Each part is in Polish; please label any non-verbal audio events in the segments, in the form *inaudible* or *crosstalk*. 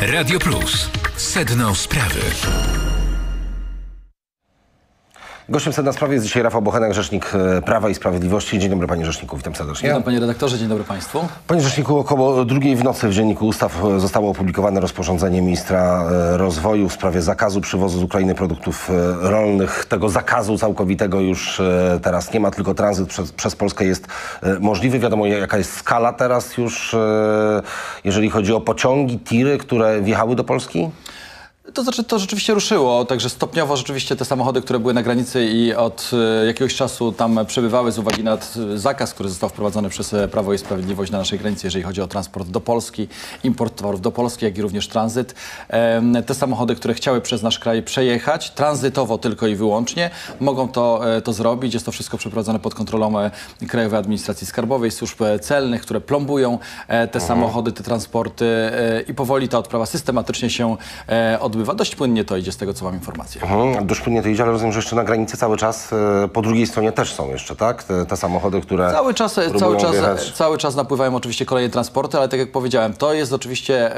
Radio Plus. Sedno sprawy. Gościem sedna sprawy jest dzisiaj Rafał Bochenek, rzecznik e, Prawa i Sprawiedliwości. Dzień dobry panie rzeczniku, witam serdecznie. Witam panie redaktorze, dzień dobry państwu. Panie rzeczniku, około drugiej w nocy w Dzienniku Ustaw e, zostało opublikowane rozporządzenie ministra e, rozwoju w sprawie zakazu przywozu z Ukrainy produktów rolnych. Tego zakazu całkowitego już teraz nie ma, tylko tranzyt przez, przez Polskę jest możliwy. Wiadomo jaka jest skala teraz już, jeżeli chodzi o pociągi, tiry, które wjechały do Polski? To znaczy, to rzeczywiście ruszyło, także stopniowo rzeczywiście te samochody, które były na granicy i od e, jakiegoś czasu tam przebywały z uwagi na t- zakaz, który został wprowadzony przez e, Prawo i Sprawiedliwość na naszej granicy, jeżeli chodzi o transport do Polski, import towarów do Polski, jak i również tranzyt. Te samochody, które chciały przez nasz kraj przejechać, tranzytowo tylko i wyłącznie, mogą to, e, to zrobić. Jest to wszystko przeprowadzone pod kontrolą e, Krajowej Administracji Skarbowej, służb e, celnych, które plombują e, te samochody, te transporty e, i powoli ta odprawa systematycznie się e, odbywa. Dość płynnie to idzie z tego, co mam informację. Mhm, dość płynnie to idzie, ale rozumiem, że jeszcze na granicy cały czas e, po drugiej stronie też są jeszcze, tak? Te, te samochody, które Cały czas, próbują cały, czas, wjechać. cały czas napływają oczywiście kolejne transporty, ale tak jak powiedziałem, to jest oczywiście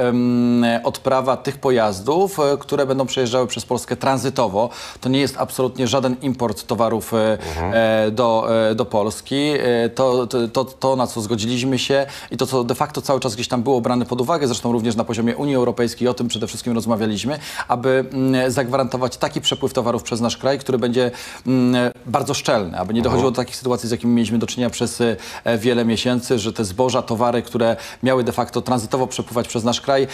odprawa tych pojazdów, e, które będą przejeżdżały przez Polskę tranzytowo. To nie jest absolutnie żaden import towarów e, e, do, e, do Polski. E, to, to, to, na co zgodziliśmy się i to, co de facto cały czas gdzieś tam było brane pod uwagę, zresztą również na poziomie Unii Europejskiej, o tym przede wszystkim rozmawialiśmy, aby mm, zagwarantować taki przepływ towarów przez nasz kraj, który będzie mm, bardzo szczelny, aby nie dochodziło do takich sytuacji, z jakimi mieliśmy do czynienia przez e, wiele miesięcy, że te zboża, towary, które miały de facto tranzytowo przepływać przez nasz kraj, e,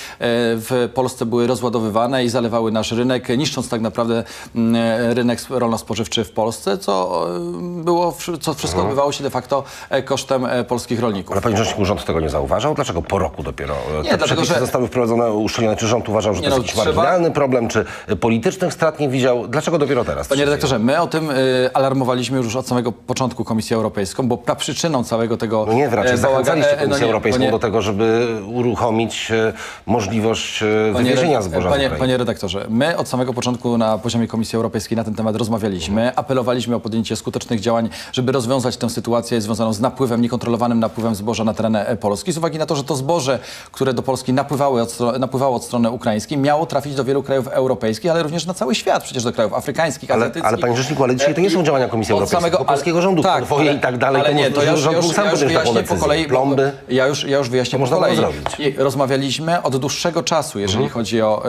w Polsce były rozładowywane i zalewały nasz rynek, niszcząc tak naprawdę mm, rynek sp- rolno-spożywczy w Polsce, co e, było, co wszystko odbywało się de facto e, kosztem e, polskich rolników. Ale panie rzeczniku, rząd tego nie zauważał? Dlaczego po roku dopiero e, Nie, te dlatego, że- zostały wprowadzone, uszczelnione? Czy rząd uważał, że Nie to jest no, jakiś trzeba- problem, czy e, politycznych strat nie widział? Dlaczego dopiero teraz? Panie redaktorze, my o tym y, alarmowaliśmy już od samego początku Komisję Europejską, bo przyczyną całego tego... No nie, raczej e, zachęcaliście e, Komisję no nie, Europejską panie- do tego, żeby uruchomić e, możliwość e, wywiezienia red- zboża panie, panie redaktorze, my od samego początku na poziomie Komisji Europejskiej na ten temat rozmawialiśmy, apelowaliśmy o podjęcie skutecznych działań, żeby rozwiązać tę sytuację związaną z napływem, niekontrolowanym napływem zboża na teren e, Polski, z uwagi na to, że to zboże, które do Polski napływały od, napływało od strony ukraińskiej, miało trafić do wielu krajów europejskich, ale również na cały świat, przecież do krajów afrykańskich, Ale, azjatyckich. ale panie rzeczniku, ale dzisiaj to nie są działania Komisji Europejskiej, samego- tylko polskiego ale- rządu, tak, konwoje ale- i tak dalej, Ale to nie, to ja już, rząd już, sam ja już wyjaśnię po kolei. Plomby. Ja już, ja już wyjaśnię To po można kolei. zrobić. I rozmawialiśmy od dłuższego czasu, jeżeli Mhm. chodzi o,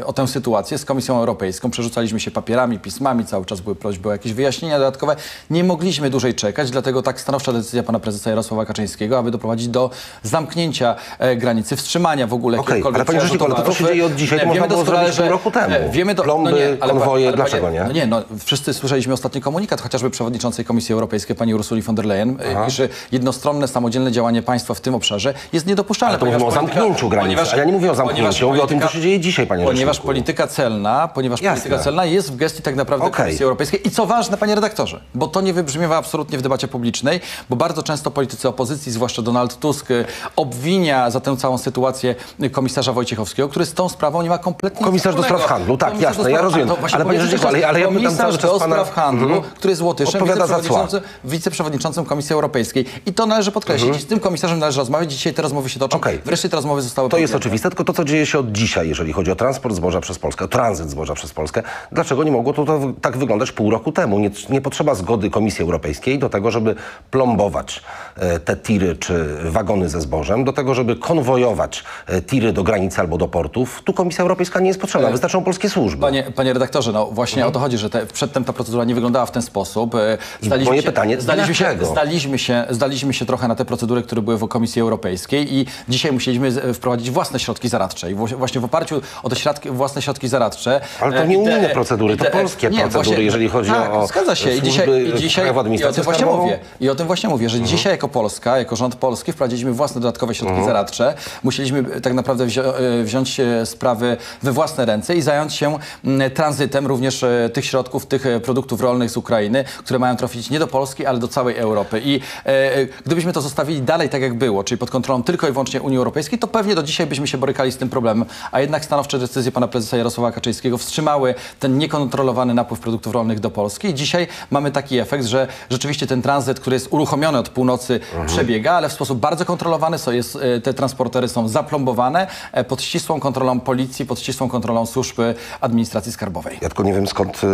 e, o tę sytuację z Komisją Europejską. Przerzucaliśmy się papierami, pismami, cały czas były prośby o jakieś wyjaśnienia dodatkowe. Nie mogliśmy dłużej czekać, dlatego tak stanowcza decyzja pana prezesa Jarosława Kaczyńskiego, aby doprowadzić do zamknięcia e, granicy, wstrzymania w ogóle Okej, jakiegokolwiek ale panie rzeczniku, ale to, towarów. się dzieje od dzisiaj, to E, można było pół że- roku temu. e, Wiemy do, Plomby, no nie, ale, konwoje, ale, dlaczego panie, nie? No nie, no wszyscy słyszeliśmy ostatni komunikat, chociażby przewodniczącej Komisji Europejskiej, pani Ursuli von der Leyen, e, iż jednostronne, samodzielne działanie państwa w tym obszarze jest niedopuszczalne. Ale to mówimy o ponieważ zamknięciu granicy, a ja nie mówię o zamknięciu, ponieważ mówię o tym, co się dzieje dzisiaj, panie Ponieważ rzeczniku. polityka celna, ponieważ Jasne. polityka celna jest w gestii tak naprawdę Okej. Komisji Europejskiej. I co ważne, panie redaktorze, bo to nie wybrzmiewa absolutnie w debacie publicznej, bo bardzo często politycy opozycji, zwłaszcza Donald Tusk, y, obwinia za tę całą sytuację y, komisarza Wojciechowskiego, który z tą sprawą nie ma kompletnie Komisarz do spraw handlu, tak, Komisarz jasne, ja rozumiem. handlu. Ale, panie rzeczniku, ale- ale ja pytam cały czas do pana- spraw handlu, Mhm. który jest Łotyszem, wiceprzewodniczącym, wiceprzewodniczącym Komisji Europejskiej. I to należy podkreślić. I z tym komisarzem należy rozmawiać. Dzisiaj te rozmowy się toczą. Okej. Wreszcie te rozmowy zostały To jest podjęte. oczywiste, tylko to, co dzieje się od dzisiaj, jeżeli chodzi o transport zboża przez Polskę, o tranzyt zboża przez Polskę, dlaczego nie mogło to, to tak wyglądać pół roku temu? Nie, nie potrzeba zgody Komisji Europejskiej do tego, żeby plombować e, te tiry czy wagony ze zbożem, do tego, żeby konwojować e, tiry do granicy albo do portów. Tu Komisja Europejska nie jest potrzebna, wystarczą polskie służby. Panie, panie redaktorze, no właśnie o to chodzi, że te, przedtem ta procedura nie wyglądała w ten sposób. E, Zdaliśmy moje się, pytanie, zdaliśmy się, zdaliśmy, się, zdaliśmy się trochę na te procedury, które były w Komisji Europejskiej i dzisiaj musieliśmy z- wprowadzić własne środki zaradcze. I właśnie w oparciu o te środki, własne środki zaradcze... Ale to e, nie unijne procedury, to polskie nie, procedury, jeżeli chodzi tak, o zgadza się. I dzisiaj, i dzisiaj i o tym właśnie Skarbową? mówię. I o tym właśnie mówię, że dzisiaj jako Polska, jako rząd polski wprowadziliśmy własne dodatkowe środki zaradcze. Musieliśmy e, tak naprawdę wzi- e, wziąć e, sprawy wywozów własne ręce i zająć się mm, tranzytem również e, tych środków, tych e, produktów rolnych z Ukrainy, które mają trafić nie do Polski, ale do całej Europy. I e, gdybyśmy to zostawili dalej tak, jak było, czyli pod kontrolą tylko i wyłącznie Unii Europejskiej, to pewnie do dzisiaj byśmy się borykali z tym problemem. A jednak stanowcze decyzje pana prezesa Jarosława Kaczyńskiego wstrzymały ten niekontrolowany napływ produktów rolnych do Polski. I dzisiaj mamy taki efekt, że rzeczywiście ten tranzyt, który jest uruchomiony od północy, przebiega, ale w sposób bardzo kontrolowany. So jest, te transportery są zaplombowane pod ścisłą kontrolą policji, pod ścisłą kontrolą służby administracji skarbowej. Ja tylko nie wiem skąd y,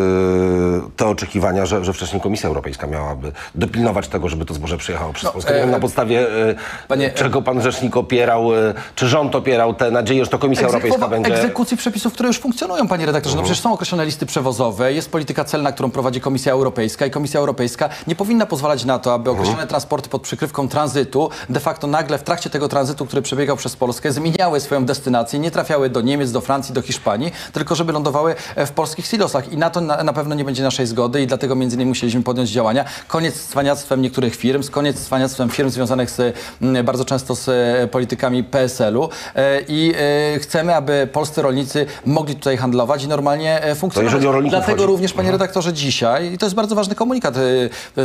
te oczekiwania, że, że wcześniej Komisja Europejska miałaby dopilnować tego, żeby to zboże przyjechało przez Polskę. Nie e, wiem na podstawie y, panie- czego pan rzecznik opierał, czy rząd opierał te nadzieje, że to Komisja Europejska będzie... Egzekucji przepisów, które już funkcjonują, panie redaktorze. No przecież są określone listy przewozowe, jest polityka celna, którą prowadzi Komisja Europejska i Komisja Europejska nie powinna pozwalać na to, aby określone transporty pod przykrywką tranzytu de facto nagle w trakcie tego tranzytu, który przebiegał przez Polskę, zmieniały swoją destynację, nie trafiały do Niemiec, do Francji, do Hiszpanii, tylko żeby lądowały e, w polskich silosach. I na to na, na pewno nie będzie naszej zgody i dlatego między innymi musieliśmy podjąć działania. Koniec z cwaniactwem niektórych firm, z koniec z cwaniactwem firm związanych z, m, bardzo często z e, politykami PSL-u e, i chcemy, aby polscy rolnicy mogli tutaj handlować i normalnie funkcjonować. Dlatego chodzi. również, panie redaktorze, dzisiaj, i to jest bardzo ważny komunikat,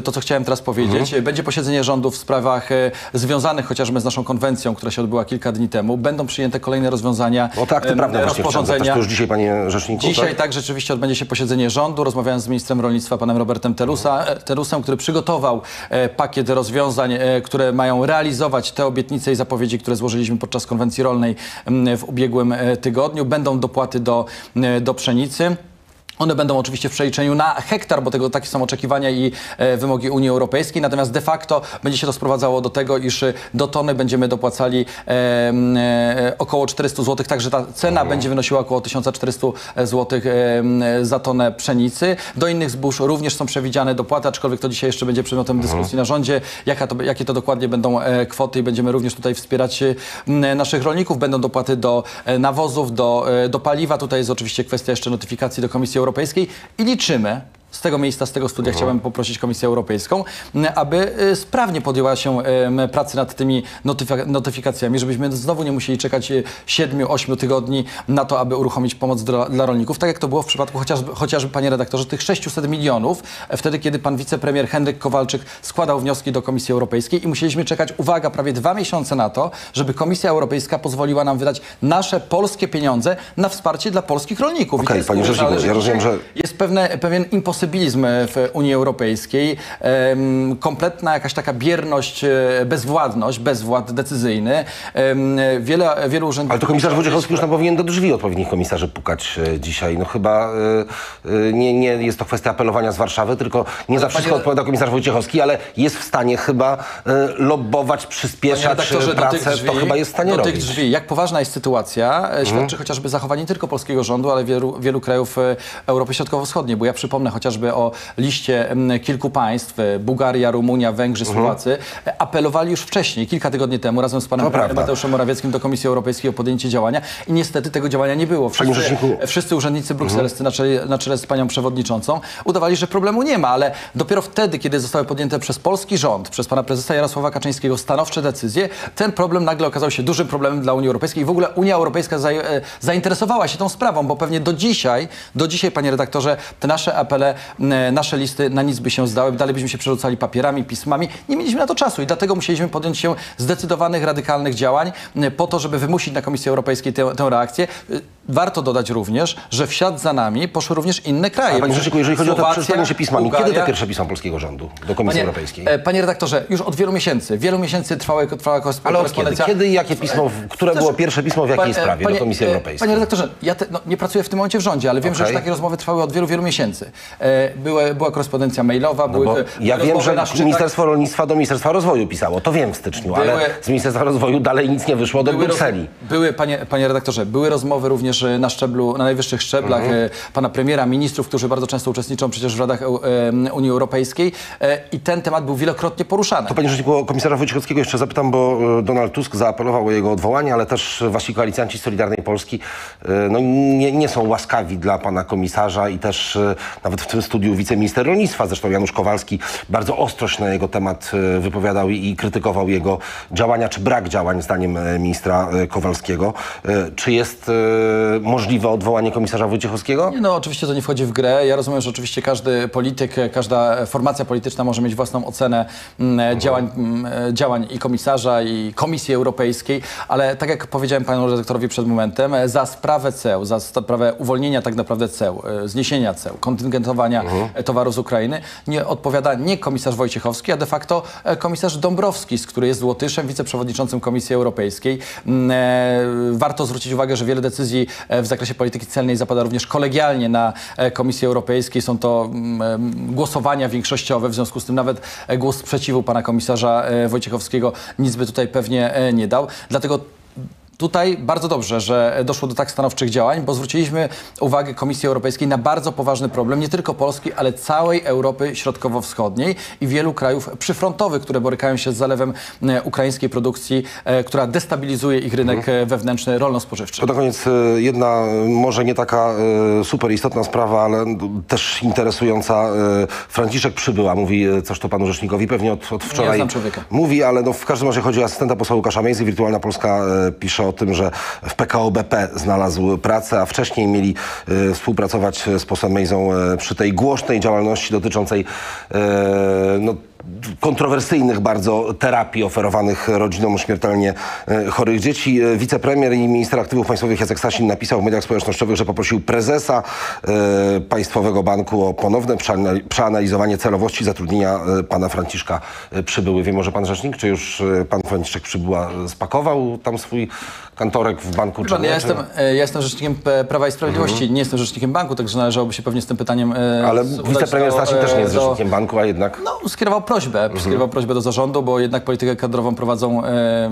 to co chciałem teraz powiedzieć, Mhm. będzie posiedzenie rządu w sprawach związanych chociażby z naszą konwencją, która się odbyła kilka dni temu. Będą przyjęte kolejne rozwiązania O tak, to prawda To już dzisiaj, panie rzeczniku? Dzisiaj tak? tak rzeczywiście odbędzie się posiedzenie rządu. Rozmawiałem z ministrem rolnictwa, panem Robertem Telusa, e, Telusem, który przygotował e, pakiet rozwiązań, e, które mają realizować te obietnice i zapowiedzi, które złożyliśmy podczas konwencji rolnej m, w ubiegłym tygodniu. Będą dopłaty do, do pszenicy. One będą oczywiście w przeliczeniu na hektar, bo tego takie są oczekiwania i e, wymogi Unii Europejskiej. Natomiast de facto będzie się to sprowadzało do tego, iż e, do tony będziemy dopłacali e, e, około 400 zł, także ta cena będzie wynosiła około 1400 zł e, m, za tonę pszenicy. Do innych zbóż również są przewidziane dopłaty, aczkolwiek to dzisiaj jeszcze będzie przedmiotem dyskusji na rządzie, jaka to, jakie to dokładnie będą e, kwoty i będziemy również tutaj wspierać naszych rolników. Będą dopłaty do nawozów, do, do paliwa. Tutaj jest oczywiście kwestia jeszcze notyfikacji do Komisji Europejskiej i liczymy, z tego miejsca, z tego studia chciałem poprosić Komisję Europejską, aby y, sprawnie podjęła się pracy nad tymi notyfi- notyfikacjami, żebyśmy znowu nie musieli czekać 7-8 tygodni na to, aby uruchomić pomoc dla, dla rolników, tak jak to było w przypadku chociażby, chociażby, panie redaktorze, tych 600 milionów, e, wtedy kiedy pan wicepremier Henryk Kowalczyk składał wnioski do Komisji Europejskiej i musieliśmy czekać, uwaga, prawie dwa miesiące na to, żeby Komisja Europejska pozwoliła nam wydać nasze polskie pieniądze na wsparcie dla polskich rolników. Okej, jest panie rzeczniku, ja rozumiem, że- jest pewne, pewien imposybilizm w Unii Europejskiej, kompletna jakaś taka bierność, e, bezwładność, bezwład decyzyjny. Wiele, wielu urzędników... Ale to komisarz Wojciechowski już tam powinien do drzwi odpowiednich komisarzy pukać e, dzisiaj. No chyba e, nie, nie jest to kwestia apelowania z Warszawy, tylko nie za wszystko panie- odpowiada komisarz Wojciechowski, ale jest w stanie chyba lobbować, przyspieszać pracę. drzwi, To chyba jest w stanie do robić. tych drzwi, jak poważna jest sytuacja, e, świadczy chociażby zachowanie nie tylko polskiego rządu, ale wielu, wielu krajów Europy Środkowo-Wschodniej, bo ja przypomnę chociażby o liście m, kilku państw, e, Bułgaria, Rumunia, Węgrzy, Słowacy, e, apelowali już wcześniej, kilka tygodni temu, razem z panem. Mateuszem Morawieckim do Komisji Europejskiej o podjęcie działania i niestety tego działania nie było. Wszyscy, wszyscy urzędnicy brukselscy na, czele, na czele z panią przewodniczącą udawali, że problemu nie ma, ale dopiero wtedy, kiedy zostały podjęte przez polski rząd, przez pana prezesa Jarosława Kaczyńskiego stanowcze decyzje, ten problem nagle okazał się dużym problemem dla Unii Europejskiej i w ogóle Unia Europejska e, zainteresowała się tą sprawą, bo pewnie do dzisiaj, do dzisiaj, panie redaktorze, te nasze apele, nasze listy na nic by się zdały, dalej byśmy się przerzucali papierami, pismami, nie mieliśmy na to czasu i dlatego musieliśmy podjąć się zdecydowanych, radykalnych działań m, po to, żeby wymusić na Komisji Europejskiej tę, tę reakcję. Y, Warto dodać również, że w ślad za nami poszły również inne kraje. Panie rzeczniku, jeżeli chodzi o to Słowacja, przedstawienie się pismami, kiedy Bułgaria. te pierwsze pisma polskiego rządu do Komisji Europejskiej? e, Panie redaktorze, już od wielu miesięcy, wielu miesięcy trwały, trwała korespon- Ale od kiedy? korespondencja. Kiedy i jakie pismo, które Też- było pierwsze pismo w jakiej Panie- sprawie panie- do Komisji e, Europejskiej? Panie redaktorze, ja te, no, nie pracuję w tym momencie w rządzie, ale wiem, że Okej. już takie rozmowy trwały od wielu, wielu miesięcy. E, były, była korespondencja mailowa, były, Bo były ja wiem, że. Ministerstwo Rolnictwa do Ministerstwa Rozwoju pisało, to wiem w styczniu, ale Były- z Ministerstwa Rozwoju dalej nic nie wyszło do Były, Brukseli. były panie, panie redaktorze, były rozmowy również e, na szczeblu, na najwyższych szczeblach Mhm. e, pana premiera, ministrów, którzy bardzo często uczestniczą przecież w Radach Unii Europejskiej i ten temat był wielokrotnie poruszany. To panie rzeczniku, komisarza Wojciechowskiego jeszcze zapytam, bo Donald Tusk zaapelował o jego odwołanie, ale też wasi koalicjanci z Solidarnej Polski no, nie, nie są łaskawi dla pana komisarza i też nawet w tym studiu wiceminister rolnictwa, zresztą Janusz Kowalski, bardzo ostro się na jego temat e, wypowiadał i, krytykował jego działania, czy brak działań, zdaniem e, ministra e, Kowalskiego. Czy jest możliwe odwołanie komisarza Wojciechowskiego? Nie, No, oczywiście to nie wchodzi w grę. Ja rozumiem, że oczywiście każdy polityk, każda formacja polityczna może mieć własną ocenę mm, działań, mm, działań i komisarza, i Komisji Europejskiej, ale tak jak powiedziałem panu redaktorowi przed momentem, za sprawę ceł, za sprawę uwolnienia tak naprawdę ceł, zniesienia ceł, kontyngentowania e, towarów z Ukrainy, nie odpowiada nie komisarz Wojciechowski, a de facto e, komisarz Dąbrowski, który jest Łotyszem, wiceprzewodniczącym Komisji Europejskiej. Mm, e, Warto zwrócić uwagę, że wiele decyzji e, w zakresie polityki celnej zapada również kolegialnie na Komisji Europejskiej. Są to mm, głosowania większościowe, w związku z tym nawet głos sprzeciwu pana komisarza Wojciechowskiego nic by tutaj pewnie nie dał. Dlatego Tutaj bardzo dobrze, że doszło do tak stanowczych działań, bo zwróciliśmy uwagę Komisji Europejskiej na bardzo poważny problem nie tylko Polski, ale całej Europy Środkowo-Wschodniej i wielu krajów przyfrontowych, które borykają się z zalewem e, ukraińskiej produkcji, e, która destabilizuje ich rynek e, wewnętrzny rolno-spożywczy. To na koniec jedna, może nie taka super istotna sprawa, ale też interesująca. Franciszek przybyła, mówi coś to panu rzecznikowi, pewnie od, od wczoraj. znam człowieka. Mówi, ale no w każdym razie chodzi o asystenta posła Łukasza Mejzy. Wirtualna Polska pisze o tym, że w PKO BP znalazł pracę, a wcześniej mieli e, współpracować z posłem Mejzą e, przy tej głośnej działalności dotyczącej e, no, kontrowersyjnych bardzo terapii oferowanych rodzinom śmiertelnie e, chorych dzieci. E, Wicepremier i minister aktywów państwowych Jacek Sasin napisał w mediach społecznościowych, że poprosił prezesa e, Państwowego Banku o ponowne przeanali- przeanalizowanie celowości zatrudnienia pana Franciszka Przybyły. Wie może pan rzecznik, czy już pan Franciszek Przybyła spakował tam swój kantorek w banku? Czy Pan, nie, ja, czy- jestem, e, ja jestem rzecznikiem Prawa i Sprawiedliwości, nie jestem rzecznikiem banku, także należałoby się pewnie z tym pytaniem Ale wicepremier Sasin też nie jest do- rzecznikiem banku, a jednak... No, skierował prośbę, skierował prośbę do zarządu, bo jednak politykę kadrową prowadzą e,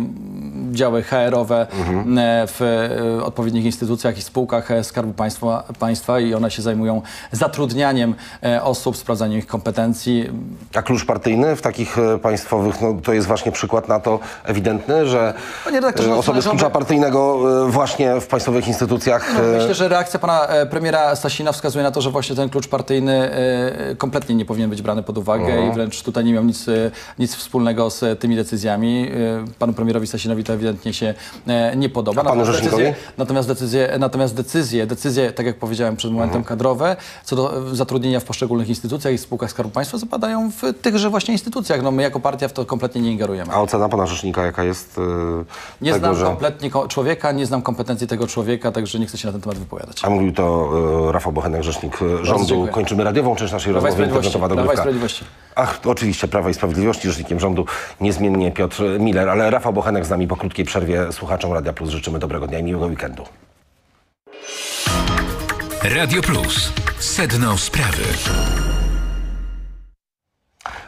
działy HR-owe Mhm. e, w e, odpowiednich instytucjach i spółkach e, Skarbu Państwa, państwa i one się zajmują zatrudnianiem osób, sprawdzaniem ich kompetencji. A klucz partyjny w takich państwowych, no to jest właśnie przykład na to ewidentny, że redaktorze, no, osoby z klucza partyjnego właśnie w państwowych instytucjach... No, myślę, że reakcja pana premiera Stasina wskazuje na to, że właśnie ten klucz partyjny kompletnie nie powinien być brany pod uwagę Mhm. i wręcz tutaj nie miał nic, nic wspólnego z tymi decyzjami. Panu premierowi Stasinowi to ewidentnie się e, nie podoba. A panu rzecznikowi? decyzje, natomiast decyzje, natomiast decyzje, decyzje, tak jak powiedziałem przed momentem, Mhm. kadrowe, co do zatrudnienia w poszczególnych instytucjach i spółkach Skarbu Państwa zapadają w tychże właśnie instytucjach. No my jako partia w to kompletnie nie ingerujemy. A ocena pana rzecznika jaka jest e, Nie tego, znam że... kompletnie ko- człowieka, nie znam kompetencji tego człowieka, także nie chcę się na ten temat wypowiadać. A mówił to e, Rafał Bochenek, rzecznik rządu. Kończymy radiową część naszej Prawa rozmowy. Internetowa Prawa i. Sprawiedliwości. Ach, oczywiście, Prawa i Sprawiedliwości, rzecznikiem rządu niezmiennie Piotr Miller, ale Rafał Bochenek z nami po krótkiej przerwie. Słuchaczom Radia Plus życzymy dobrego dnia i miłego weekendu. Radio Plus. Sedno sprawy.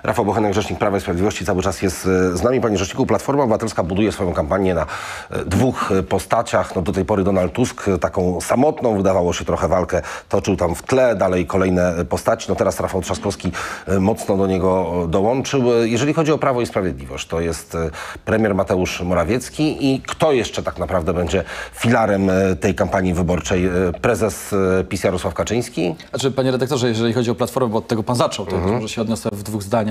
Rafał Bochenek, Rzecznik Prawa i Sprawiedliwości, cały czas jest e, z nami. Panie Rzeczniku, Platforma Obywatelska buduje swoją kampanię na e, dwóch e, postaciach. No, do tej pory Donald Tusk taką samotną, wydawało się trochę walkę, toczył tam w tle, dalej kolejne postaci. No teraz Rafał Trzaskowski mocno do niego dołączył. Jeżeli chodzi o Prawo i Sprawiedliwość, to jest premier Mateusz Morawiecki i kto jeszcze tak naprawdę będzie filarem tej kampanii wyborczej? Prezes PiS Jarosław Kaczyński? Znaczy, panie redaktorze, jeżeli chodzi o Platformę, bo od tego pan zaczął, to może się odniosę w dwóch zdaniach.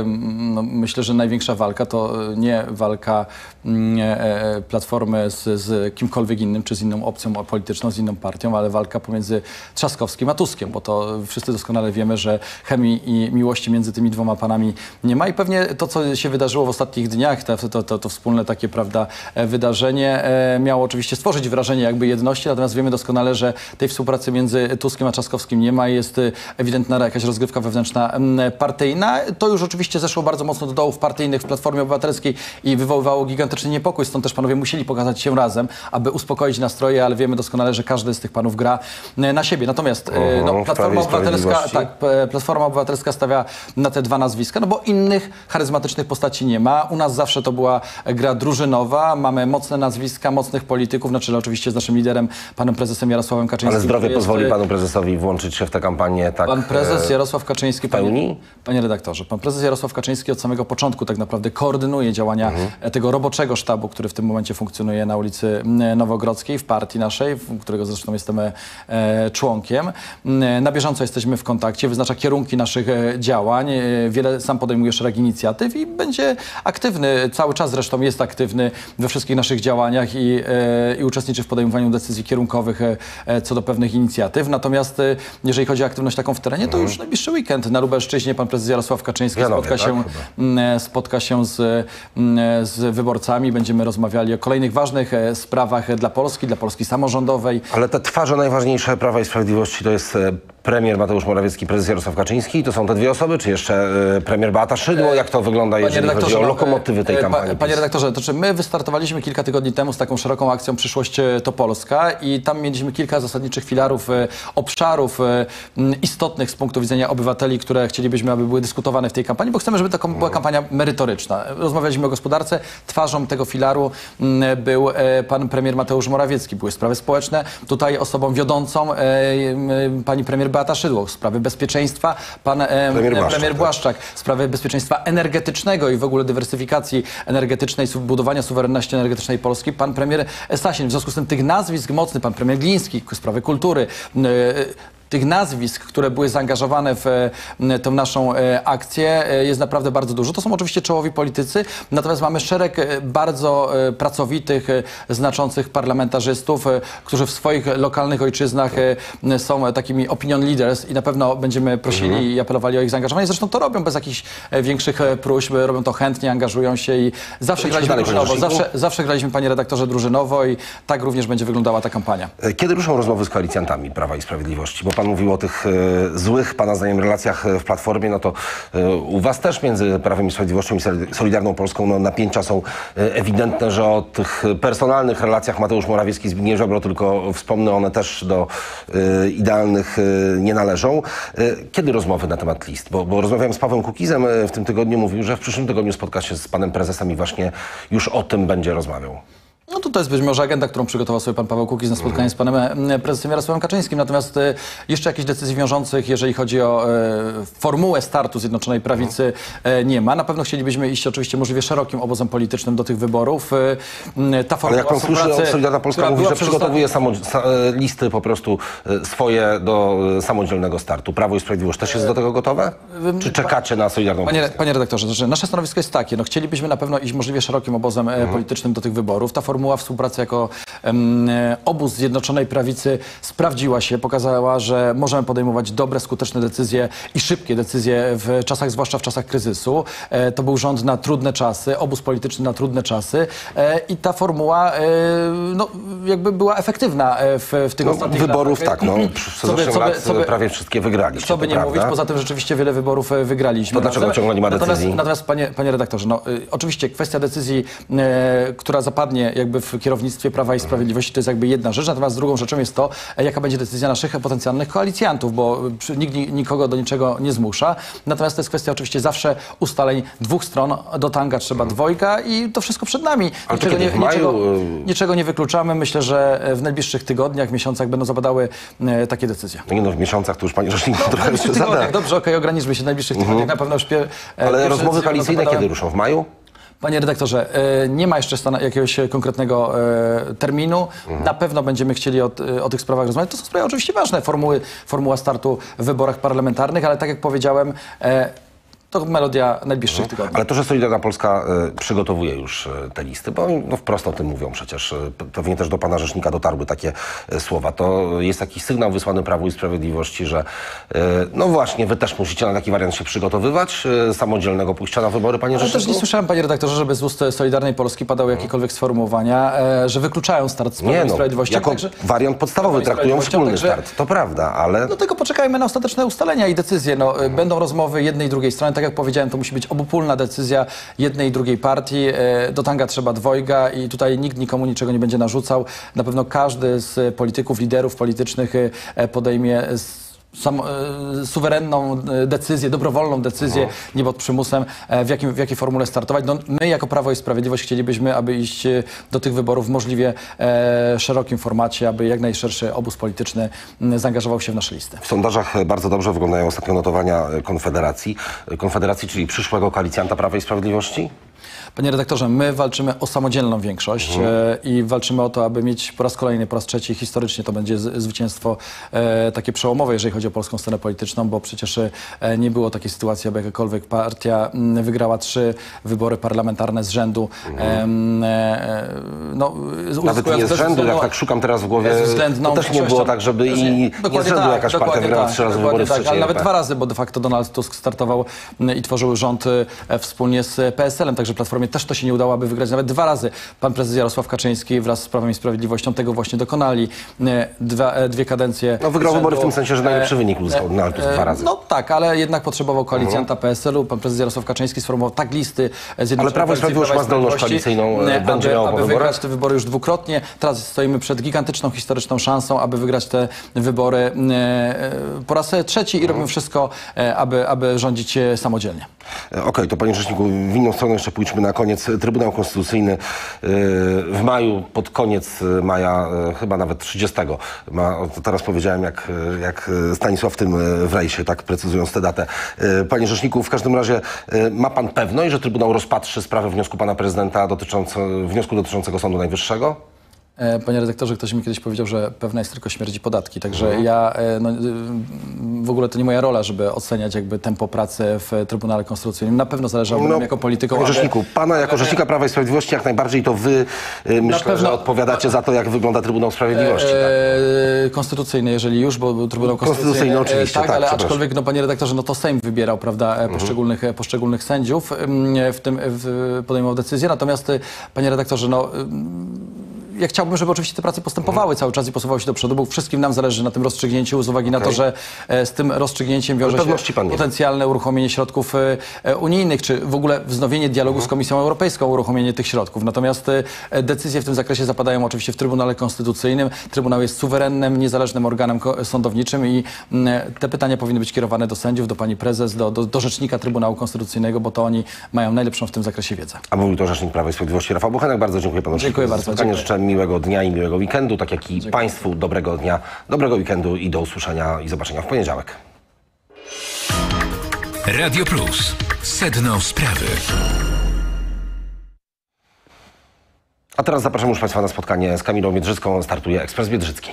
Ym, No, myślę, że największa walka to y, nie walka mm, e, Platformy z, z kimkolwiek innym, czy z inną opcją polityczną, z inną partią, ale walka pomiędzy Trzaskowskim a Tuskiem, bo to wszyscy doskonale wiemy, że chemii i miłości między tymi dwoma panami nie ma i pewnie to, co się wydarzyło w ostatnich dniach, to, to, to, to wspólne takie, prawda, e, wydarzenie e, miało oczywiście stworzyć wrażenie jakby jedności, natomiast wiemy doskonale, że tej współpracy między Tuskiem a Trzaskowskim nie ma. Jest e, ewidentna jakaś rozgrywka wewnętrzna partyjna. To już oczywiście zeszło bardzo mocno do dołów partyjnych w Platformie Obywatelskiej i wywoływało gigantyczny niepokój, stąd też panowie musieli pokazać się razem, aby uspokoić nastroje, ale wiemy doskonale, że każdy z tych panów gra e, na siebie. Natomiast e, no, Platforma Obywatelska, tak, P- Platforma Obywatelska stawia na te dwa nazwiska, no bo innych charyzmatycznych postaci nie ma. U nas zawsze to była gra drużynowa, mamy mocne nazwiska, mocnych polityków, na czele oczywiście z naszym liderem, panem prezesem Jarosławem Kaczyńskim. Ale zdrowie pozwoli e, panu prezesowi włączyć się w tę kampanię tak Pan prezes e, Jarosław Kaczyński? Panie, panie redaktorze, Pan prezes Jarosław Kaczyński od samego początku tak naprawdę koordynuje działania e, tego roboczego sztabu, który w tym momencie funkcjonuje na ulicy m, Nowogrodzkiej w partii naszej, którego zresztą jestem e, e, członkiem. Na bieżąco jesteśmy w kontakcie, wyznacza kierunki naszych e, działań. E, Wiele sam podejmuje szereg inicjatyw i będzie aktywny, cały czas zresztą jest aktywny we wszystkich naszych działaniach i, e, i uczestniczy w podejmowaniu decyzji kierunkowych e, e, co do pewnych inicjatyw. Natomiast e, jeżeli chodzi o aktywność taką w terenie, to już najbliższy weekend na Lubelszczyźnie pan prezes Jarosław Kaczyński Janowie, spotka, tak? się, Chyba. spotka się z, z wyborcami. Będziemy rozmawiali o kolejnych ważnych e, sprawach dla Polski, dla Polski samorządowej. Ale te twarze najważniejsze Prawa i Sprawiedliwości to jest e, premier Mateusz Morawiecki, prezes Jarosław Kaczyński. To są te dwie osoby, czy jeszcze e, premier Beata Szydło? Jak to wygląda, jeżeli chodzi o no, lokomotywy tej e, kampanii? Pa, panie redaktorze, to czy my wystartowaliśmy kilka tygodni temu z taką szeroką akcją Przyszłość e, to Polska i tam mieliśmy kilka zasadniczych filarów, obszarów istotnych z punktu widzenia obywateli, które chcielibyśmy, aby były dyskutowane w tej kampanii, bo chcemy, żeby to była kampania merytoryczna. Rozmawialiśmy o gospodarce. Twarzą tego filaru był pan premier Mateusz Morawiecki. Były sprawy społeczne. Tutaj osobą wiodącą pani premier Beata Szydło. Sprawy bezpieczeństwa. Pan e, Premier Błaszczak, premier tak. Błaszczak. Sprawy bezpieczeństwa energetycznego i w ogóle dywersyfikacji energetycznej, budowania suwerenności energetycznej Polski. Pan premier Sasin. W związku z tym tych nazwisk mocnych, pan premier Gliński, sprawy kultury, tych nazwisk, które były zaangażowane w e, tę naszą e, akcję e, jest naprawdę bardzo dużo. To są oczywiście czołowi politycy, natomiast mamy szereg bardzo pracowitych, znaczących parlamentarzystów, którzy w swoich lokalnych ojczyznach są takimi opinion leaders i na pewno będziemy prosili i apelowali o ich zaangażowanie. Zresztą to robią bez jakichś większych próśb, robią to chętnie, angażują się i zawsze graliśmy drużynowo, zawsze, zawsze graliśmy, panie redaktorze, drużynowo i tak również będzie wyglądała ta kampania. Kiedy ruszą rozmowy z koalicjantami Prawa i Sprawiedliwości? Bo pan mówił o tych e, złych, pana zdaniem, relacjach e, w Platformie, no to e, u was też między Prawem i Sprawiedliwością i Solid- Solidarną Polską no, napięcia są ewidentne, że o tych personalnych relacjach Mateusz Morawiecki, Zbigniew Ziobro, tylko wspomnę, one też do idealnych nie należą. Kiedy rozmowy na temat list? Bo, bo rozmawiałem z Pawłem Kukizem w tym tygodniu, mówił, że w przyszłym tygodniu spotka się z panem prezesem i właśnie już o tym będzie rozmawiał. No to, to jest być może agenda, którą przygotował sobie pan Paweł Kukiz na spotkanie z panem e, prezesem Jarosławem Kaczyńskim. Natomiast e, jeszcze jakichś decyzji wiążących, jeżeli chodzi o e, formułę startu Zjednoczonej Prawicy, nie ma. Na pewno chcielibyśmy iść oczywiście możliwie szerokim obozem politycznym do tych wyborów. Ta Ale formuła jak pan słyszy, Solidarna Polska mówi, że przygotowuje samo, sa, listy po prostu swoje do samodzielnego startu. Prawo i Sprawiedliwość też jest do tego gotowe? Czy czekacie na Solidarną Panie, Polskę? panie redaktorze, to znaczy nasze stanowisko jest takie, no chcielibyśmy na pewno iść możliwie szerokim obozem e, politycznym do tych wyborów. Ta formuła współpracy jako em, obóz Zjednoczonej Prawicy sprawdziła się, pokazała, że możemy podejmować dobre, skuteczne decyzje i szybkie decyzje w czasach, zwłaszcza w czasach kryzysu. E, to był rząd na trudne czasy, obóz polityczny na trudne czasy e, i ta formuła e, no, jakby była efektywna e, w, w tych No, ostatnich wyborów latach. tak, no. Przez Co by- co by- lat co by- prawie wszystkie wygraliście, co by nie prawda? mówić, poza tym rzeczywiście wiele wyborów e, wygraliśmy. To dlaczego Natomiast- ciągle nie ma natomiast, decyzji? Natomiast panie, panie redaktorze, no, y, oczywiście kwestia decyzji, e, która zapadnie jakby w kierownictwie Prawa i Sprawiedliwości, to jest jakby jedna rzecz, natomiast drugą rzeczą jest to, e, jaka będzie decyzja naszych potencjalnych koalicjantów, bo przy, nikt ni- nikogo do niczego nie zmusza. Natomiast to jest kwestia oczywiście zawsze ustaleń dwóch stron, do tanga trzeba dwojga i to wszystko przed nami. Mhm. Niczego nie, niczego, y- niczego nie wykluczamy. Myślę, że e, w najbliższych tygodniach, miesiącach będą zapadały e, takie decyzje. No nie no, w miesiącach to już panie rzeczniku *laughs* W trochę przesada. tygodniach, dobrze, okej, ograniczmy się w najbliższych tygodniach. Na pewno już e, Ale rozmowy koalicyjne kiedy ruszą? W maju? Panie redaktorze, e, nie ma jeszcze jakiegoś e, konkretnego e, terminu. Mhm. Na pewno będziemy chcieli o, t- o tych sprawach rozmawiać. To są sprawy oczywiście ważne, formuły, formuła startu w wyborach parlamentarnych, ale tak jak powiedziałem, e, to melodia najbliższych tygodni. Ale to, że Solidarna Polska e, przygotowuje już e, te listy, bo no, wprost o tym mówią przecież, e, p- pewnie też do pana rzecznika dotarły takie e, słowa, to jest jakiś sygnał wysłany Prawu i Sprawiedliwości, że e, no właśnie, wy też musicie na taki wariant się przygotowywać, e, samodzielnego pójścia na wybory, panie Ale też rzeczniku? nie słyszałem, panie redaktorze, żeby z ust Solidarnej Polski padały jakiekolwiek sformułowania, e, że wykluczają start z Prawem i no, Sprawiedliwością. jako Także- wariant podstawowy Prawem i traktują Sprawiedliwością, wspólny także- start, to prawda, ale... Do tego poczekajmy na ostateczne ustalenia i decyzje. No, y, Będą rozmowy jednej i drugiej strony. Tak jak powiedziałem, to musi być obopólna decyzja jednej i drugiej partii. E, Do tanga trzeba dwojga i tutaj nikt nikomu niczego nie będzie narzucał. Na pewno każdy z polityków, liderów politycznych e, podejmie sam, e, suwerenną e, decyzję, dobrowolną decyzję, nie pod przymusem, e, w, jakim, w jakiej formule startować. No, my jako Prawo i Sprawiedliwość chcielibyśmy, aby iść do tych wyborów w możliwie szerokim formacie, aby jak najszerszy obóz polityczny zaangażował się w nasze listy. W sondażach bardzo dobrze wyglądają ostatnio notowania Konfederacji. Konfederacji, czyli przyszłego koalicjanta Prawa i Sprawiedliwości? Panie redaktorze, my walczymy o samodzielną większość e, i walczymy o to, aby mieć po raz kolejny, po raz trzeci historycznie to będzie z, zwycięstwo e, takie przełomowe, jeżeli chodzi o polską scenę polityczną, bo przecież e, nie było takiej sytuacji, aby jakakolwiek partia m, wygrała trzy wybory parlamentarne z rzędu. Em, e, no, Nawet nie z rzędu, jak tak szukam teraz w głowie, to też nie było tak, żeby i nie z rzędu tak, jakaś partia wygrała tak, trzy razy wybory tak, Ale nawet dwa razy, bo de facto Donald Tusk startował i tworzył rząd e, wspólnie z PSL-em, także Platformie też to się nie udało, aby wygrać nawet dwa razy. Pan prezes Jarosław Kaczyński wraz z Prawem i Sprawiedliwością tego właśnie dokonali. E, Dwa, e, dwie kadencje. No, wygrał z wybory w tym sensie, że najlepszy E, wynik uzyskał e, Donald Tusk e, dwa razy. No tak, ale jednak potrzebował koalicjanta PSL-u. Pan prezes Jarosław Kaczyński sformułował tak listy Zjednoczonej Ale Prawo i Sprawiedliwość ma zdolność koalicyjną, będzie aby, miała po aby wygrać te wybory już dwukrotnie. Teraz stoimy przed gigantyczną, historyczną szansą, aby wygrać te wybory po raz trzeci i robimy wszystko, aby, aby rządzić samodzielnie. Okej, to panie rzeczniku, w inną stronę jeszcze pójdźmy na koniec. Trybunał Konstytucyjny e, w maju, pod koniec maja, e, chyba nawet 30, ma, teraz powiedziałem jak, e, jak Stanisław w tym w rejsie, tak precyzując tę datę. Panie rzeczniku, w każdym razie ma pan pewność, że Trybunał rozpatrzy sprawę wniosku pana prezydenta dotyczące, wniosku dotyczącego Sądu Najwyższego? E, Panie redaktorze, ktoś mi kiedyś powiedział, że pewna jest tylko śmierci podatki, także Mhm. ja, e, no, y, w ogóle to nie moja rola, żeby oceniać jakby tempo pracy w Trybunale Konstytucyjnym. Na pewno zależałoby nam jako politykom, No, Panie aby- rzeczniku, pana jako rzecznika Prawa i Sprawiedliwości jak najbardziej to wy, e, myślę, pewno- że odpowiadacie za to, jak wygląda Trybunał Sprawiedliwości. tak? E, konstytucyjny, jeżeli już, bo Trybunał Konstytucyjny, Konstytucyjny. oczywiście, tak, tak, ale aczkolwiek, no panie redaktorze, no to Sejm wybierał, prawda, Mhm. poszczególnych, e, poszczególnych sędziów, w tym w, podejmował decyzję. Natomiast, e, panie redaktorze, no ja chciałbym, żeby oczywiście te prace postępowały cały czas i posuwały się do przodu, bo wszystkim nam zależy na tym rozstrzygnięciu z uwagi na to, że e, z tym rozstrzygnięciem wiąże się potencjalne uruchomienie środków e, e, unijnych, czy w ogóle wznowienie dialogu z Komisją Europejską, uruchomienie tych środków. Natomiast decyzje w tym zakresie zapadają oczywiście w Trybunale Konstytucyjnym. Trybunał jest suwerennym, niezależnym organem sądowniczym i te pytania powinny być kierowane do sędziów, do pani prezes, do, do, do rzecznika Trybunału Konstytucyjnego, bo to oni mają najlepszą w tym zakresie wiedzę. A mówił to Rzecznik Prawa i Sprawiedliwości Rafał Bochenek. Bardzo dziękuję panu Dziękuję bardzo, dziękuję. Życzę miłego dnia i miłego weekendu, tak jak i państwu dobrego dnia, dobrego weekendu i do usłyszenia i zobaczenia w poniedziałek. Radio Plus. Sedno sprawy. A teraz zapraszam już państwa na spotkanie z Kamilą Biedrzycką. Startuje Ekspres Biedrzycki.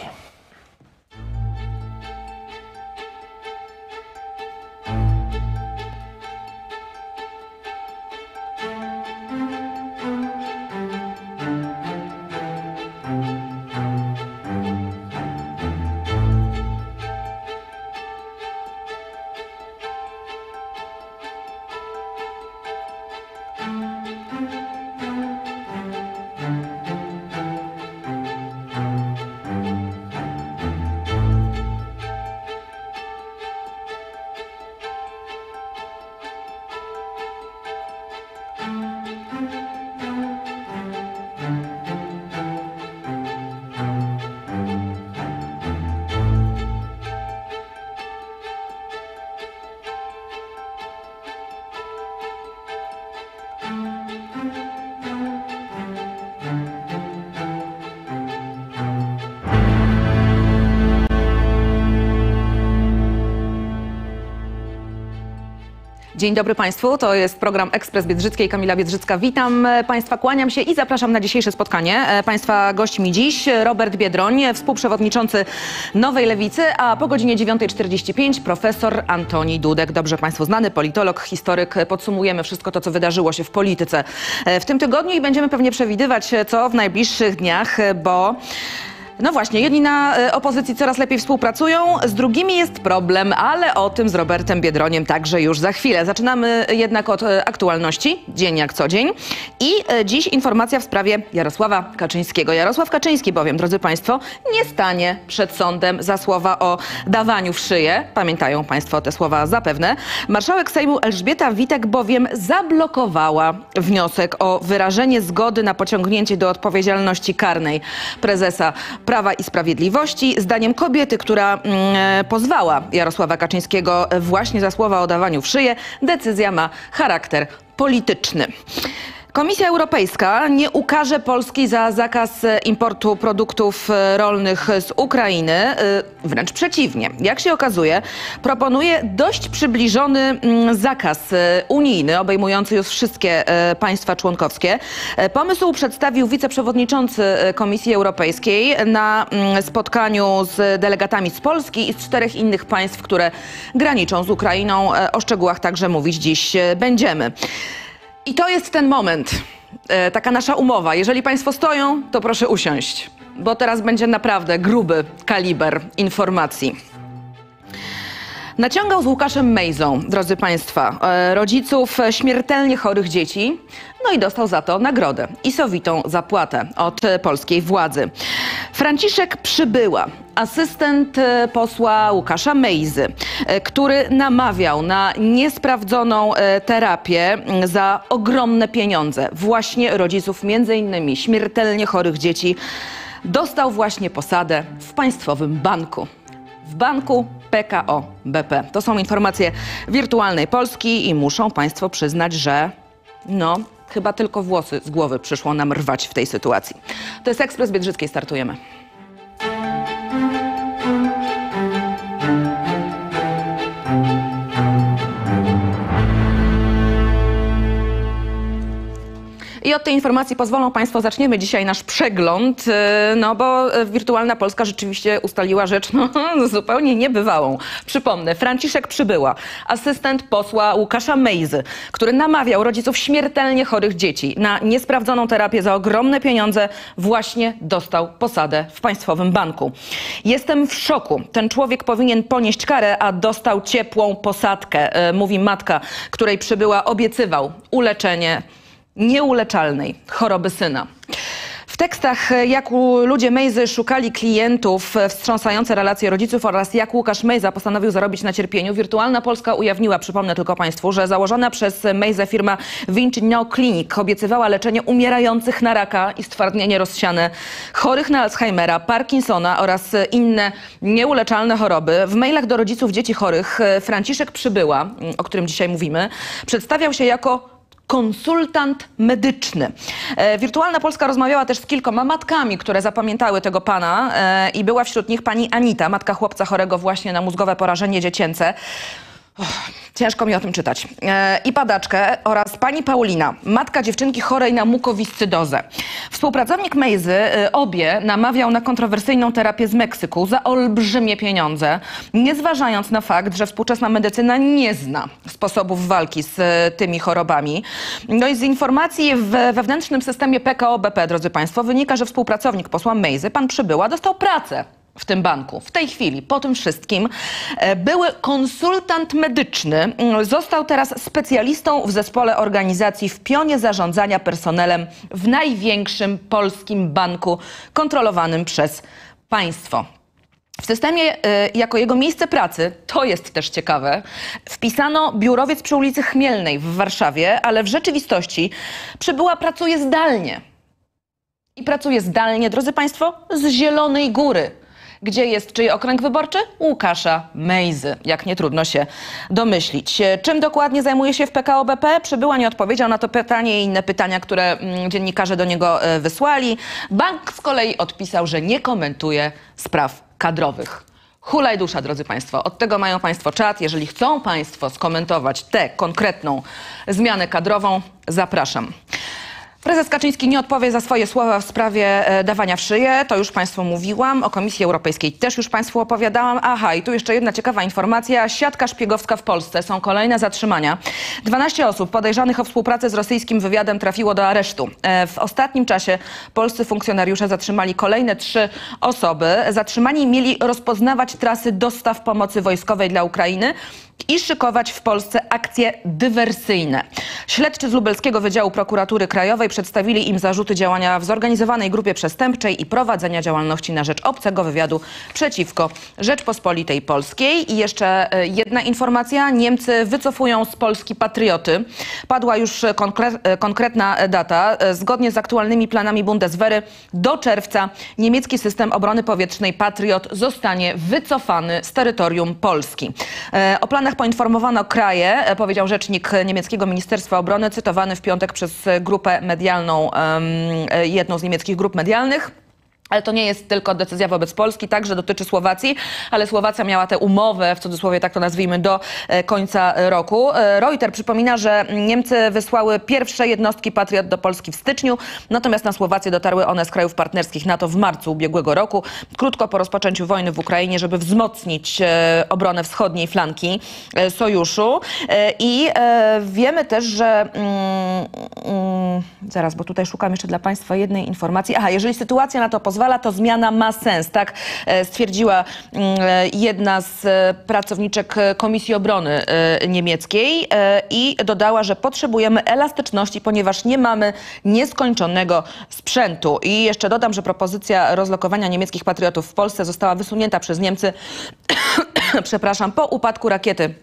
Dzień dobry Państwu, to jest program Ekspres Biedrzyckiej, Kamila Biedrzycka. Witam e, Państwa, kłaniam się i zapraszam na dzisiejsze spotkanie. E, Państwa gośćmi dziś Robert Biedroń, współprzewodniczący Nowej Lewicy, a po godzinie 9.45 profesor Antoni Dudek, dobrze Państwu znany politolog, historyk. Podsumujemy wszystko to, co wydarzyło się w polityce e, w tym tygodniu i będziemy pewnie przewidywać, co w najbliższych dniach, bo... No właśnie, jedni na e, opozycji coraz lepiej współpracują, z drugimi jest problem, ale o tym z Robertem Biedroniem także już za chwilę. Zaczynamy jednak od e, aktualności, dzień jak co dzień. I e, dziś informacja w sprawie Jarosława Kaczyńskiego. Jarosław Kaczyński bowiem, drodzy Państwo, nie stanie przed sądem za słowa o dawaniu w szyję. Pamiętają Państwo te słowa zapewne. Marszałek Sejmu Elżbieta Witek bowiem zablokowała wniosek o wyrażenie zgody na pociągnięcie do odpowiedzialności karnej prezesa Prawa i Sprawiedliwości. Zdaniem kobiety, która mm, pozwała Jarosława Kaczyńskiego właśnie za słowa o dawaniu w szyję, decyzja ma charakter polityczny. Komisja Europejska nie ukarze Polski za zakaz e, importu produktów e, rolnych z Ukrainy. E, Wręcz przeciwnie. Jak się okazuje, proponuje dość przybliżony mm, zakaz unijny, obejmujący już wszystkie państwa członkowskie. Pomysł przedstawił wiceprzewodniczący Komisji Europejskiej na mm, spotkaniu z delegatami z Polski i z czterech innych państw, które graniczą z Ukrainą. O szczegółach także mówić dziś będziemy. I to jest ten moment, e, taka nasza umowa. Jeżeli Państwo stoją, to proszę usiąść, bo teraz będzie naprawdę gruby kaliber informacji. Naciągał z Łukaszem Mejzą, drodzy Państwa, e, rodziców śmiertelnie chorych dzieci, no i dostał za to nagrodę i sowitą zapłatę od polskiej władzy. Franciszek Przybyła, asystent e, posła Łukasza Mejzy, e, który namawiał na niesprawdzoną terapię za ogromne pieniądze. Właśnie rodziców między innymi śmiertelnie chorych dzieci, dostał właśnie posadę w Państwowym Banku. W banku PKO BP. To są informacje wirtualnej Polski i muszą Państwo przyznać, że no, chyba tylko włosy z głowy przyszło nam rwać w tej sytuacji. To jest Ekspres Biedrzyckiej, startujemy. I od tej informacji pozwolą Państwo, zaczniemy dzisiaj nasz przegląd, e, no bo e, Wirtualna Polska rzeczywiście ustaliła rzecz *laughs* no, zupełnie niebywałą. Przypomnę, Franciszek Przybyła, asystent posła Łukasza Mejzy, który namawiał rodziców śmiertelnie chorych dzieci na niesprawdzoną terapię za ogromne pieniądze, właśnie dostał posadę w Państwowym Banku. Jestem w szoku. Ten człowiek powinien ponieść karę, a dostał ciepłą posadkę, e, mówi matka, której Przybyła obiecywał uleczenie nieuleczalnej choroby syna. W tekstach, e, jak ludzie Mejzy szukali klientów, e, wstrząsające relacje rodziców oraz jak Łukasz Mejza postanowił zarobić na cierpieniu, Wirtualna Polska ujawniła, przypomnę tylko Państwu, że założona przez Mejzę firma Vinci No Clinic obiecywała leczenie umierających na raka i stwardnienie rozsiane, chorych na Alzheimera, Parkinsona oraz inne nieuleczalne choroby. W mailach do rodziców dzieci chorych e, Franciszek Przybyła, m, o którym dzisiaj mówimy, przedstawiał się jako konsultant medyczny. E, Wirtualna Polska rozmawiała też z kilkoma matkami, które zapamiętały tego pana e, i była wśród nich pani Anita, matka chłopca chorego właśnie na mózgowe porażenie dziecięce. Ciężko mi o tym czytać. E, I padaczkę oraz pani Paulina, matka dziewczynki chorej na mukowiscydozę. Współpracownik Mejzy e, obie namawiał na kontrowersyjną terapię z Meksyku za olbrzymie pieniądze, nie zważając na fakt, że współczesna medycyna nie zna sposobów walki z e, tymi chorobami. No i z informacji w wewnętrznym systemie PKO BP, drodzy Państwo, wynika, że współpracownik posła Mejzy, pan Przybyła, dostał pracę w tym banku. W tej chwili, po tym wszystkim, e, były konsultant medyczny mm, został teraz specjalistą w zespole organizacji w pionie zarządzania personelem w największym polskim banku kontrolowanym przez państwo. W systemie e, jako jego miejsce pracy, to jest też ciekawe, wpisano biurowiec przy ulicy Chmielnej w Warszawie, ale w rzeczywistości przybyła pracuje zdalnie. I pracuje zdalnie, drodzy Państwo, z Zielonej Góry. Gdzie jest czyj okręg wyborczy? Łukasza Mejzy, jak nie trudno się domyślić. E, Czym dokładnie zajmuje się w PKO BP? Przybyła nie odpowiedział na to pytanie i inne pytania, które mm, dziennikarze do niego e, wysłali. Bank z kolei odpisał, że nie komentuje spraw kadrowych. Hulaj dusza, drodzy Państwo. Od tego mają Państwo czat. Jeżeli chcą Państwo skomentować tę konkretną zmianę kadrową, zapraszam. Prezes Kaczyński nie odpowie za swoje słowa w sprawie e, dawania w szyję. To już Państwu mówiłam. O Komisji Europejskiej też już Państwu opowiadałam. Aha, i tu jeszcze jedna ciekawa informacja. Siatka szpiegowska w Polsce. Są kolejne zatrzymania. 12 osób podejrzanych o współpracę z rosyjskim wywiadem trafiło do aresztu. E, W ostatnim czasie polscy funkcjonariusze zatrzymali kolejne trzy osoby. Zatrzymani mieli rozpoznawać trasy dostaw pomocy wojskowej dla Ukrainy i szykować w Polsce akcje dywersyjne. Śledczy z Lubelskiego Wydziału Prokuratury Krajowej przedstawili im zarzuty działania w zorganizowanej grupie przestępczej i prowadzenia działalności na rzecz obcego wywiadu przeciwko Rzeczpospolitej Polskiej. I jeszcze e, jedna informacja. Niemcy wycofują z Polski patrioty. Padła już konkre- e, konkretna data. E, Zgodnie z aktualnymi planami Bundeswehry do czerwca niemiecki system obrony powietrznej Patriot zostanie wycofany z terytorium Polski. E, O planach poinformowano kraje, e, powiedział rzecznik niemieckiego Ministerstwa Obrony, cytowany w piątek przez e, grupę medialną, e, jedną z niemieckich grup medialnych. Ale to nie jest tylko decyzja wobec Polski, także dotyczy Słowacji, ale Słowacja miała tę umowę, w cudzysłowie tak to nazwijmy, do e, końca roku. E, Reuter przypomina, że Niemcy wysłały pierwsze jednostki Patriot do Polski w styczniu, natomiast na Słowację dotarły one z krajów partnerskich NATO w marcu ubiegłego roku, krótko po rozpoczęciu wojny w Ukrainie, żeby wzmocnić e, obronę wschodniej flanki sojuszu. I wiemy też, że mm, mm, zaraz, bo tutaj szukam jeszcze dla Państwa jednej informacji. Aha, jeżeli sytuacja na to pozwala, to zmiana ma sens, tak e, stwierdziła mm, e, jedna z e, pracowniczek Komisji Obrony Niemieckiej i dodała, że potrzebujemy elastyczności, ponieważ nie mamy nieskończonego sprzętu. I jeszcze dodam, że propozycja rozlokowania niemieckich patriotów w Polsce została wysunięta przez Niemcy, *coughs* przepraszam, po upadku rakiety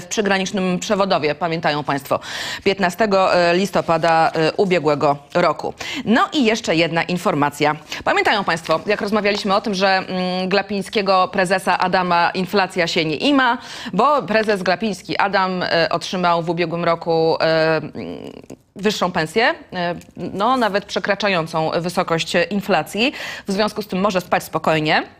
w przygranicznym przewodowie, pamiętają Państwo, 15 listopada e, ubiegłego roku. No i jeszcze jedna informacja. Pamiętają Państwo, jak rozmawialiśmy o tym, że mm, Glapińskiego prezesa Adama inflacja się nie ima, bo prezes Glapiński Adam e, otrzymał w ubiegłym roku e, mm, wyższą pensję, e, no nawet przekraczającą wysokość inflacji. W związku z tym może spać spokojnie.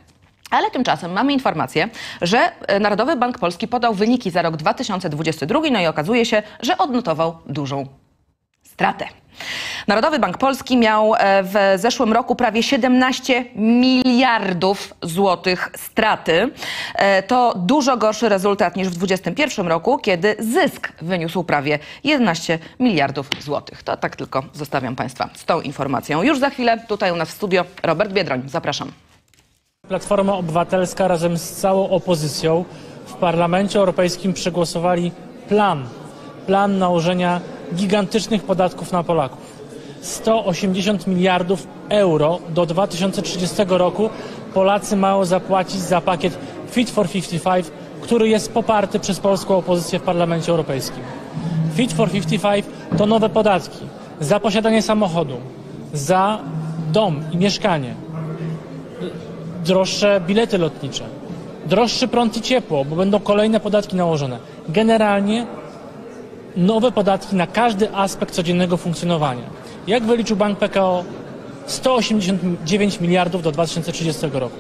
Ale tymczasem mamy informację, że e, Narodowy Bank Polski podał wyniki za rok 2022, no i okazuje się, że odnotował dużą stratę. Narodowy Bank Polski miał e, w zeszłym roku prawie 17 miliardów złotych straty. E, To dużo gorszy rezultat niż w 2021 roku, kiedy zysk wyniósł prawie 11 miliardów złotych. To tak tylko zostawiam Państwa z tą informacją. Już za chwilę tutaj u nas w studio Robert Biedroń. Zapraszam. Platforma Obywatelska razem z całą opozycją w Parlamencie Europejskim przegłosowali plan, plan nałożenia gigantycznych podatków na Polaków. 180 miliardów euro do 2030 roku Polacy mają zapłacić za pakiet Fit for 55, który jest poparty przez polską opozycję w Parlamencie Europejskim. Fit for 55 to nowe podatki za posiadanie samochodu, za dom i mieszkanie, droższe bilety lotnicze, droższy prąd i ciepło, bo będą kolejne podatki nałożone. Generalnie nowe podatki na każdy aspekt codziennego funkcjonowania. Jak wyliczył Bank PKO? 189 miliardów do 2030 roku.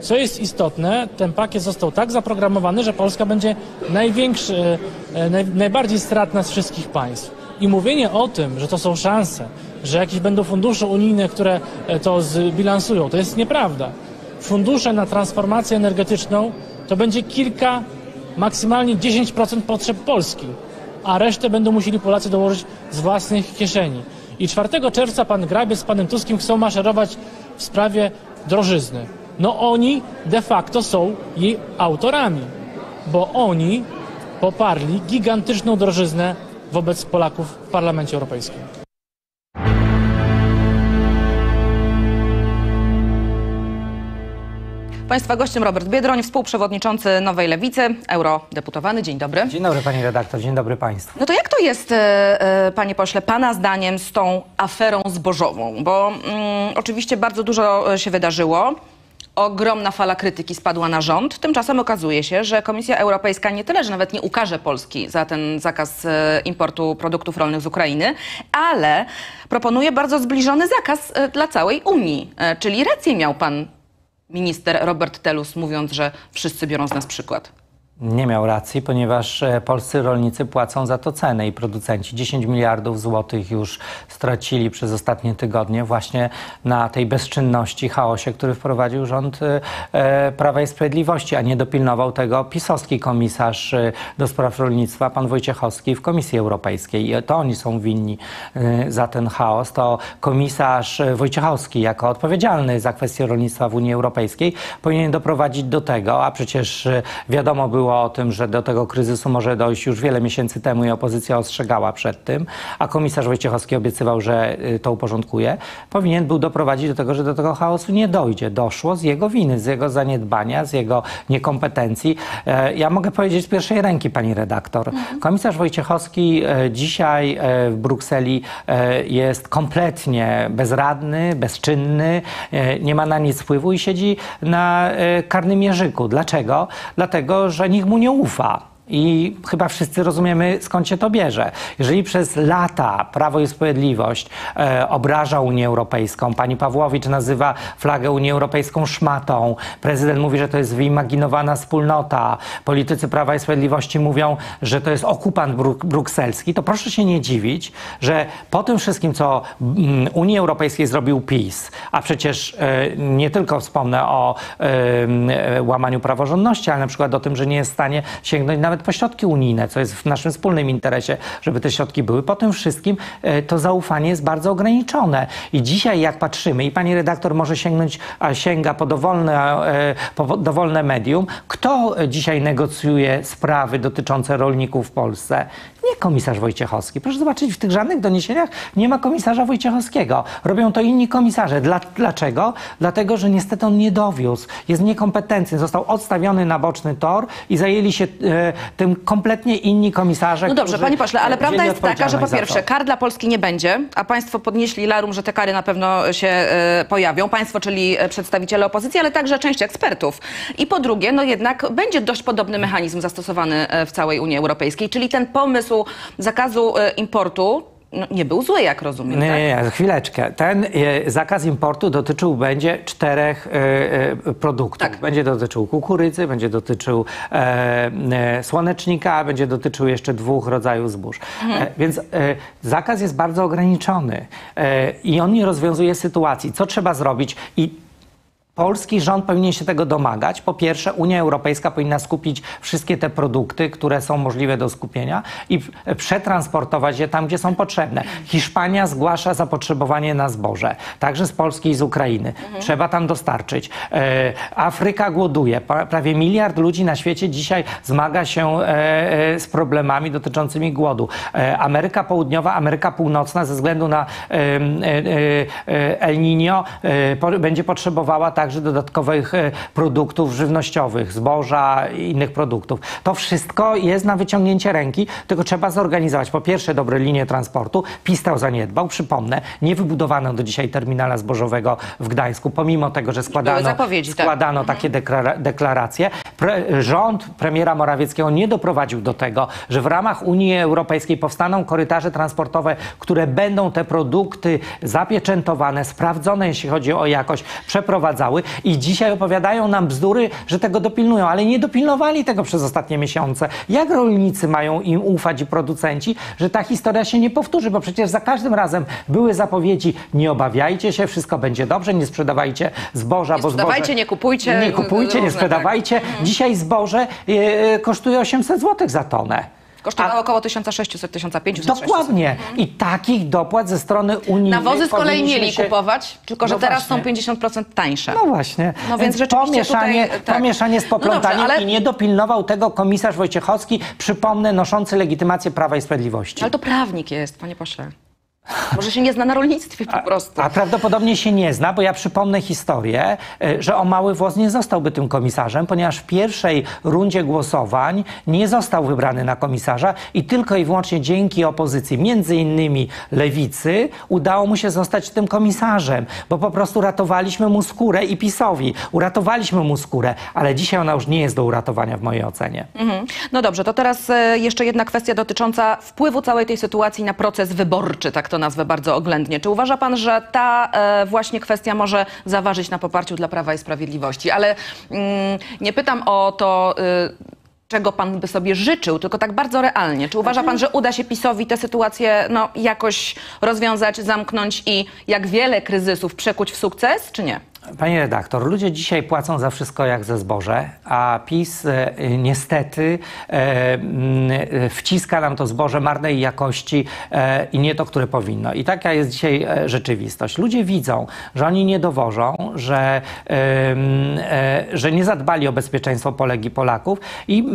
Co jest istotne, ten pakiet został tak zaprogramowany, że Polska będzie największy, e, naj, najbardziej stratna z wszystkich państw. I mówienie o tym, że to są szanse, że jakieś będą fundusze unijne, które e, to zbilansują, to jest nieprawda. Fundusze na transformację energetyczną to będzie kilka, maksymalnie 10% potrzeb Polski, a resztę będą musieli Polacy dołożyć z własnych kieszeni. I 4 czerwca pan Grabiec z panem Tuskiem chcą maszerować w sprawie drożyzny. No oni de facto są jej autorami, bo oni poparli gigantyczną drożyznę wobec Polaków w Parlamencie Europejskim. Państwa gościem Robert Biedroń, współprzewodniczący Nowej Lewicy, eurodeputowany. Dzień dobry. Dzień dobry pani redaktor, dzień dobry państwu. No to jak to jest, e, e, panie pośle, pana zdaniem z tą aferą zbożową? Bo mm, oczywiście bardzo dużo e, się wydarzyło. Ogromna fala krytyki spadła na rząd. Tymczasem okazuje się, że Komisja Europejska nie tyle, że nawet nie ukarze Polski za ten zakaz importu produktów rolnych z Ukrainy, ale proponuje bardzo zbliżony zakaz dla całej Unii. Czyli rację miał pan minister Robert Telus, mówiąc, że wszyscy biorą z nas przykład. Nie miał racji, ponieważ e, polscy rolnicy płacą za to cenę i producenci 10 miliardów złotych już stracili przez ostatnie tygodnie właśnie na tej bezczynności, chaosie, który wprowadził rząd e, e, Prawa i Sprawiedliwości, a nie dopilnował tego pisowski komisarz do spraw rolnictwa, pan Wojciechowski w Komisji Europejskiej. I to oni są winni za ten chaos. To komisarz Wojciechowski jako odpowiedzialny za kwestie rolnictwa w Unii Europejskiej powinien doprowadzić do tego, a przecież wiadomo było o tym, że do tego kryzysu może dojść już wiele miesięcy temu i opozycja ostrzegała przed tym, a komisarz Wojciechowski obiecywał, że y, to uporządkuje, powinien był doprowadzić do tego, że do tego chaosu nie dojdzie. Doszło z jego winy, z jego zaniedbania, z jego niekompetencji. E, Ja mogę powiedzieć z pierwszej ręki, pani redaktor. Komisarz Wojciechowski e, dzisiaj e, w Brukseli jest kompletnie bezradny, bezczynny, nie ma na nic wpływu i siedzi na karnym jeżyku. Dlaczego? Dlatego, że nikt mu nie ufa. I chyba wszyscy rozumiemy, skąd się to bierze. Jeżeli przez lata Prawo i Sprawiedliwość e, obraża Unię Europejską, pani Pawłowicz nazywa flagę Unii Europejską szmatą, prezydent mówi, że to jest wyimaginowana wspólnota, politycy Prawa i Sprawiedliwości mówią, że to jest okupant bruk brukselski, to proszę się nie dziwić, że po tym wszystkim, co mm, Unii Europejskiej zrobił PiS, a przecież e, nie tylko wspomnę o e, e, łamaniu praworządności, ale na przykład o tym, że nie jest w stanie sięgnąć nawet po środki unijne, co jest w naszym wspólnym interesie, żeby te środki były. Po tym wszystkim e, to zaufanie jest bardzo ograniczone. I dzisiaj jak patrzymy, i pani redaktor może sięgnąć, a sięga po dowolne, e, po dowolne medium, kto dzisiaj negocjuje sprawy dotyczące rolników w Polsce? Nie komisarz Wojciechowski. Proszę zobaczyć, w tych żadnych doniesieniach nie ma komisarza Wojciechowskiego. Robią to inni komisarze. Dla, dlaczego? Dlatego, że niestety on nie dowiózł. Jest niekompetentny. Został odstawiony na boczny tor i zajęli się e, tym kompletnie inni komisarze. No dobrze, panie pośle, ale prawda jest taka, że po pierwsze kar dla Polski nie będzie, a państwo podnieśli larum, że te kary na pewno się e, pojawią. Państwo, czyli e, przedstawiciele opozycji, ale także część ekspertów. I po drugie, no jednak będzie dość podobny mechanizm zastosowany w całej Unii Europejskiej, czyli ten pomysł zakazu e, importu no, nie był zły, jak rozumiem, Nie, tak? nie, nie, chwileczkę. Ten e, zakaz importu dotyczył będzie czterech e, e, produktów. Tak. Będzie dotyczył kukurydzy, będzie dotyczył e, słonecznika, będzie dotyczył jeszcze dwóch rodzajów zbóż. Mhm. Więc zakaz jest bardzo ograniczony i on nie rozwiązuje sytuacji. Co trzeba zrobić? I Polski rząd powinien się tego domagać. Po pierwsze, Unia Europejska powinna skupić wszystkie te produkty, które są możliwe do skupienia i przetransportować je tam, gdzie są potrzebne. Hiszpania zgłasza zapotrzebowanie na zboże, także z Polski i z Ukrainy. Trzeba tam dostarczyć. E, Afryka głoduje. Prawie miliard ludzi na świecie dzisiaj zmaga się e, e, z problemami dotyczącymi głodu. Ameryka Południowa, Ameryka Północna ze względu na El Niño będzie potrzebowała także dodatkowych e, produktów żywnościowych, zboża i innych produktów. To wszystko jest na wyciągnięcie ręki, tylko trzeba zorganizować po pierwsze dobre linie transportu. PiS to zaniedbał, przypomnę, nie wybudowano do dzisiaj terminala zbożowego w Gdańsku, pomimo tego, że składano, tak. składano takie deklara- deklaracje. Pre, rząd premiera Morawieckiego nie doprowadził do tego, że w ramach Unii Europejskiej powstaną korytarze transportowe, które będą te produkty zapieczętowane, sprawdzone, jeśli chodzi o jakość, przeprowadzały i dzisiaj opowiadają nam bzdury, że tego dopilnują, ale nie dopilnowali tego przez ostatnie miesiące. Jak rolnicy mają im ufać i producenci, że ta historia się nie powtórzy, bo przecież za każdym razem były zapowiedzi, nie obawiajcie się, wszystko będzie dobrze, nie sprzedawajcie zboża, Nie bo sprzedawajcie, zboże... nie kupujcie, Nie kupujcie, nie tak. sprzedawajcie. Dzisiaj zboże e, kosztuje 800 zł za tonę. Kosztowało około 1600-1500 Dokładnie. I takich dopłat ze strony Unii Nawozy z kolei powinniśmy mieli się- kupować, tylko że No teraz właśnie. są 50% tańsze. No właśnie. No więc rzeczywiście pomieszanie, tutaj, tak. pomieszanie z No dobrze, poplątaniem ale- i nie dopilnował tego komisarz Wojciechowski, przypomnę, noszący legitymację Prawa i Sprawiedliwości. Ale to prawnik jest, panie pośle. Może się nie zna na rolnictwie po prostu. A prawdopodobnie się nie zna, bo ja przypomnę historię, e, że o mały włos nie zostałby tym komisarzem, ponieważ w pierwszej rundzie głosowań nie został wybrany na komisarza i tylko i wyłącznie dzięki opozycji, między innymi lewicy, udało mu się zostać tym komisarzem, bo po prostu ratowaliśmy mu skórę i PiSowi. Uratowaliśmy mu skórę, ale dzisiaj ona już nie jest do uratowania w mojej ocenie. Mhm. No dobrze, to teraz e, jeszcze jedna kwestia dotycząca wpływu całej tej sytuacji na proces wyborczy, tak to nazwę bardzo oględnie. Czy uważa pan, że ta e, właśnie kwestia może zaważyć na poparciu dla Prawa i Sprawiedliwości? Ale mm, nie pytam o to... y, czego pan by sobie życzył, tylko tak bardzo realnie. Czy uważa pan, że uda się PiSowi tę sytuację no, jakoś rozwiązać, zamknąć i jak wiele kryzysów przekuć w sukces, czy nie? Pani redaktor, ludzie dzisiaj płacą za wszystko jak za zboże, a PiS e, niestety e, wciska nam to zboże marnej jakości e, i nie to, które powinno. I taka jest dzisiaj rzeczywistość. Ludzie widzą, że oni nie dowożą, że, że nie zadbali o bezpieczeństwo Polek i Polaków i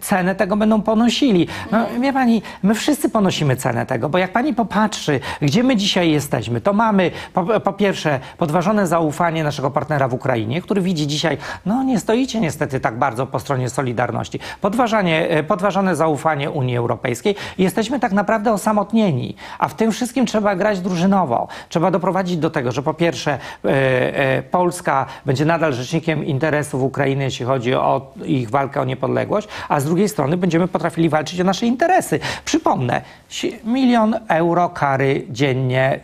cenę tego będą ponosili. No, wie pani, my wszyscy ponosimy cenę tego, bo jak pani popatrzy, gdzie my dzisiaj jesteśmy, to mamy po, po pierwsze podważone zaufanie naszego partnera w Ukrainie, który widzi dzisiaj, no nie stoicie niestety tak bardzo po stronie Solidarności. Podważanie, e, podważone zaufanie Unii Europejskiej jesteśmy tak naprawdę osamotnieni. A w tym wszystkim trzeba grać drużynowo. Trzeba doprowadzić do tego, że po pierwsze e, e, Polska będzie nadal rzecznikiem interesów Ukrainy, jeśli chodzi o ich walkę o niepodległość, a z drugiej strony będziemy potrafili walczyć o nasze interesy. Przypomnę, milion euro kary dziennie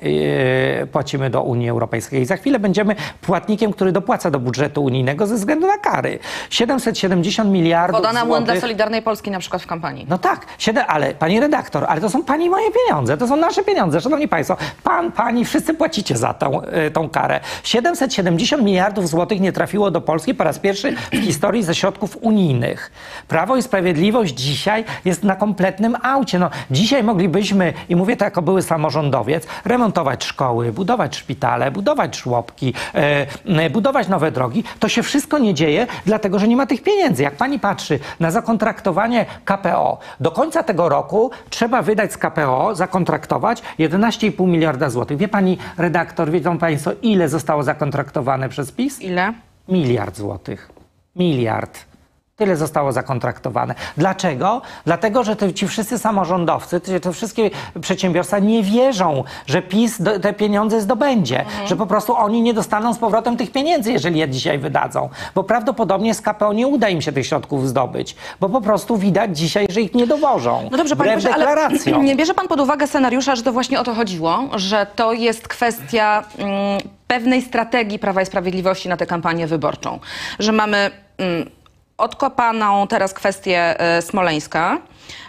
płacimy do Unii Europejskiej. I za chwilę będziemy płatnikiem, który dopłaca do budżetu unijnego ze względu na kary. 770 miliardów Woda na młyn dla złotych. Solidarnej Polski na przykład w kampanii. No tak, ale pani redaktor, ale to są pani moje pieniądze, to są nasze pieniądze, szanowni państwo. Pan, pani, wszyscy płacicie za tą, y, tą karę. 770 miliardów złotych nie trafiło do Polski po raz pierwszy w historii ze środków unijnych. Prawo i Sprawiedliwość dzisiaj jest na kompletnym aucie. No, dzisiaj moglibyśmy, i mówię to jako były samorządowiec, remontować szkoły, budować szpitale, budować żłobki, e, e, budować nowe drogi. To się wszystko nie dzieje, dlatego że nie ma tych pieniędzy. Jak pani patrzy na zakontraktowanie KPO, do końca tego roku trzeba wydać z KPO, zakontraktować 11,5 miliarda złotych. Wie pani redaktor, wiedzą państwo, ile zostało zakontraktowane przez PiS? Ile? Miliard złotych. Miliard. Tyle zostało zakontraktowane. Dlaczego? Dlatego, że te, ci wszyscy samorządowcy, te, wszystkie przedsiębiorstwa nie wierzą, że PiS do, te pieniądze zdobędzie, że po prostu oni nie dostaną z powrotem tych pieniędzy, jeżeli je dzisiaj wydadzą. Bo prawdopodobnie z KPO nie uda im się tych środków zdobyć, bo po prostu widać dzisiaj, że ich nie dowożą. No dobrze, panie pośle, ale *clears throat* nie bierze pan pod uwagę scenariusza, że to właśnie o to chodziło, że to jest kwestia mm, pewnej strategii Prawa i Sprawiedliwości na tę kampanię wyborczą. Że mamy mm, odkopaną teraz kwestię e, Smoleńska.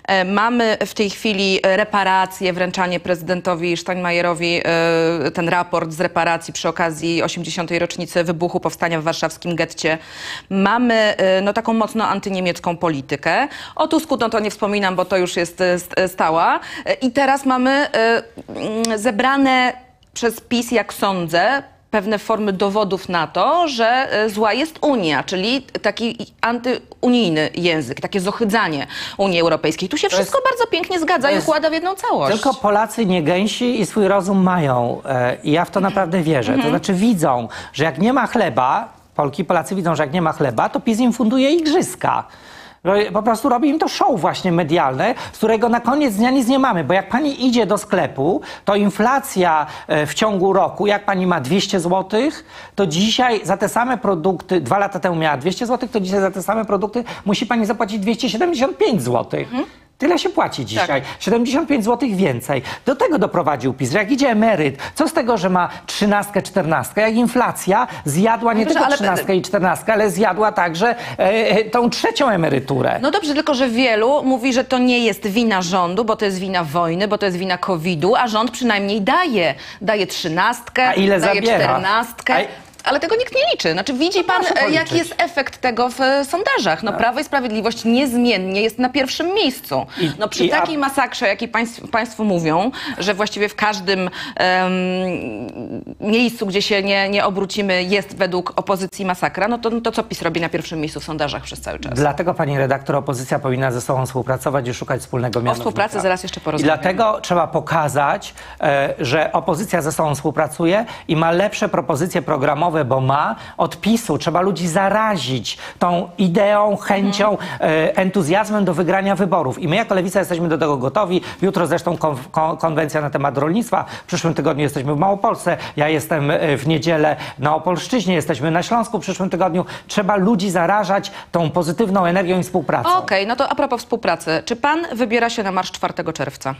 E, Mamy w tej chwili reparacje, wręczanie prezydentowi Steinmeierowi e, ten raport z reparacji przy okazji 80. rocznicy wybuchu powstania w warszawskim getcie. Mamy no, taką mocno antyniemiecką politykę. O Tusku no, to nie wspominam, bo to już jest st- stała. I teraz mamy zebrane przez PiS, jak sądzę, pewne formy dowodów na to, że e, zła jest Unia, czyli taki antyunijny język, takie zohydzanie Unii Europejskiej. Tu się wszystko bardzo pięknie zgadza i jest- układa w jedną całość. Tylko Polacy nie gęsi i swój rozum mają. E, I ja w to naprawdę wierzę. Mhm. To znaczy widzą, że jak nie ma chleba, Polki Polacy widzą, że jak nie ma chleba, to PiS im funduje igrzyska. Po prostu robi im to show właśnie medialne, z którego na koniec dnia nic nie mamy. Bo jak pani idzie do sklepu, to inflacja e, w ciągu roku, jak pani ma 200 zł, to dzisiaj za te same produkty, dwa lata temu miała 200 zł, to dzisiaj za te same produkty musi pani zapłacić 275 zł. Tyle się płaci dzisiaj. 75 zł więcej. Do tego doprowadził PiS, że jak idzie emeryt, co z tego, że ma trzynastkę, czternastkę, jak inflacja zjadła nie dobrze, tylko ale- trzynastkę i czternastkę, ale zjadła także e, e, tą trzecią emeryturę. No dobrze, tylko że wielu mówi, że to nie jest wina rządu, bo to jest wina wojny, bo to jest wina COVID-u, a rząd przynajmniej daje. Daje trzynastkę, daje zabiera? czternastkę. A- Ale tego nikt nie liczy. Znaczy widzi pan, proszę e, policzyć. jaki jest efekt tego w e, sondażach. No Prawo i Sprawiedliwość niezmiennie jest na pierwszym miejscu. I- No przy i a- takiej masakrze, jakiej państw, państwo mówią, że właściwie w każdym em, miejscu, gdzie się nie, nie obrócimy, jest według opozycji masakra, no to, to co PiS robi na pierwszym miejscu w sondażach przez cały czas? Dlatego, pani redaktor, opozycja powinna ze sobą współpracować i szukać wspólnego mianownika. współpracy zaraz jeszcze I porozmawiamy. dlatego trzeba pokazać, e, że opozycja ze sobą współpracuje i ma lepsze propozycje programowe, bo ma od PiSu. Trzeba ludzi zarazić tą ideą, chęcią, e, entuzjazmem do wygrania wyborów. I my jako Lewica jesteśmy do tego gotowi. Jutro zresztą kon, kon, konwencja na temat rolnictwa. W przyszłym tygodniu jesteśmy w Małopolsce. Ja jestem e, w niedzielę na Opolszczyźnie. Jesteśmy na Śląsku w przyszłym tygodniu. Trzeba ludzi zarażać tą pozytywną energią i współpracą. Okej, no to a propos współpracy. Czy pan wybiera się na marsz 4 czerwca?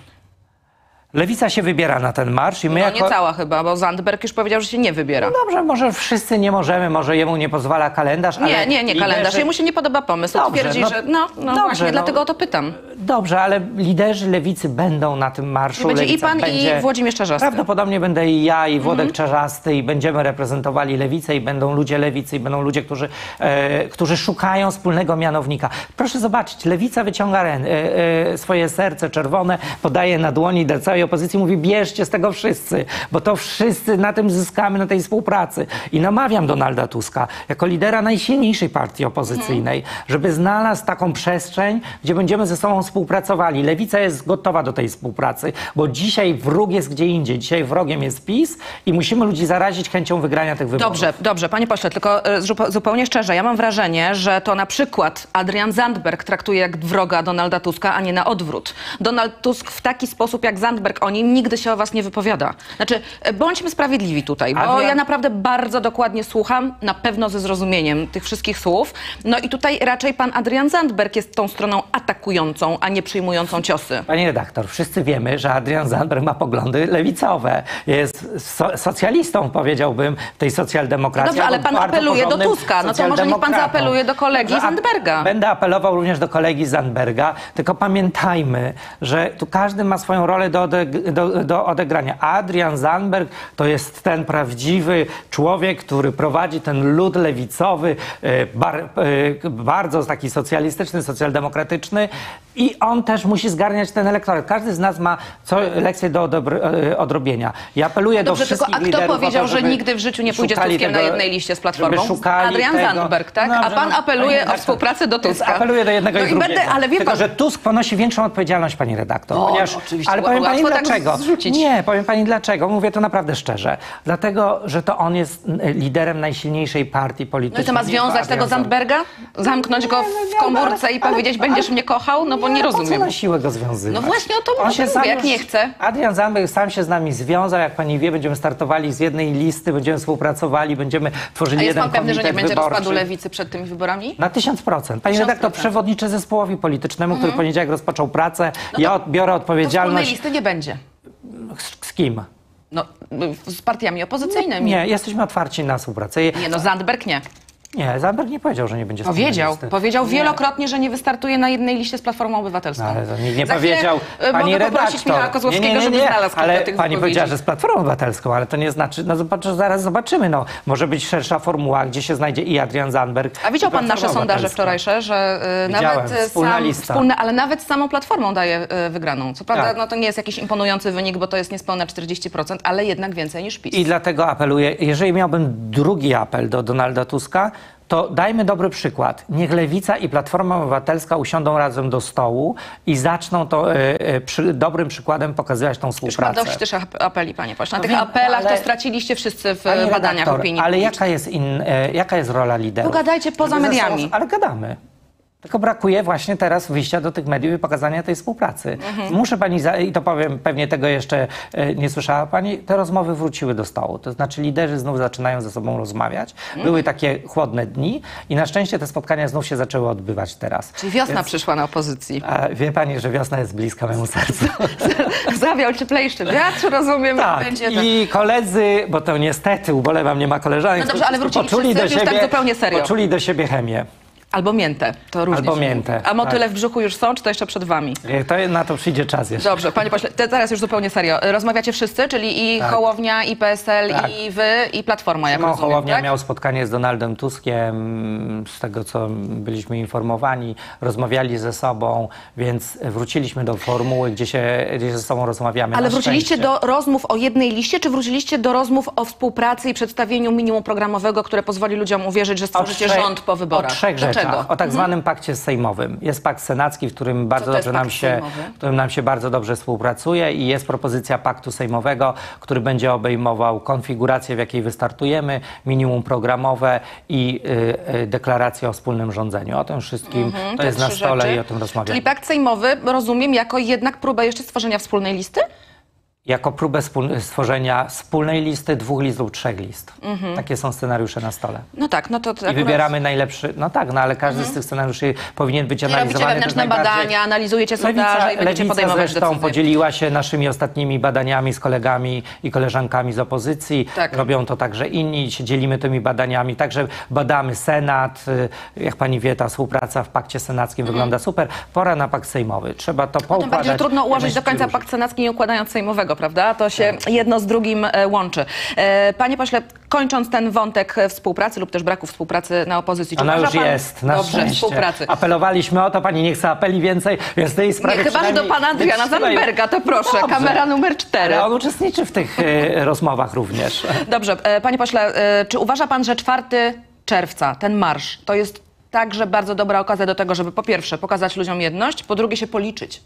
Lewica się wybiera na ten marsz i my No jako... nie cała chyba, bo Zandberg już powiedział, że się nie wybiera. Dobrze, może wszyscy nie możemy, może jemu nie pozwala kalendarz, ale... Nie, nie, nie kalendarz. Jemu się nie podoba pomysł. Dobrze, Twierdzi, no- że no, no dobrze, właśnie, no. dlatego o to pytam. Dobrze, ale liderzy lewicy będą na tym marszu. Będzie i Lewica pan, i. Włodzimierz Czarzasty. Prawdopodobnie będę i ja, i Włodek Czarzasty, i będziemy reprezentowali lewicę, i będą ludzie lewicy, i będą ludzie, którzy, e, którzy szukają wspólnego mianownika. Proszę zobaczyć, lewica wyciąga ren, e, e, swoje serce czerwone, podaje na dłoni do całej opozycji, mówi bierzcie z tego wszyscy, bo to wszyscy na tym zyskamy, na tej współpracy. I namawiam Donalda Tuska, jako lidera najsilniejszej partii opozycyjnej, żeby znalazł taką przestrzeń, gdzie będziemy ze sobą współpracowali. Lewica jest gotowa do tej współpracy, bo dzisiaj wróg jest gdzie indziej. Dzisiaj wrogiem jest PiS i musimy ludzi zarazić chęcią wygrania tych wyborów. Dobrze, dobrze, panie pośle, tylko e, zupełnie szczerze, ja mam wrażenie, że to na przykład Adrian Zandberg traktuje jak wroga Donalda Tuska, a nie na odwrót. Donald Tusk w taki sposób jak Zandberg o nim nigdy się o was nie wypowiada. Znaczy, e, bądźmy sprawiedliwi tutaj, bo Adrian- ja naprawdę bardzo dokładnie słucham, na pewno ze zrozumieniem tych wszystkich słów. No i tutaj raczej pan Adrian Zandberg jest tą stroną atakującą, a nie przyjmującą ciosy. Pani redaktor, wszyscy wiemy, że Adrian Zandberg ma poglądy lewicowe. Jest so, socjalistą, powiedziałbym, tej socjaldemokracji. Dobrze, ale pan apeluje do Tuska. No to może niech pan zaapeluje do kolegi a- Zandberga. Będę apelował również do kolegi Zandberga, tylko pamiętajmy, że tu każdy ma swoją rolę do, do, do odegrania. Adrian Zandberg to jest ten prawdziwy człowiek, który prowadzi ten lud lewicowy, e, bar, e, bardzo taki socjalistyczny, socjaldemokratyczny i on też musi zgarniać ten elektorat. Każdy z nas ma co, lekcję do e, odrobienia. Ja apeluję do Dobrze, tylko wszystkich a kto powiedział, to, że nigdy w życiu nie pójdzie z szukali Tuskiem na tego- jednej liście z Platformą? Adrian tego. Zandberg, tak? Dobrze, a pan no, apeluje pani o współpracę do Tuska. Apeluję do jednego no i i drugiego. będę, ale wie Tylko, pan, że Tusk ponosi większą odpowiedzialność, pani redaktor. O, ponieważ, oczywiście, ale powiem pani łatwo tak dlaczego. zrzucić. Nie, powiem pani dlaczego. Mówię to naprawdę szczerze. Dlatego, że to on jest liderem najsilniejszej partii no politycznej. i to ma związać tego Zandberg. Zandberga? Zamknąć go w komórce i powiedzieć, będziesz mnie kochał? No bo nie Po co rozumiem. na siłę go związywać? No właśnie o to On mówię, się sam jak nie chce. Adrian Zandberg sam się z nami związał, jak pani wie, będziemy startowali z jednej listy, będziemy współpracowali, będziemy tworzyli A jest jeden pan pewny, że nie będzie wyborczy. rozpadu lewicy przed tymi wyborami? Na tysiąc procent. Pani redaktor, przewodniczy zespołowi politycznemu, który w poniedziałek rozpoczął pracę. No ja to- od, biorę To wspólnej odpowiedzialność. listy nie będzie. Z, z kim? No, z partiami opozycyjnymi. Nie, jesteśmy otwarci na współpracę. Nie, no Zandberg nie. Nie, Zandberg nie powiedział, że nie będzie Powiedział. listy. Powiedział Nie. wielokrotnie, że nie wystartuje na jednej liście z Platformą Obywatelską. No, ale to nie, nie Za chwilę, powiedział e, pani mogę redaktor. poprosić Michała Kozłowskiego, żeby znalazł ale kilka tych pani wypowiedzi. powiedziała, że z Platformą Obywatelską, ale to nie znaczy, no zobacz, zaraz zobaczymy, no. Może być szersza formuła, gdzie się znajdzie i Adrian Zandberg. A widział i pan nasze sondaże Obywatelska. wczorajsze, że y, Widziałem, nawet y, wspólna sam, lista. wspólne, ale nawet z samą platformą daje y, wygraną. Co prawda Tak. no, to nie jest jakiś imponujący wynik, bo to jest niespełna 40%, ale jednak więcej niż PiS. I dlatego apeluję, jeżeli miałbym drugi apel do Donalda Tuska, to dajmy dobry przykład. Niech Lewica i Platforma Obywatelska usiądą razem do stołu i zaczną to e, e, przy, dobrym przykładem pokazywać tą Już ma współpracę. dość też ap- apeli, panie pośle. Na No tych wiem, apelach ale- to straciliście wszyscy w y, badaniach redaktor, opinii Ale jaka jest, in, e, jaka jest rola liderów? Pogadajcie poza mediami. Ale gadamy. Tylko brakuje właśnie teraz wyjścia do tych mediów i pokazania tej współpracy. Mhm. Muszę pani, za, i to powiem, pewnie tego jeszcze e, nie słyszała pani, te rozmowy wróciły do stołu. To znaczy liderzy znów zaczynają ze sobą rozmawiać. Mhm. Były takie chłodne dni i na szczęście te spotkania znów się zaczęły odbywać teraz. Czyli wiosna przyszła na opozycji. A wie pani, że wiosna jest bliska memu sercu. *laughs* Zawiał cieplejszy wiatr, rozumiem. Tak, będzie tak. i koledzy, bo to niestety, ubolewam, nie ma koleżanek, No dobrze, ale wrócili poczuli do tak siebie, zupełnie serio. Poczuli do siebie chemię. Albo miętę, to różnie. Albo miętę. A motyle tak. w brzuchu już są, czy to jeszcze przed wami? E, To na to przyjdzie czas jeszcze. Dobrze, panie pośle, te, teraz już zupełnie serio. Rozmawiacie wszyscy, czyli i Tak. Hołownia, i PSL, Tak. i wy, i Platforma, jak Szymon rozumiem, Hołownia tak? miał spotkanie z Donaldem Tuskiem, z tego co byliśmy informowani, rozmawiali ze sobą, więc wróciliśmy do formuły, gdzie się, gdzie ze sobą rozmawiamy. Ale wróciliście do rozmów o jednej liście, czy wróciliście do rozmów o współpracy i przedstawieniu minimum programowego, które pozwoli ludziom uwierzyć, że stworzycie trzech- rząd po wyborach? O trzech do rzeczach. Czego? O tak zwanym pakcie sejmowym. Jest pakt senacki, w którym bardzo to dobrze nam się, sejmowy? w którym nam się bardzo dobrze współpracuje i jest propozycja paktu sejmowego, który będzie obejmował konfigurację, w jakiej wystartujemy, minimum programowe i y, y, deklarację o wspólnym rządzeniu. O tym wszystkim to Mhm, Te jest na trzy stole rzeczy. i o tym rozmawiamy. Czyli pakt sejmowy rozumiem jako jednak próbę jeszcze stworzenia wspólnej listy? Jako próbę wspól- stworzenia wspólnej listy, dwóch list lub trzech list. Takie są scenariusze na stole. No tak, no to, to I wybieramy najlepszy, no tak, no ale każdy z tych scenariuszy powinien być I robicie analizowany też wewnętrzne najbardziej. badania, analizujecie sondaże Lewica, i będziecie Lewica podejmować zresztą decyzje. podzieliła się naszymi ostatnimi badaniami z kolegami i koleżankami z opozycji. Tak. Robią to także inni, się dzielimy tymi badaniami. Także badamy Senat. y, Jak pani wie, ta współpraca w pakcie senackim wygląda super. Pora na pakt sejmowy. Trzeba to Tym poukładać. bardziej, trudno ułożyć do końca pakt senacki, nie układając sejmowego, prawda? To się jedno z drugim e, łączy. E, Panie pośle, kończąc ten wątek e, współpracy lub też braku współpracy na opozycji, czy Ona uważa już pan... jest, na Dobrze, szczęście. współpracy. Apelowaliśmy o to, pani nie chce apeli więcej, więc w tej sprawie Nie, chyba, że do przynajmniej pana Adriana wytrzymaj. Zandberga, to proszę, Dobrze. kamera numer cztery. Ale on uczestniczy w tych e, rozmowach również. Dobrze, e, panie pośle, e, czy uważa pan, że 4 czerwca, ten marsz, to jest także bardzo dobra okazja do tego, żeby po pierwsze pokazać ludziom jedność, po drugie się policzyć?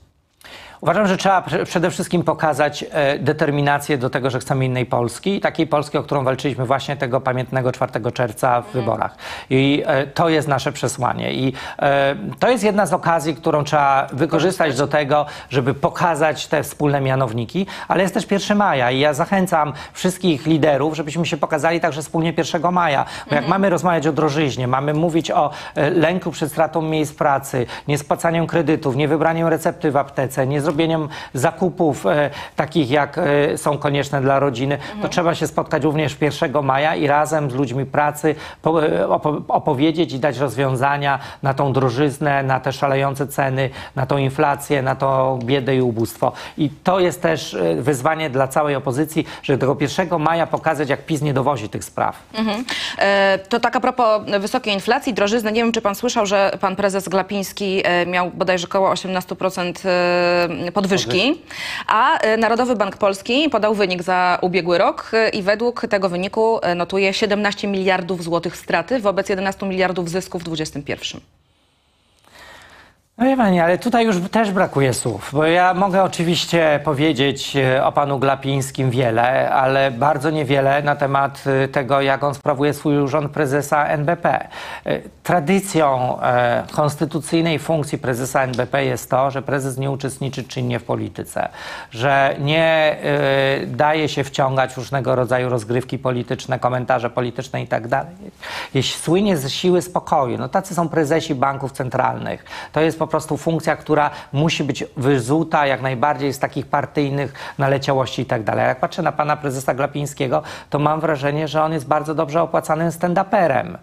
Uważam, że trzeba prze- przede wszystkim pokazać e, determinację do tego, że chcemy innej Polski, takiej Polski, o którą walczyliśmy właśnie tego pamiętnego 4 czerwca w wyborach. I e, to jest nasze przesłanie. I e, to jest jedna z okazji, którą trzeba wykorzystać do tego, żeby pokazać te wspólne mianowniki, ale jest też 1 maja i ja zachęcam wszystkich liderów, żebyśmy się pokazali także wspólnie 1 maja. Bo jak mamy rozmawiać o drożyźnie, mamy mówić o lęku przed stratą miejsc pracy, niespłacaniem kredytów, niewybraniem recepty w aptece, nie zrobieniem zakupów e, takich, jak e, są konieczne dla rodziny, to trzeba się spotkać również 1 maja i razem z ludźmi pracy e, opo- opowiedzieć i dać rozwiązania na tą drożyznę, na te szalejące ceny, na tą inflację, na to biedę i ubóstwo. I to jest też wyzwanie dla całej opozycji, żeby tego 1 maja pokazać, jak PiS nie dowozi tych spraw. E, To tak a propos wysokiej inflacji, drożyzny. Nie wiem, czy pan słyszał, że pan prezes Glapiński miał bodajże około 18% e, podwyżki, a e, Narodowy Bank Polski podał wynik za ubiegły rok e, i według tego wyniku e, notuje 17 miliardów złotych straty wobec 11 miliardów zysku w 2021. No wie pani, ale tutaj już też brakuje słów, bo ja mogę oczywiście powiedzieć e, o panu Glapińskim wiele, ale bardzo niewiele na temat e, tego, jak on sprawuje swój urząd prezesa NBP. E, Tradycją konstytucyjnej funkcji prezesa NBP jest to, że prezes nie uczestniczy czynnie w polityce, że nie daje się wciągać w różnego rodzaju rozgrywki polityczne, komentarze polityczne i tak. Jeśli słynie ze siły spokoju, no tacy są prezesi banków centralnych. To jest po prostu funkcja, która musi być wyzuta jak najbardziej z takich partyjnych naleciałości i tak dalej. Jak patrzę na pana prezesa Glapińskiego, to mam wrażenie, że on jest bardzo dobrze opłacanym stand-uperem.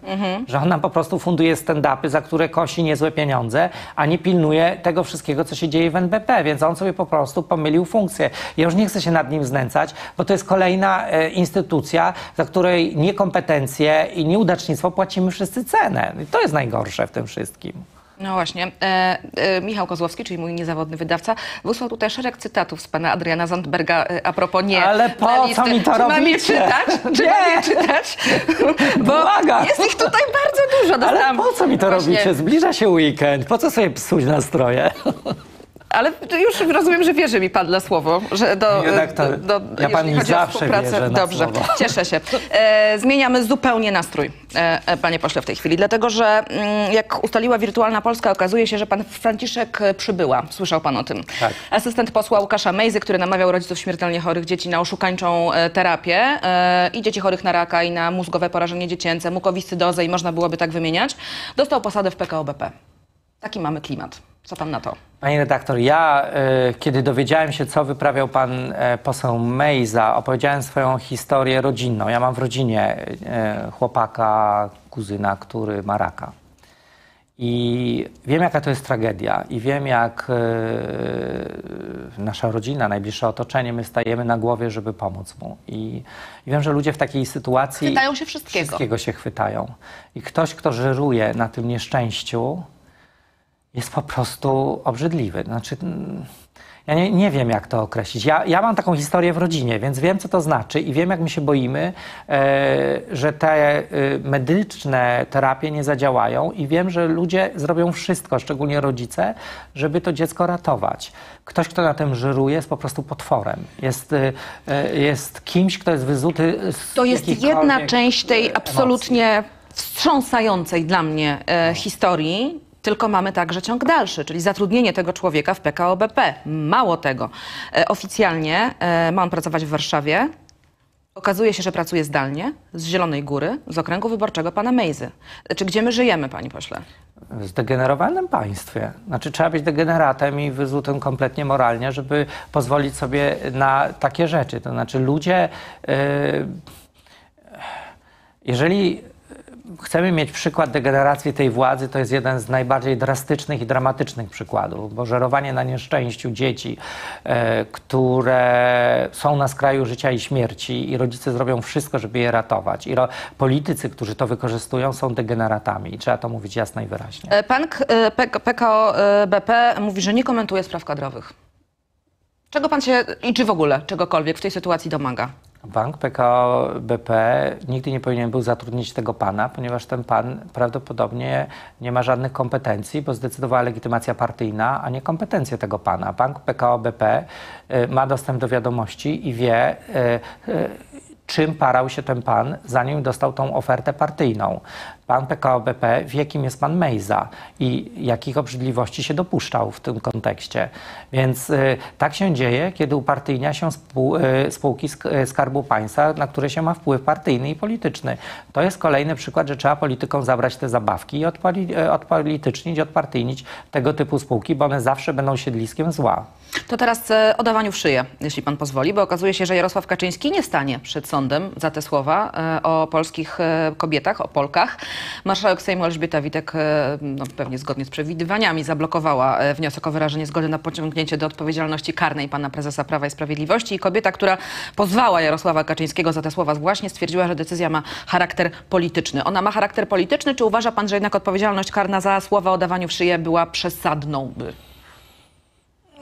Że on nam po prostu funduje stand-upy, za które kosi niezłe pieniądze, a nie pilnuje tego wszystkiego, co się dzieje w NBP, więc on sobie po prostu pomylił funkcję. Ja już nie chcę się nad nim znęcać, bo to jest kolejna e, instytucja, za której niekompetencje i nieudacznictwo płacimy wszyscy cenę. I to jest najgorsze w tym wszystkim. No właśnie. E, e, Michał Kozłowski, czyli mój niezawodny wydawca, wysłał tutaj szereg cytatów z pana Adriana Zandberga e, a propos nie. Ale po co mi to Czy mam je robicie? czytać? Czy Nie. mam je czytać? *laughs* Bo Błagam. jest ich tutaj bardzo dużo. Ale Dostałam po co mi to właśnie- robicie? Zbliża się weekend. Po co sobie psuć nastroje? *laughs* Ale już rozumiem, że wierzy mi pan na słowo, że do, redaktor, do, ja jeśli pani zawsze wierzę na Dobrze, słowo. *laughs* cieszę się. E, zmieniamy zupełnie nastrój, e, e, panie pośle, w tej chwili, dlatego że mm, jak ustaliła Wirtualna Polska, okazuje się, że pan Franciszek e, Przybyła. Słyszał pan o tym. Tak. Asystent posła Łukasza Mejzy, który namawiał rodziców śmiertelnie chorych dzieci na oszukańczą e, terapię e, i dzieci chorych na raka i na mózgowe porażenie dziecięce, mukowiscydozę i można byłoby tak wymieniać, dostał posadę w PKO BP. Taki mamy klimat. Co pan na to? Panie redaktor, ja e, kiedy dowiedziałem się, co wyprawiał pan e, poseł Mejza, opowiedziałem swoją historię rodzinną. Ja mam w rodzinie e, chłopaka, kuzyna, który ma raka. I wiem, jaka to jest tragedia, i wiem, jak nasza rodzina, najbliższe otoczenie, my stajemy na głowie, żeby pomóc mu. I, I wiem, że ludzie w takiej sytuacji. Chwytają się wszystkiego. Wszystkiego się chwytają. I ktoś, kto żeruje na tym nieszczęściu, jest po prostu obrzydliwy. Znaczy, ja nie, nie wiem, jak to określić. Ja, ja mam taką historię w rodzinie, więc wiem, co to znaczy i wiem, jak my się boimy, e, że te e, medyczne terapie nie zadziałają i wiem, że ludzie zrobią wszystko, szczególnie rodzice, żeby to dziecko ratować. Ktoś, kto na tym żyruje, jest po prostu potworem. Jest, e, jest kimś, kto jest wyzuty z To jest jedna część tej absolutnie wstrząsającej dla mnie e, historii. Tylko mamy także ciąg dalszy, czyli zatrudnienie tego człowieka w PKO BP. Mało tego, e, oficjalnie e, ma on pracować w Warszawie. Okazuje się, że pracuje zdalnie z Zielonej Góry, z okręgu wyborczego pana Mejzy. Czy gdzie my żyjemy, panie pośle? w zdegenerowanym państwie. Znaczy trzeba być degeneratem i wyzutym kompletnie moralnie, żeby pozwolić sobie na takie rzeczy. To znaczy ludzie, yy, jeżeli chcemy mieć przykład degeneracji tej władzy, to jest jeden z najbardziej drastycznych i dramatycznych przykładów, bo żerowanie na nieszczęściu dzieci, e, które są na skraju życia i śmierci i rodzice zrobią wszystko, żeby je ratować. I politycy, którzy to wykorzystują, są degeneratami i trzeba to mówić jasno i wyraźnie. E, Pan e, PKO BP mówi, że nie komentuje spraw kadrowych. Czego pan się, i czy w ogóle czegokolwiek w tej sytuacji domaga? Bank PKO BP nigdy nie powinien był zatrudnić tego pana, ponieważ ten pan prawdopodobnie nie ma żadnych kompetencji, bo zdecydowała legitymacja partyjna, a nie kompetencje tego pana. Bank PKO BP y, ma dostęp do wiadomości i wie, y, y, czym parał się ten pan, zanim dostał tą ofertę partyjną. Pan PKO BP wie, kim jest pan Mejza i jakich obrzydliwości się dopuszczał w tym kontekście. Więc y, tak się dzieje, kiedy upartyjnia się spół, y, spółki y, Skarbu Państwa, na które się ma wpływ partyjny i polityczny. To jest kolejny przykład, że trzeba politykom zabrać te zabawki i y, odpolitycznić, odpartyjnić tego typu spółki, bo one zawsze będą siedliskiem zła. To teraz e, o dawaniu w szyję, jeśli pan pozwoli, bo okazuje się, że Jarosław Kaczyński nie stanie przed sądem za te słowa e, o polskich e, kobietach, o Polkach. Marszałek Sejmu Elżbieta Witek, no, pewnie zgodnie z przewidywaniami, zablokowała wniosek o wyrażenie zgody na pociągnięcie do odpowiedzialności karnej pana prezesa Prawa i Sprawiedliwości. I kobieta, która pozwała Jarosława Kaczyńskiego za te słowa, właśnie stwierdziła, że decyzja ma charakter polityczny. Ona ma charakter polityczny, czy uważa pan, że jednak odpowiedzialność karna za słowa o dawaniu w szyję była przesadną?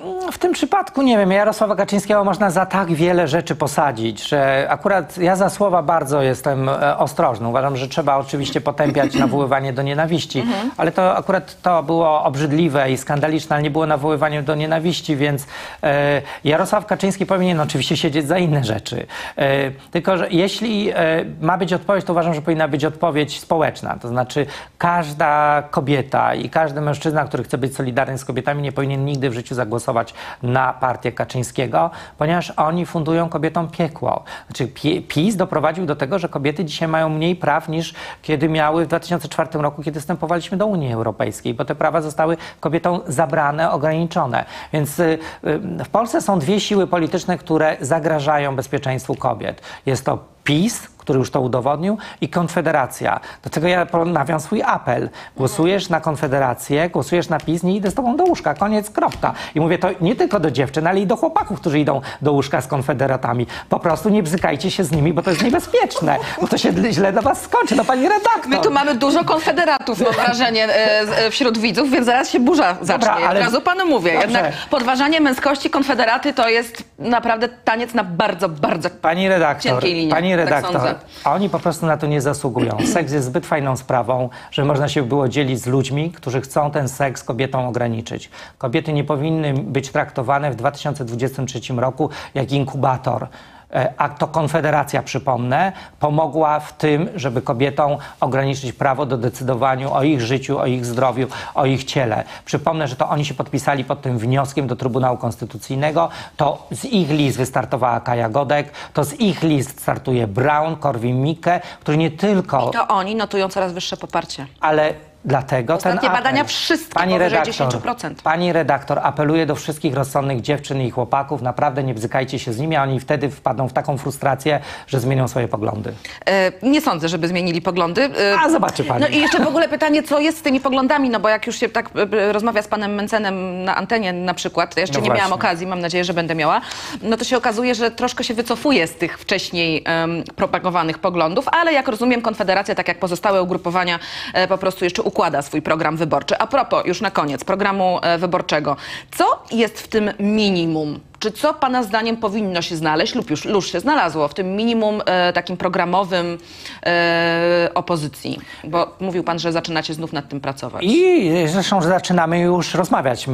By- W tym przypadku nie wiem, Jarosława Kaczyńskiego można za tak wiele rzeczy posadzić, że akurat ja za słowa bardzo jestem e, ostrożny. Uważam, że trzeba oczywiście potępiać *clears throat* nawoływanie do nienawiści, ale to akurat to było obrzydliwe i skandaliczne, ale nie było nawoływanie do nienawiści, więc e, Jarosław Kaczyński powinien oczywiście siedzieć za inne rzeczy. E, tylko, że jeśli e, ma być odpowiedź, to uważam, że powinna być odpowiedź społeczna. To znaczy każda kobieta i każdy mężczyzna, który chce być solidarny z kobietami, nie powinien nigdy w życiu zagłosować na partię Kaczyńskiego, ponieważ oni fundują kobietom piekło. Znaczy Pi- PiS doprowadził do tego, że kobiety dzisiaj mają mniej praw niż kiedy miały w 2004 roku, kiedy wstępowaliśmy do Unii Europejskiej, bo te prawa zostały kobietom zabrane, ograniczone. Więc y, y, w Polsce są dwie siły polityczne, które zagrażają bezpieczeństwu kobiet. Jest to PiS, który już to udowodnił, i Konfederacja. Do tego ja ponawiam swój apel. Głosujesz na Konfederację, głosujesz na PiS, nie idę z tobą do łóżka, koniec, kropka. I mówię to nie tylko do dziewczyn, ale i do chłopaków, którzy idą do łóżka z konfederatami. Po prostu nie bzykajcie się z nimi, bo to jest niebezpieczne, bo to się źle do was skończy. No pani redaktor. My tu mamy dużo konfederatów, mam wrażenie, e, e, wśród widzów, więc zaraz się burza zacznie. ale- Od razu panu mówię. Dobrze. Jednak podważanie męskości konfederaty to jest naprawdę taniec na bardzo, bardzo Pani redaktor, cienkiej linii. pani tak redaktor, a oni po prostu na to nie zasługują. Seks jest zbyt fajną sprawą, że można się było dzielić z ludźmi, którzy chcą ten seks kobietom ograniczyć. Kobiety nie powinny być traktowane w 2023 roku jak inkubator. E, A to Konfederacja, przypomnę, pomogła w tym, żeby kobietom ograniczyć prawo do decydowania o ich życiu, o ich zdrowiu, o ich ciele. Przypomnę, że to oni się podpisali pod tym wnioskiem do Trybunału Konstytucyjnego. To z ich list wystartowała Kaja Godek, to z ich list startuje Brown, Korwin-Mikke, który nie tylko To oni notują coraz wyższe poparcie. ale dlatego Ostatnie ten apel. badania wszystkie powyżej 10%. Pani redaktor, apeluję do wszystkich rozsądnych dziewczyn i chłopaków, naprawdę nie bzykajcie się z nimi, a oni wtedy wpadną w taką frustrację, że zmienią swoje poglądy. E, nie sądzę, żeby zmienili poglądy. E, A, zobaczy pani. No i jeszcze w ogóle pytanie, co jest z tymi poglądami, no bo jak już się tak e, e, rozmawia z panem Mencenem na antenie na przykład, jeszcze No nie miałam okazji, mam nadzieję, że będę miała, no to się okazuje, że troszkę się wycofuje z tych wcześniej em, propagowanych poglądów, ale jak rozumiem, Konfederacja, tak jak pozostałe ugrupowania, e, po prostu jeszcze układa swój program wyborczy. A propos, już na koniec, programu e, wyborczego. Co jest w tym minimum? Czy co Pana zdaniem powinno się znaleźć lub już, już się znalazło w tym minimum e, takim programowym e, opozycji? Bo mówił Pan, że zaczynacie znów nad tym pracować. I zresztą że zaczynamy już rozmawiać e,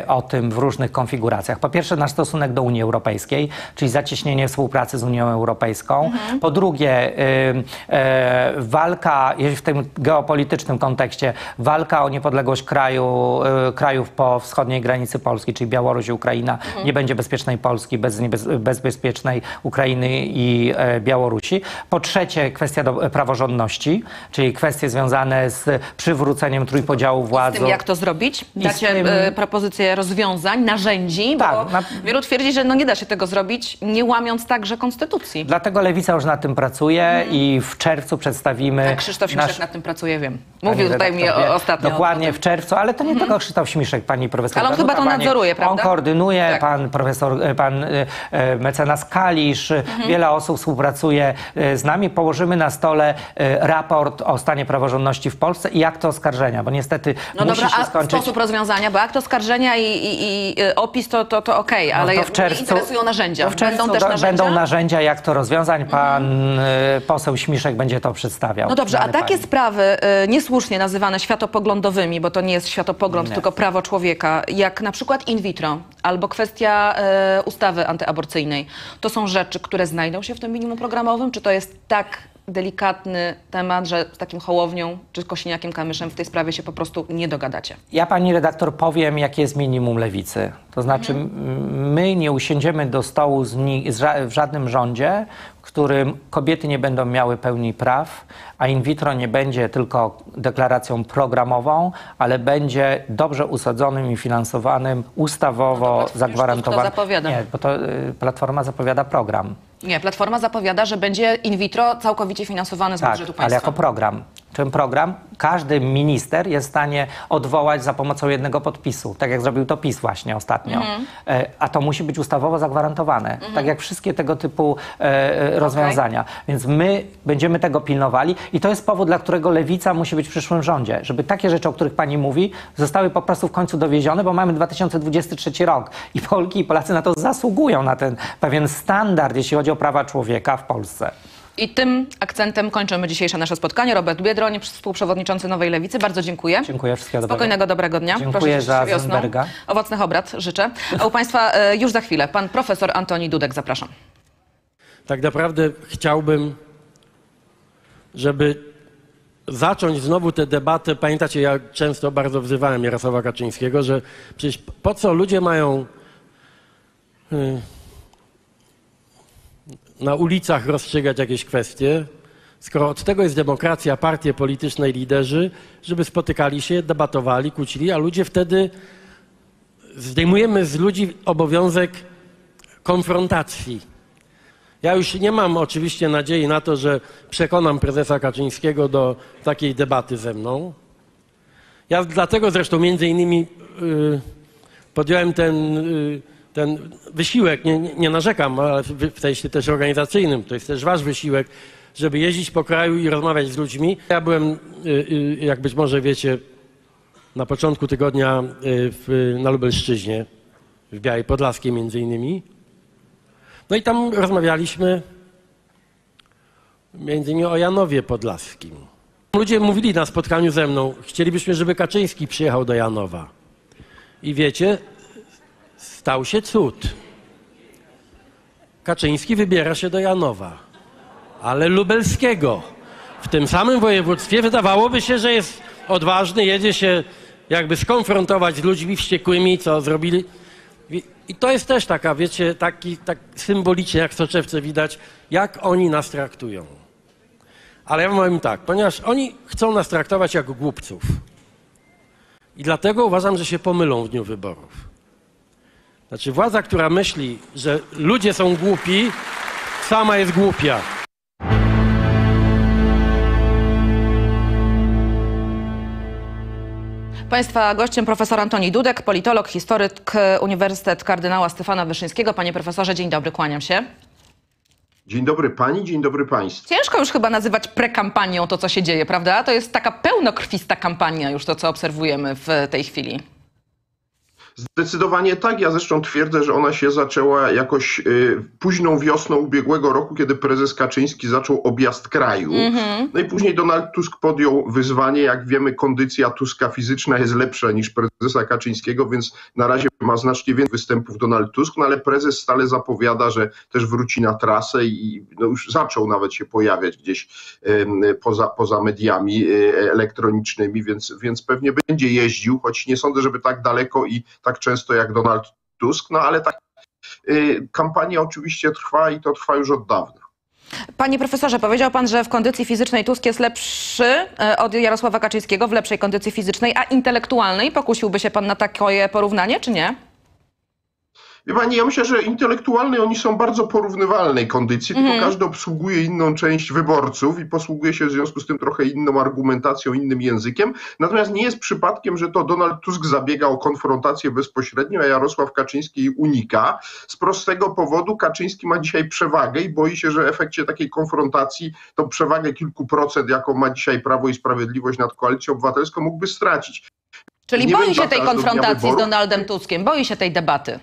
e, o tym w różnych konfiguracjach. Po pierwsze, nasz stosunek do Unii Europejskiej, czyli zacieśnienie współpracy z Unią Europejską. Po drugie, e, e, walka w tym geopolitycznym kontekście, walka o niepodległość kraju, e, krajów po wschodniej granicy Polski, czyli Białoruś i Ukraina. Nie będzie bezpiecznej Polski bez, bez bezpiecznej Ukrainy i e, Białorusi. Po trzecie, kwestia do, praworządności, czyli kwestie związane z przywróceniem trójpodziału Z władzy. tym, jak to zrobić? Z Dacie tym- e, propozycje rozwiązań, narzędzi, Tak, bo na- wielu twierdzi, że no nie da się tego zrobić, nie łamiąc także konstytucji. Dlatego Lewica już nad tym pracuje i w czerwcu przedstawimy. Mhm. Krzysztof Śmiszek nasz- nad tym pracuje, wiem. Mówił tutaj mi ostatnio. Dokładnie w czerwcu, ale to nie tylko Krzysztof Śmiszek, pani profesor. Ale on chyba Danuta, to pani- nadzoruje, prawda? On koordynuje, Tak. pan profesor, e, pan e, e, mecenas Kalisz, Mhm. wiele osób współpracuje z nami. Położymy na stole raport o stanie praworządności w Polsce i akt oskarżenia, bo niestety No musi dobra, się a skończyć... sposób rozwiązania, bo akt oskarżenia i, i, i opis to, to, to okej, No ale to w czerwcu, mnie interesują narzędzia. w czerwcu Będą też narzędzia? Mhm. Będą narzędzia, jak to rozwiązać. Pan e, poseł Śmiszek będzie to przedstawiał. No dobrze, a takie pani. sprawy niesłusznie nazywane światopoglądowymi, bo to nie jest światopogląd, Nie. tylko prawo człowieka, jak na przykład in vitro albo kwestia y, ustawy antyaborcyjnej, to są rzeczy, które znajdą się w tym minimum programowym, czy to jest tak delikatny temat, że z takim hołownią czy kosiniakiem kamyszem w tej sprawie się po prostu nie dogadacie? Ja pani redaktor powiem, jakie jest minimum lewicy. To znaczy, m- my nie usiądziemy do stołu z ni- z ża- w żadnym rządzie, którym kobiety nie będą miały pełni praw, a in vitro nie będzie tylko deklaracją programową, ale będzie dobrze usadzonym i finansowanym ustawowo No to zagwarantowanym. Nie, bo to y, Platforma zapowiada program. Nie, Platforma zapowiada, że będzie in vitro całkowicie finansowany z Tak, budżetu państwa. ale jako program. Czym program? Każdy minister jest w stanie odwołać za pomocą jednego podpisu, tak jak zrobił to PiS właśnie ostatnio. Mhm. E, A to musi być ustawowo zagwarantowane, tak jak wszystkie tego typu e, e, rozwiązania. Więc my będziemy tego pilnowali i to jest powód, dla którego lewica musi być w przyszłym rządzie, żeby takie rzeczy, o których pani mówi, zostały po prostu w końcu dowiezione, bo mamy 2023 rok i Polki i Polacy na to zasługują, na ten pewien standard, jeśli chodzi o prawa człowieka w Polsce. I tym akcentem kończymy dzisiejsze nasze spotkanie. Robert Biedroń, współprzewodniczący Nowej Lewicy. Bardzo dziękuję. Dziękuję, wszystkiego dobrego. Spokojnego, dobrego dnia. Dziękuję Proszę za. Zandberga. Owocnych obrad życzę. A u Państwa e, już za chwilę pan profesor Antoni Dudek. Zapraszam. Tak naprawdę chciałbym, żeby zacząć znowu tę debatę. Pamiętacie, ja często bardzo wzywałem Jarosława Kaczyńskiego, że przecież po co ludzie mają y, na ulicach rozstrzygać jakieś kwestie, skoro od tego jest demokracja, partie polityczne i liderzy, żeby spotykali się, debatowali, kłócili, a ludzie wtedy zdejmujemy z ludzi obowiązek konfrontacji. Ja już nie mam oczywiście nadziei na to, że przekonam prezesa Kaczyńskiego do takiej debaty ze mną. Ja dlatego zresztą między innymi y, podjąłem ten, y, ten wysiłek, nie, nie, narzekam, ale w, w sensie też organizacyjnym, to jest też wasz wysiłek, żeby jeździć po kraju i rozmawiać z ludźmi. Ja byłem, y, y, jak być może wiecie, na początku tygodnia y, w, na Lubelszczyźnie, w Białej Podlaskiej między innymi. No i tam rozmawialiśmy między innymi o Janowie Podlaskim. Ludzie mówili na spotkaniu ze mną, chcielibyśmy, żeby Kaczyński przyjechał do Janowa. I wiecie, stał się cud. Kaczyński wybiera się do Janowa, ale lubelskiego. W tym samym województwie wydawałoby się, że jest odważny, jedzie się jakby skonfrontować z ludźmi wściekłymi, co zrobili. I- to jest też taka, wiecie, taki, tak symbolicznie, jak w soczewce widać, jak oni nas traktują. Ale ja powiem tak, ponieważ oni chcą nas traktować jak głupców. I dlatego uważam, że się pomylą w dniu wyborów. Znaczy władza, która myśli, że ludzie są głupi, sama jest głupia. Państwa gościem profesor Antoni Dudek, politolog, historyk, Uniwersytet Kardynała Stefana Wyszyńskiego. Panie profesorze, dzień dobry, kłaniam się. Dzień dobry pani, dzień dobry państwu. Ciężko już chyba nazywać prekampanią to, co się dzieje, prawda? To jest taka pełnokrwista kampania już to, co obserwujemy w tej chwili. Zdecydowanie tak. Ja zresztą twierdzę, że ona się zaczęła jakoś y, późną wiosną ubiegłego roku, kiedy prezes Kaczyński zaczął objazd kraju. No i później Donald Tusk podjął wyzwanie. Jak wiemy, kondycja Tuska fizyczna jest lepsza niż prezesa Kaczyńskiego, więc na razie ma znacznie więcej występów Donald Tusk, no ale prezes stale zapowiada, że też wróci na trasę i no już zaczął nawet się pojawiać gdzieś poza, poza mediami e, elektronicznymi, więc, więc pewnie będzie jeździł, choć nie sądzę, żeby tak daleko i tak często jak Donald Tusk, no ale tak y, kampania oczywiście trwa i to trwa już od dawna. Panie profesorze, powiedział pan, że w kondycji fizycznej Tusk jest lepszy e, od Jarosława Kaczyńskiego, w lepszej kondycji fizycznej, a intelektualnej pokusiłby się pan na takie porównanie, czy nie? Wie pani, ja myślę, że intelektualnie oni są bardzo porównywalnej kondycji, tylko każdy obsługuje inną część wyborców i posługuje się w związku z tym trochę inną argumentacją, innym językiem. Natomiast nie jest przypadkiem, że to Donald Tusk zabiega o konfrontację bezpośrednią, a Jarosław Kaczyński jej unika. Z prostego powodu Kaczyński ma dzisiaj przewagę i boi się, że w efekcie takiej konfrontacji tą przewagę kilku procent, jaką ma dzisiaj Prawo i Sprawiedliwość nad Koalicją Obywatelską, mógłby stracić. Czyli Nie boi się tej konfrontacji z. Donaldem Tuskiem, boi się tej debaty.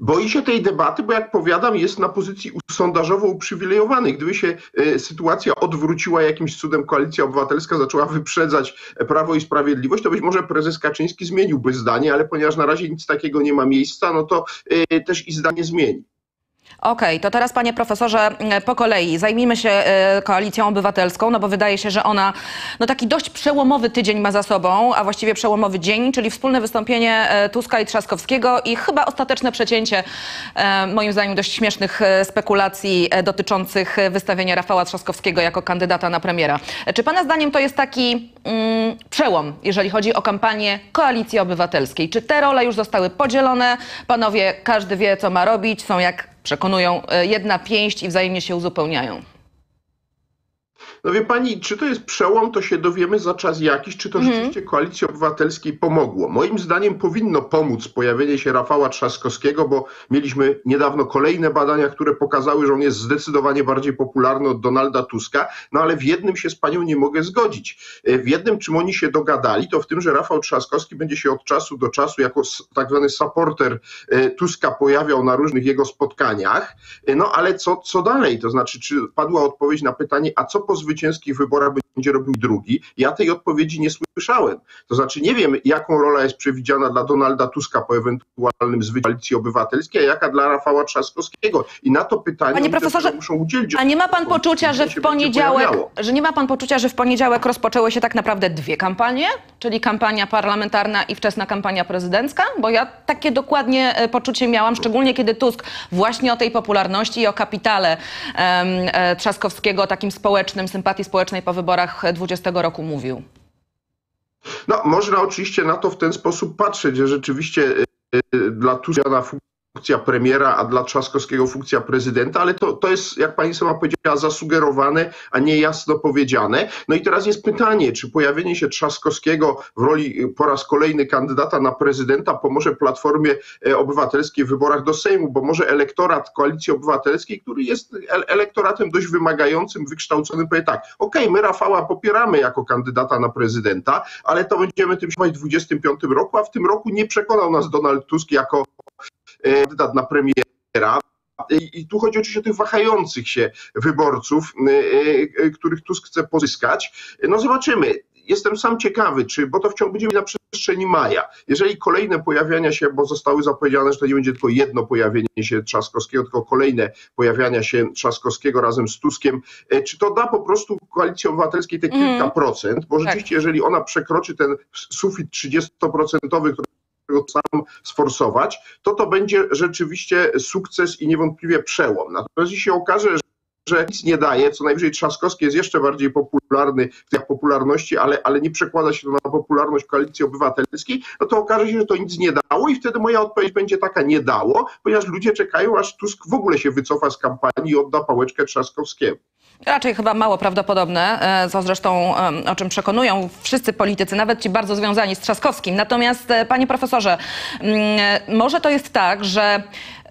Boi się tej debaty, bo jak powiadam, jest na pozycji sondażowo uprzywilejowanej. Gdyby się e, sytuacja odwróciła jakimś cudem, koalicja obywatelska zaczęła wyprzedzać e, Prawo i Sprawiedliwość, to być może prezes Kaczyński zmieniłby zdanie, ale ponieważ na razie nic takiego nie ma miejsca, no to e, też i zdanie zmieni. Okej, to teraz panie profesorze po kolei zajmijmy się e, koalicją obywatelską, no bo wydaje się, że ona no taki dość przełomowy tydzień ma za sobą, a właściwie przełomowy dzień, czyli wspólne wystąpienie e, Tuska i Trzaskowskiego i chyba ostateczne przecięcie e, moim zdaniem dość śmiesznych spekulacji dotyczących wystawienia Rafała Trzaskowskiego jako kandydata na premiera. Czy pana zdaniem to jest taki mm, przełom, jeżeli chodzi o kampanię koalicji obywatelskiej? Czy te role już zostały podzielone? Panowie, każdy wie, co ma robić, są jak przekonują e, jedna pięść i wzajemnie się uzupełniają. No wie pani, czy to jest przełom, to się dowiemy za czas jakiś, czy to rzeczywiście koalicji obywatelskiej pomogło. Moim zdaniem powinno pomóc pojawienie się Rafała Trzaskowskiego, bo mieliśmy niedawno kolejne badania, które pokazały, że on jest zdecydowanie bardziej popularny od Donalda Tuska, no ale w jednym się z panią nie mogę zgodzić. E, W jednym, czym oni się dogadali, to w tym, że Rafał Trzaskowski będzie się od czasu do czasu jako tak zwany supporter e, Tuska pojawiał na różnych jego spotkaniach. E, No ale co, co dalej? To znaczy, czy padła odpowiedź na pytanie, a co po zwycięskich wyborach będzie robił drugi? Ja tej odpowiedzi nie słyszałem. To znaczy, nie wiem, jaką rola jest przewidziana dla Donalda Tuska po ewentualnym zwycięstwie Koalicji Obywatelskiej, a jaka dla Rafała Trzaskowskiego. I na to pytanie Panie profesorze, muszą udzielić. A nie ma pan poczucia, że w poniedziałek, że nie ma pan poczucia, że w poniedziałek rozpoczęły się tak naprawdę dwie kampanie, czyli kampania parlamentarna i wczesna kampania prezydencka? Bo ja takie dokładnie e, poczucie miałam, szczególnie kiedy Tusk właśnie o tej popularności i o kapitale e, Trzaskowskiego, takim społecznym, sympatii społecznej po wyborach 20 roku mówił. No, można oczywiście na to w ten sposób patrzeć, że rzeczywiście y, y, dla Tuska funkcja premiera, a dla Trzaskowskiego funkcja prezydenta, ale to, to jest, jak pani sama powiedziała, zasugerowane, a nie jasno powiedziane. No i teraz jest pytanie, czy pojawienie się Trzaskowskiego w roli y, po raz kolejny kandydata na prezydenta pomoże Platformie e, Obywatelskiej w wyborach do Sejmu, bo może elektorat Koalicji Obywatelskiej, który jest el- elektoratem dość wymagającym, wykształconym, powie tak, okej, my Rafała popieramy jako kandydata na prezydenta, ale to będziemy tym się w 2025 roku, a w tym roku nie przekonał nas Donald Tusk jako kandydat na premiera. I, I tu chodzi oczywiście o tych wahających się wyborców, e, e, których Tusk chce pozyskać. No zobaczymy. Jestem sam ciekawy, czy, bo to wciąż będzie na przestrzeni maja. Jeżeli kolejne pojawiania się, bo zostały zapowiedziane, że to nie będzie tylko jedno pojawienie się Trzaskowskiego, tylko kolejne pojawiania się Trzaskowskiego razem z Tuskiem, e, czy to da po prostu koalicji obywatelskiej te kilka procent? Bo rzeczywiście, jeżeli ona przekroczy ten sufit 30%, który którego sam sforsować, to to będzie rzeczywiście sukces i niewątpliwie przełom. Natomiast jeśli się okaże, że że nic nie daje, co najwyżej Trzaskowski jest jeszcze bardziej popularny w tych popularności, ale, ale nie przekłada się to na popularność Koalicji Obywatelskiej, no to okaże się, że to nic nie dało i wtedy moja odpowiedź będzie taka, nie dało, ponieważ ludzie czekają, aż Tusk w ogóle się wycofa z kampanii i odda pałeczkę Trzaskowskiemu. Raczej chyba mało prawdopodobne, e, co zresztą o czym przekonują wszyscy politycy, nawet ci bardzo związani z Trzaskowskim. Natomiast, e, panie profesorze, mm, może to jest tak, że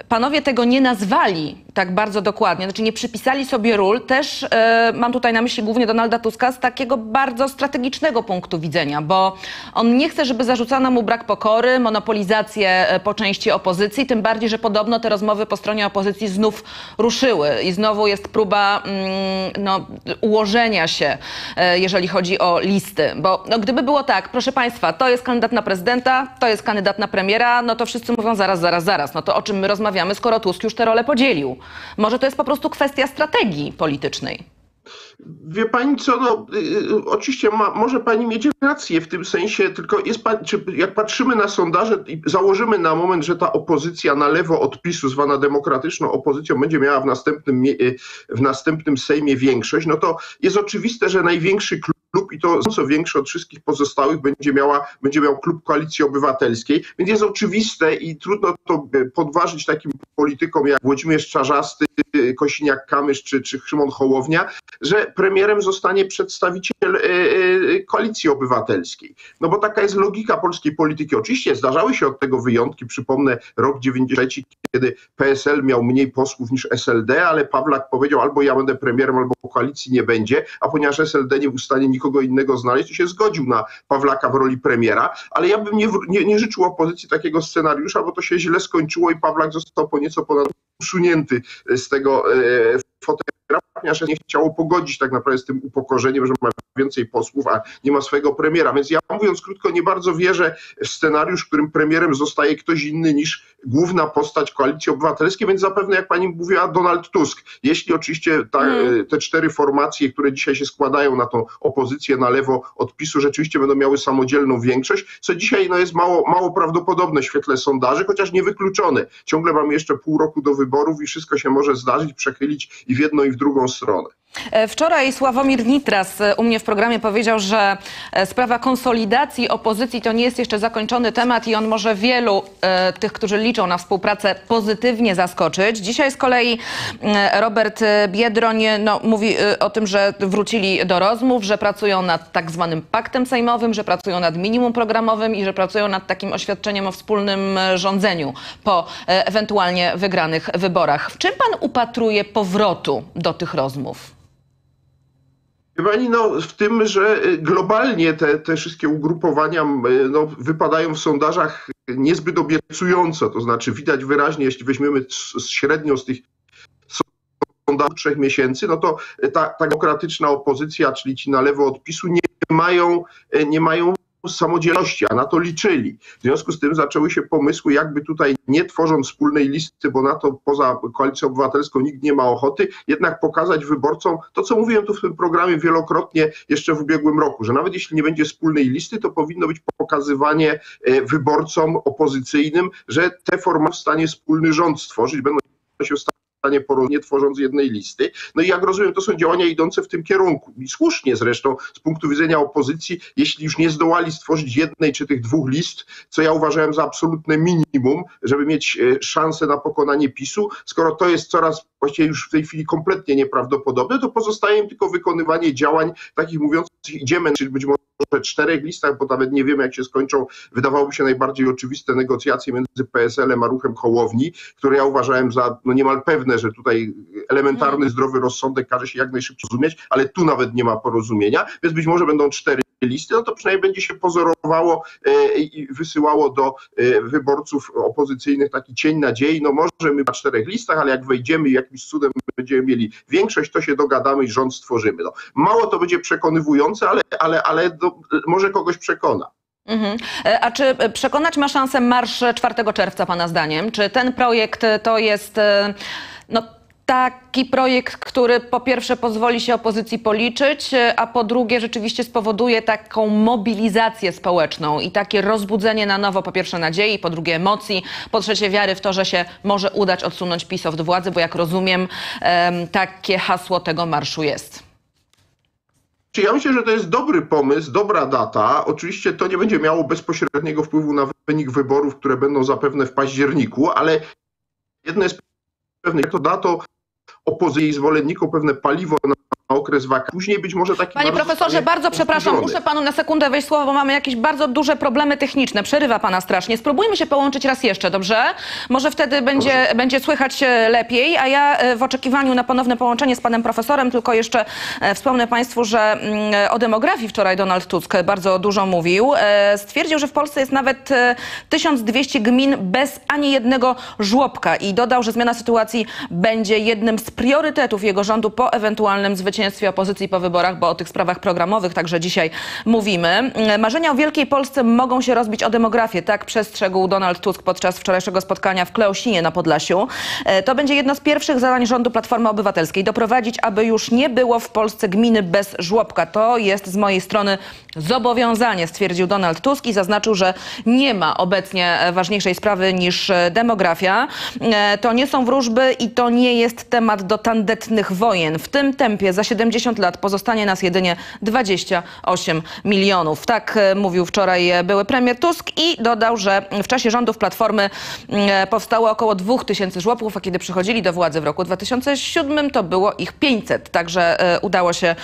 panowie tego nie nazwali tak bardzo dokładnie, znaczy nie przypisali sobie ról, też e, mam tutaj na myśli głównie Donalda Tuska z takiego bardzo strategicznego punktu widzenia, bo on nie chce, żeby zarzucano mu brak pokory, monopolizację e, po części opozycji, tym bardziej, że podobno te rozmowy po stronie opozycji znów ruszyły. I znowu jest próba mm, no, ułożenia się, e, jeżeli chodzi o listy, bo no, gdyby było tak, proszę Państwa, to jest kandydat na prezydenta, to jest kandydat na premiera, no to wszyscy mówią zaraz, zaraz, zaraz, no to o czym my rozmawiamy, skoro Tusk już te role podzielił. Może to jest po prostu kwestia strategii politycznej. Wie pani co, no y, y, oczywiście ma, może pani mieć rację w tym sensie, tylko jest pan, czy jak patrzymy na sondaże i założymy na moment, że ta opozycja na lewo od PiSu, zwana demokratyczną opozycją, będzie miała w następnym, y, w następnym Sejmie większość, no to jest oczywiste, że największy klub i to co większy od wszystkich pozostałych będzie, miała, będzie miał klub Koalicji Obywatelskiej, więc jest oczywiste i trudno to e, podważyć takim politykom jak Włodzimierz Czarzasty, e, Kosiniak-Kamysz czy, czy Szymon Hołownia, że premierem zostanie przedstawiciel e, Koalicji Obywatelskiej. No bo taka jest logika polskiej polityki. Oczywiście zdarzały się od tego wyjątki, przypomnę rok 93, kiedy PSL miał mniej posłów niż SLD, ale Pawlak powiedział albo ja będę premierem, albo koalicji nie będzie, a ponieważ SLD nie był w stanie nikogo innego znaleźć, to się zgodził na Pawlaka w roli premiera, ale ja bym nie, nie, nie życzył opozycji takiego scenariusza, bo to się źle skończyło i Pawlak został po nieco ponad usunięty z tego e, fotela, ponieważ nie chciało pogodzić tak naprawdę z tym upokorzeniem, że ma więcej posłów, a nie ma swojego premiera. Więc ja mówiąc krótko, nie bardzo wierzę w scenariusz, w którym premierem zostaje ktoś inny niż główna postać Koalicji Obywatelskiej, więc zapewne, jak pani mówiła, Donald Tusk. Jeśli oczywiście ta, e, te cztery formacje, które dzisiaj się składają na tą opozycję na lewo od PiSu, rzeczywiście będą miały samodzielną większość, co dzisiaj no, jest mało, mało prawdopodobne w świetle sondaży, chociaż niewykluczone. Ciągle mamy jeszcze pół roku do wyborów i wszystko się może zdarzyć, przechylić i w jedną i w drugą stronę. E, Wczoraj Sławomir Nitras e, u mnie w programie powiedział, że e, sprawa konsolidacji opozycji to nie jest jeszcze zakończony temat i on może wielu e, tych, którzy liczą na współpracę, pozytywnie zaskoczyć. Dzisiaj z kolei e, Robert Biedroń no, mówi e, o tym, że wrócili do rozmów, że pracują nad tak zwanym paktem sejmowym, że pracują nad minimum programowym i że pracują nad takim oświadczeniem o wspólnym rządzeniu po ewentualnie wygranych wyborach. W czym pan upatruje powrotu do tych rozmów? Pani, no, w tym, że y, globalnie te, te wszystkie ugrupowania y, no, wypadają w sondażach niezbyt obiecująco. To znaczy widać wyraźnie, jeśli weźmiemy średnio z tych sondaży trzech miesięcy, no to ta, ta demokratyczna opozycja, czyli ci na lewo od PiSu, nie mają, y, nie mają samodzielności, a na to liczyli. W związku z tym zaczęły się pomysły, jakby tutaj nie tworząc wspólnej listy, bo na to poza koalicją obywatelską nikt nie ma ochoty, jednak pokazać wyborcom to, co mówiłem tu w tym programie wielokrotnie jeszcze w ubiegłym roku, że nawet jeśli nie będzie wspólnej listy, to powinno być pokazywanie e, wyborcom opozycyjnym, że te formy w stanie wspólny rząd stworzyć, będą się w stanie porozumieć, nie tworząc jednej listy. No i jak rozumiem, to są działania idące w tym kierunku. I słusznie zresztą z punktu widzenia opozycji, jeśli już nie zdołali stworzyć jednej czy tych dwóch list, co ja uważałem za absolutne minimum, żeby mieć e, szansę na pokonanie PiSu, skoro to jest coraz właściwie już w tej chwili kompletnie nieprawdopodobne, to pozostaje im tylko wykonywanie działań takich mówiących idziemy, czyli być może czterech listach, bo nawet nie wiemy jak się skończą, wydawałoby się najbardziej oczywiste negocjacje między PSL-em a ruchem Hołowni, które ja uważałem za no niemal pewne, że tutaj elementarny zdrowy rozsądek każe się jak najszybciej rozumieć, ale tu nawet nie ma porozumienia, więc być może będą cztery listy, no to przynajmniej będzie się pozorowało e, i wysyłało do e, wyborców opozycyjnych taki cień nadziei, no może my na czterech listach, ale jak wejdziemy i jakimś cudem będziemy mieli większość, to się dogadamy i rząd stworzymy. No, mało to będzie przekonywujące, ale, ale, ale do, może kogoś przekona. Mhm. E, A czy e, przekonać ma szansę marsz 4 czerwca, Pana zdaniem? Czy ten projekt e, to jest no, taki projekt, który po pierwsze pozwoli się opozycji policzyć, a po drugie rzeczywiście spowoduje taką mobilizację społeczną i takie rozbudzenie na nowo po pierwsze nadziei, po drugie emocji, po trzecie wiary w to, że się może udać odsunąć PiS od władzy, bo jak rozumiem, em, takie hasło tego marszu jest. Ja myślę, że to jest dobry pomysł, dobra data. Oczywiście to nie będzie miało bezpośredniego wpływu na wynik wyborów, które będą zapewne w październiku, ale jedno jest pewne, to da to opozycji i zwolennikom pewne paliwo na okres wakacji. Później być może taki Panie profesorze, bardzo przepraszam, muszę panu na sekundę wejść słowo, bo mamy jakieś bardzo duże problemy techniczne. Przerywa pana strasznie. Spróbujmy się połączyć raz jeszcze, dobrze? Może wtedy będzie, będzie słychać lepiej, a ja e, w oczekiwaniu na ponowne połączenie z panem profesorem tylko jeszcze e, wspomnę państwu, że mm, o demografii wczoraj Donald Tusk bardzo dużo mówił. E, Stwierdził, że w Polsce jest nawet e, 1200 gmin bez ani jednego żłobka i dodał, że zmiana sytuacji będzie jednym z priorytetów jego rządu po ewentualnym zwycięstwie opozycji po wyborach, bo o tych sprawach programowych także dzisiaj mówimy. Mm, Marzenia o Wielkiej Polsce mogą się rozbić o demografię, tak przestrzegł Donald Tusk podczas wczorajszego spotkania w Kleosinie na Podlasiu. E, To będzie jedno z pierwszych zadań rządu Platformy Obywatelskiej. Doprowadzić, aby już nie było w Polsce gminy bez żłobka. To jest z mojej strony zobowiązanie, stwierdził Donald Tusk i zaznaczył, że nie ma obecnie e, ważniejszej sprawy niż e, demografia. E, To nie są wróżby i to nie jest temat do tandetnych wojen. W tym tempie za 70 lat pozostanie nas jedynie 28 milionów. Tak mówił wczoraj były premier Tusk i dodał, że w czasie rządów Platformy e, powstało około 2000 żłobków, a kiedy przychodzili do władzy w roku 2007 to było ich 500. Także udało się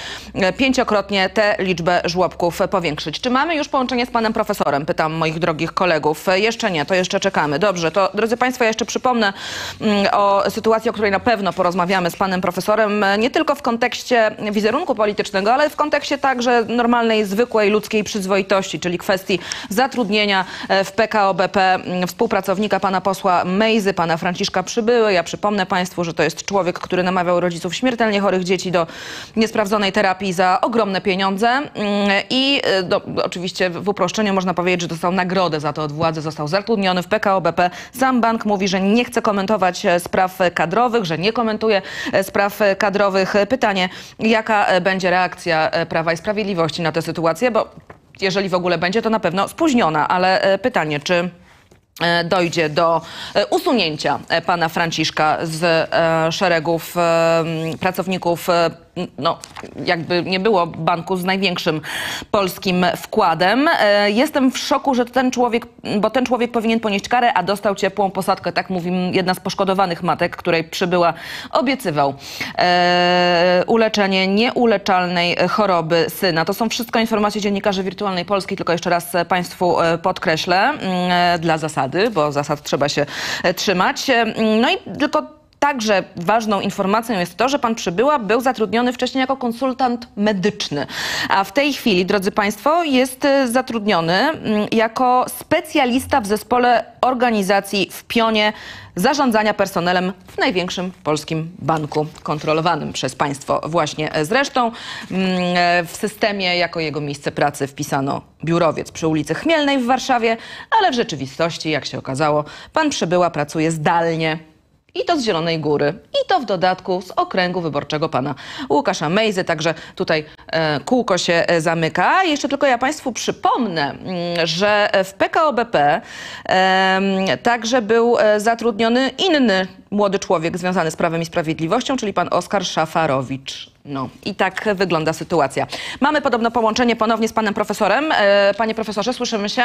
pięciokrotnie tę liczbę żłobków powiększyć. Czy mamy już połączenie z panem profesorem? Pytam moich drogich kolegów. E, Jeszcze nie, to jeszcze czekamy. Dobrze, to drodzy państwo, ja jeszcze przypomnę mm, o sytuacji, o której na pewno porozmawiamy z panem profesorem, e, nie tylko w kontekście wizerunku politycznego, ale w kontekście także normalnej, zwykłej ludzkiej przyzwoitości, czyli kwestii zatrudnienia e, w PKO BP mm, współpracownika pana posła Mejzy, pana Franciszka Przybyły. Ja przypomnę państwu, że to jest człowiek, który namawiał rodziców śmiertelnie chorych dzieci do niesprawdzonej terapii za ogromne pieniądze Mm, i do, oczywiście w uproszczeniu można powiedzieć, że dostał nagrodę za to od władzy, został zatrudniony w PKO BP. Sam bank mówi, że nie chce komentować e, spraw kadrowych, że nie komentuje e, spraw kadrowych. Pytanie, jaka e, będzie reakcja Prawa i Sprawiedliwości na tę sytuację, bo jeżeli w ogóle będzie, to na pewno spóźniona, ale pytanie, czy dojdzie do usunięcia pana Franciszka z szeregów pracowników, no jakby nie było banku z największym polskim wkładem. E, Jestem w szoku, że ten człowiek, bo ten człowiek powinien ponieść karę, a dostał ciepłą posadkę, tak mówi jedna z poszkodowanych matek, której przybyła, obiecywał e, uleczenie nieuleczalnej choroby syna. To są wszystko informacje dziennikarzy Wirtualnej Polski, tylko jeszcze raz Państwu e, podkreślę mm, e, dla zasady, bo zasad trzeba się trzymać. No i tylko Także ważną informacją jest to, że pan Przybyła był zatrudniony wcześniej jako konsultant medyczny, a w tej chwili, drodzy Państwo, jest e, zatrudniony mm, jako specjalista w zespole organizacji w pionie zarządzania personelem w największym polskim banku, kontrolowanym przez państwo właśnie zresztą. Mm, e, W systemie jako jego miejsce pracy wpisano biurowiec przy ulicy Chmielnej w Warszawie, ale w rzeczywistości, jak się okazało, pan Przybyła pracuje zdalnie i to z Zielonej Góry, i to w dodatku z okręgu wyborczego pana Łukasza Mejzy, także tutaj e, kółko się e, zamyka. Jeszcze tylko ja Państwu przypomnę, mm, że w PKO BP em, także był e, zatrudniony inny młody człowiek związany z Prawem i Sprawiedliwością, czyli pan Oskar Szafarowicz. No i tak wygląda sytuacja. Mamy podobno połączenie ponownie z panem profesorem. E, Panie profesorze, słyszymy się?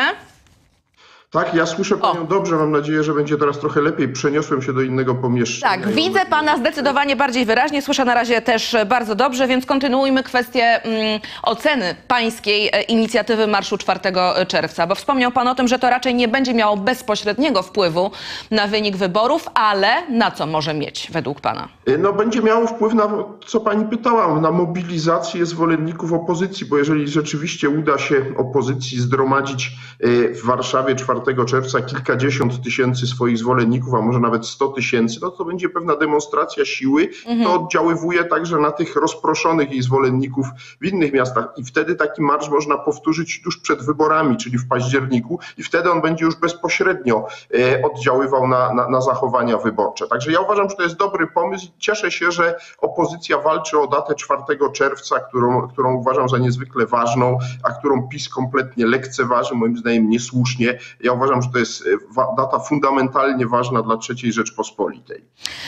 Tak, ja słyszę panią dobrze, mam nadzieję, że będzie teraz trochę lepiej. Przeniosłem się do innego pomieszczenia. Tak, widzę pana zdecydowanie bardziej wyraźnie, słyszę na razie też e, bardzo dobrze, więc kontynuujmy kwestię mm, oceny pańskiej e, inicjatywy Marszu 4 czerwca, bo wspomniał pan o tym, że to raczej nie będzie miało bezpośredniego wpływu na wynik wyborów, ale na co może mieć według pana? No, będzie miało wpływ na, co pani pytała, na mobilizację zwolenników opozycji, bo jeżeli rzeczywiście uda się opozycji zgromadzić y, w Warszawie 4 czerwca kilkadziesiąt tysięcy swoich zwolenników, a może nawet 100 tysięcy, no to będzie pewna demonstracja siły. To oddziaływuje także na tych rozproszonych jej zwolenników w innych miastach i wtedy taki marsz można powtórzyć tuż przed wyborami, czyli w październiku i wtedy on będzie już bezpośrednio e, oddziaływał na, na, na zachowania wyborcze. Także ja uważam, że to jest dobry pomysł i cieszę się, że opozycja walczy o datę 4 czerwca, którą, którą uważam za niezwykle ważną, a którą PiS kompletnie lekceważy, moim zdaniem niesłusznie. Ja uważam, że to jest e, data fundamentalnie ważna dla III Rzeczpospolitej.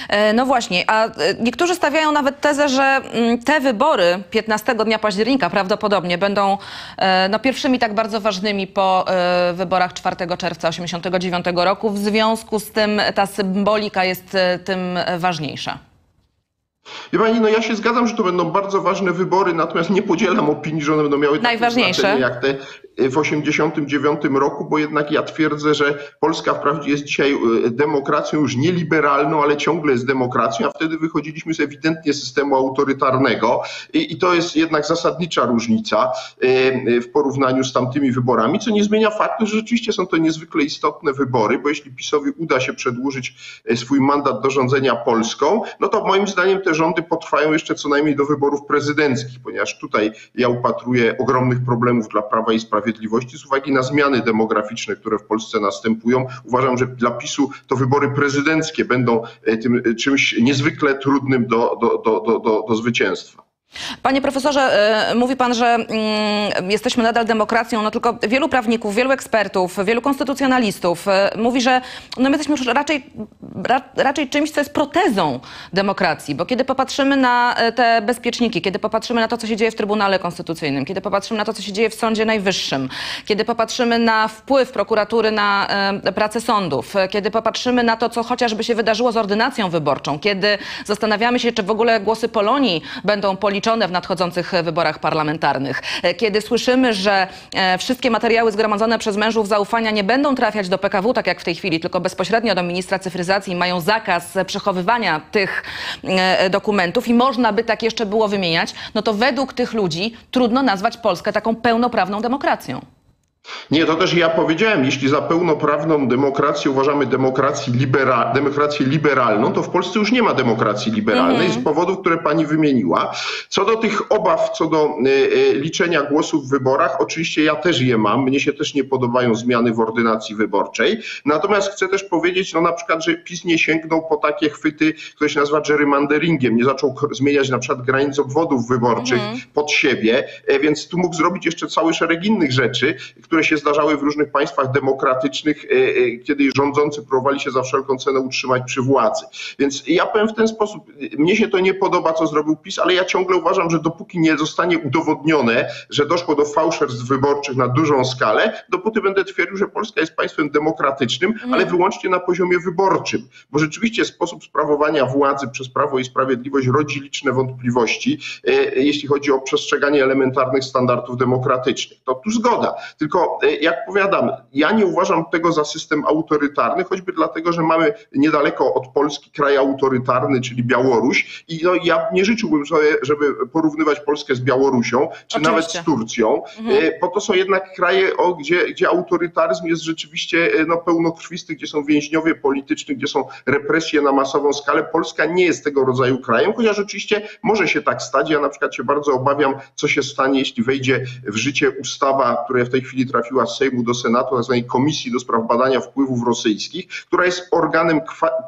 E, No właśnie, a e, niektórzy stawiają nawet tezę, że mm, te wybory 15 dnia października prawdopodobnie będą no, pierwszymi tak bardzo ważnymi po wyborach 4 czerwca 1989 roku. W związku z tym ta symbolika jest tym ważniejsza. Wie pani, no ja się zgadzam, że to będą bardzo ważne wybory, natomiast nie podzielam opinii, że one będą miały takie Najważniejsze. znaczenie jak te w 89 roku, bo jednak ja twierdzę, że Polska wprawdzie jest dzisiaj e, demokracją już nie liberalną, ale ciągle jest demokracją, a wtedy wychodziliśmy z ewidentnie systemu autorytarnego. I, i to jest jednak zasadnicza różnica e, w porównaniu z tamtymi wyborami, co nie zmienia faktu, że rzeczywiście są to niezwykle istotne wybory, bo jeśli PiSowi uda się przedłużyć e, swój mandat do rządzenia Polską, no to moim zdaniem te rządy potrwają jeszcze co najmniej do wyborów prezydenckich, ponieważ tutaj ja upatruję ogromnych problemów dla Prawa i Sprawiedliwości z uwagi na zmiany demograficzne, które w Polsce następują. Uważam, że dla PiSu to wybory prezydenckie będą e, tym e, czymś niezwykle trudnym do, do, do, do, do zwycięstwa. Panie profesorze, y, mówi pan, że mm, jesteśmy nadal demokracją, no tylko wielu prawników, wielu ekspertów, wielu konstytucjonalistów y, mówi, że no my jesteśmy już raczej, ra, raczej czymś, co jest protezą demokracji, bo kiedy popatrzymy na y, te bezpieczniki, kiedy popatrzymy na to, co się dzieje w Trybunale Konstytucyjnym, kiedy popatrzymy na to, co się dzieje w Sądzie Najwyższym, kiedy popatrzymy na wpływ prokuratury na pracę sądów, kiedy popatrzymy na to, co chociażby się wydarzyło z ordynacją wyborczą, kiedy zastanawiamy się, czy w ogóle głosy Polonii będą policzone w nadchodzących wyborach parlamentarnych. Kiedy słyszymy, że e, wszystkie materiały zgromadzone przez mężów zaufania nie będą trafiać do PKW, tak jak w tej chwili, tylko bezpośrednio do ministra cyfryzacji, mają zakaz przechowywania tych e, dokumentów i można by tak jeszcze było wymieniać, no to według tych ludzi trudno nazwać Polskę taką pełnoprawną demokracją. Nie, to też ja powiedziałem, jeśli za pełnoprawną demokrację uważamy demokrację, libera, demokrację liberalną, to w Polsce już nie ma demokracji liberalnej z powodów, które pani wymieniła. Co do tych obaw, co do y, y, liczenia głosów w wyborach, oczywiście ja też je mam. Mnie się też nie podobają zmiany w ordynacji wyborczej. Natomiast chcę też powiedzieć, no na przykład, że PiS nie sięgnął po takie chwyty, które się nazywa gerrymanderingiem. Nie zaczął zmieniać na przykład granic obwodów wyborczych pod siebie, e, więc tu mógł zrobić jeszcze cały szereg innych rzeczy, które się zdarzały w różnych państwach demokratycznych, e, e, kiedy rządzący próbowali się za wszelką cenę utrzymać przy władzy. Więc ja powiem w ten sposób, mnie się to nie podoba, co zrobił PiS, ale ja ciągle uważam, że dopóki nie zostanie udowodnione, że doszło do fałszerstw wyborczych na dużą skalę, dopóty będę twierdził, że Polska jest państwem demokratycznym, ale wyłącznie na poziomie wyborczym. Bo rzeczywiście sposób sprawowania władzy przez Prawo i Sprawiedliwość rodzi liczne wątpliwości, e, jeśli chodzi o przestrzeganie elementarnych standardów demokratycznych. To tu zgoda. Tylko e, jak powiadam, ja nie uważam tego za system autorytarny, choćby dlatego, że mamy niedaleko od Polski kraj autorytarny, czyli Białoruś i no, ja nie życzyłbym sobie, żeby porównywać Polskę z Białorusią, czy nawet z Turcją, e, bo to są jednak kraje, o, gdzie, gdzie autorytaryzm jest rzeczywiście e, no, pełnokrwisty, gdzie są więźniowie polityczni, gdzie są represje na masową skalę. Polska nie jest tego rodzaju krajem, chociaż oczywiście może się tak stać. Ja na przykład się bardzo obawiam, co się stanie, jeśli wejdzie w życie ustawa, która w tej chwili trafiła z Sejmu do Senatu, tzw. Komisji do Spraw Badania Wpływów Rosyjskich, która jest organem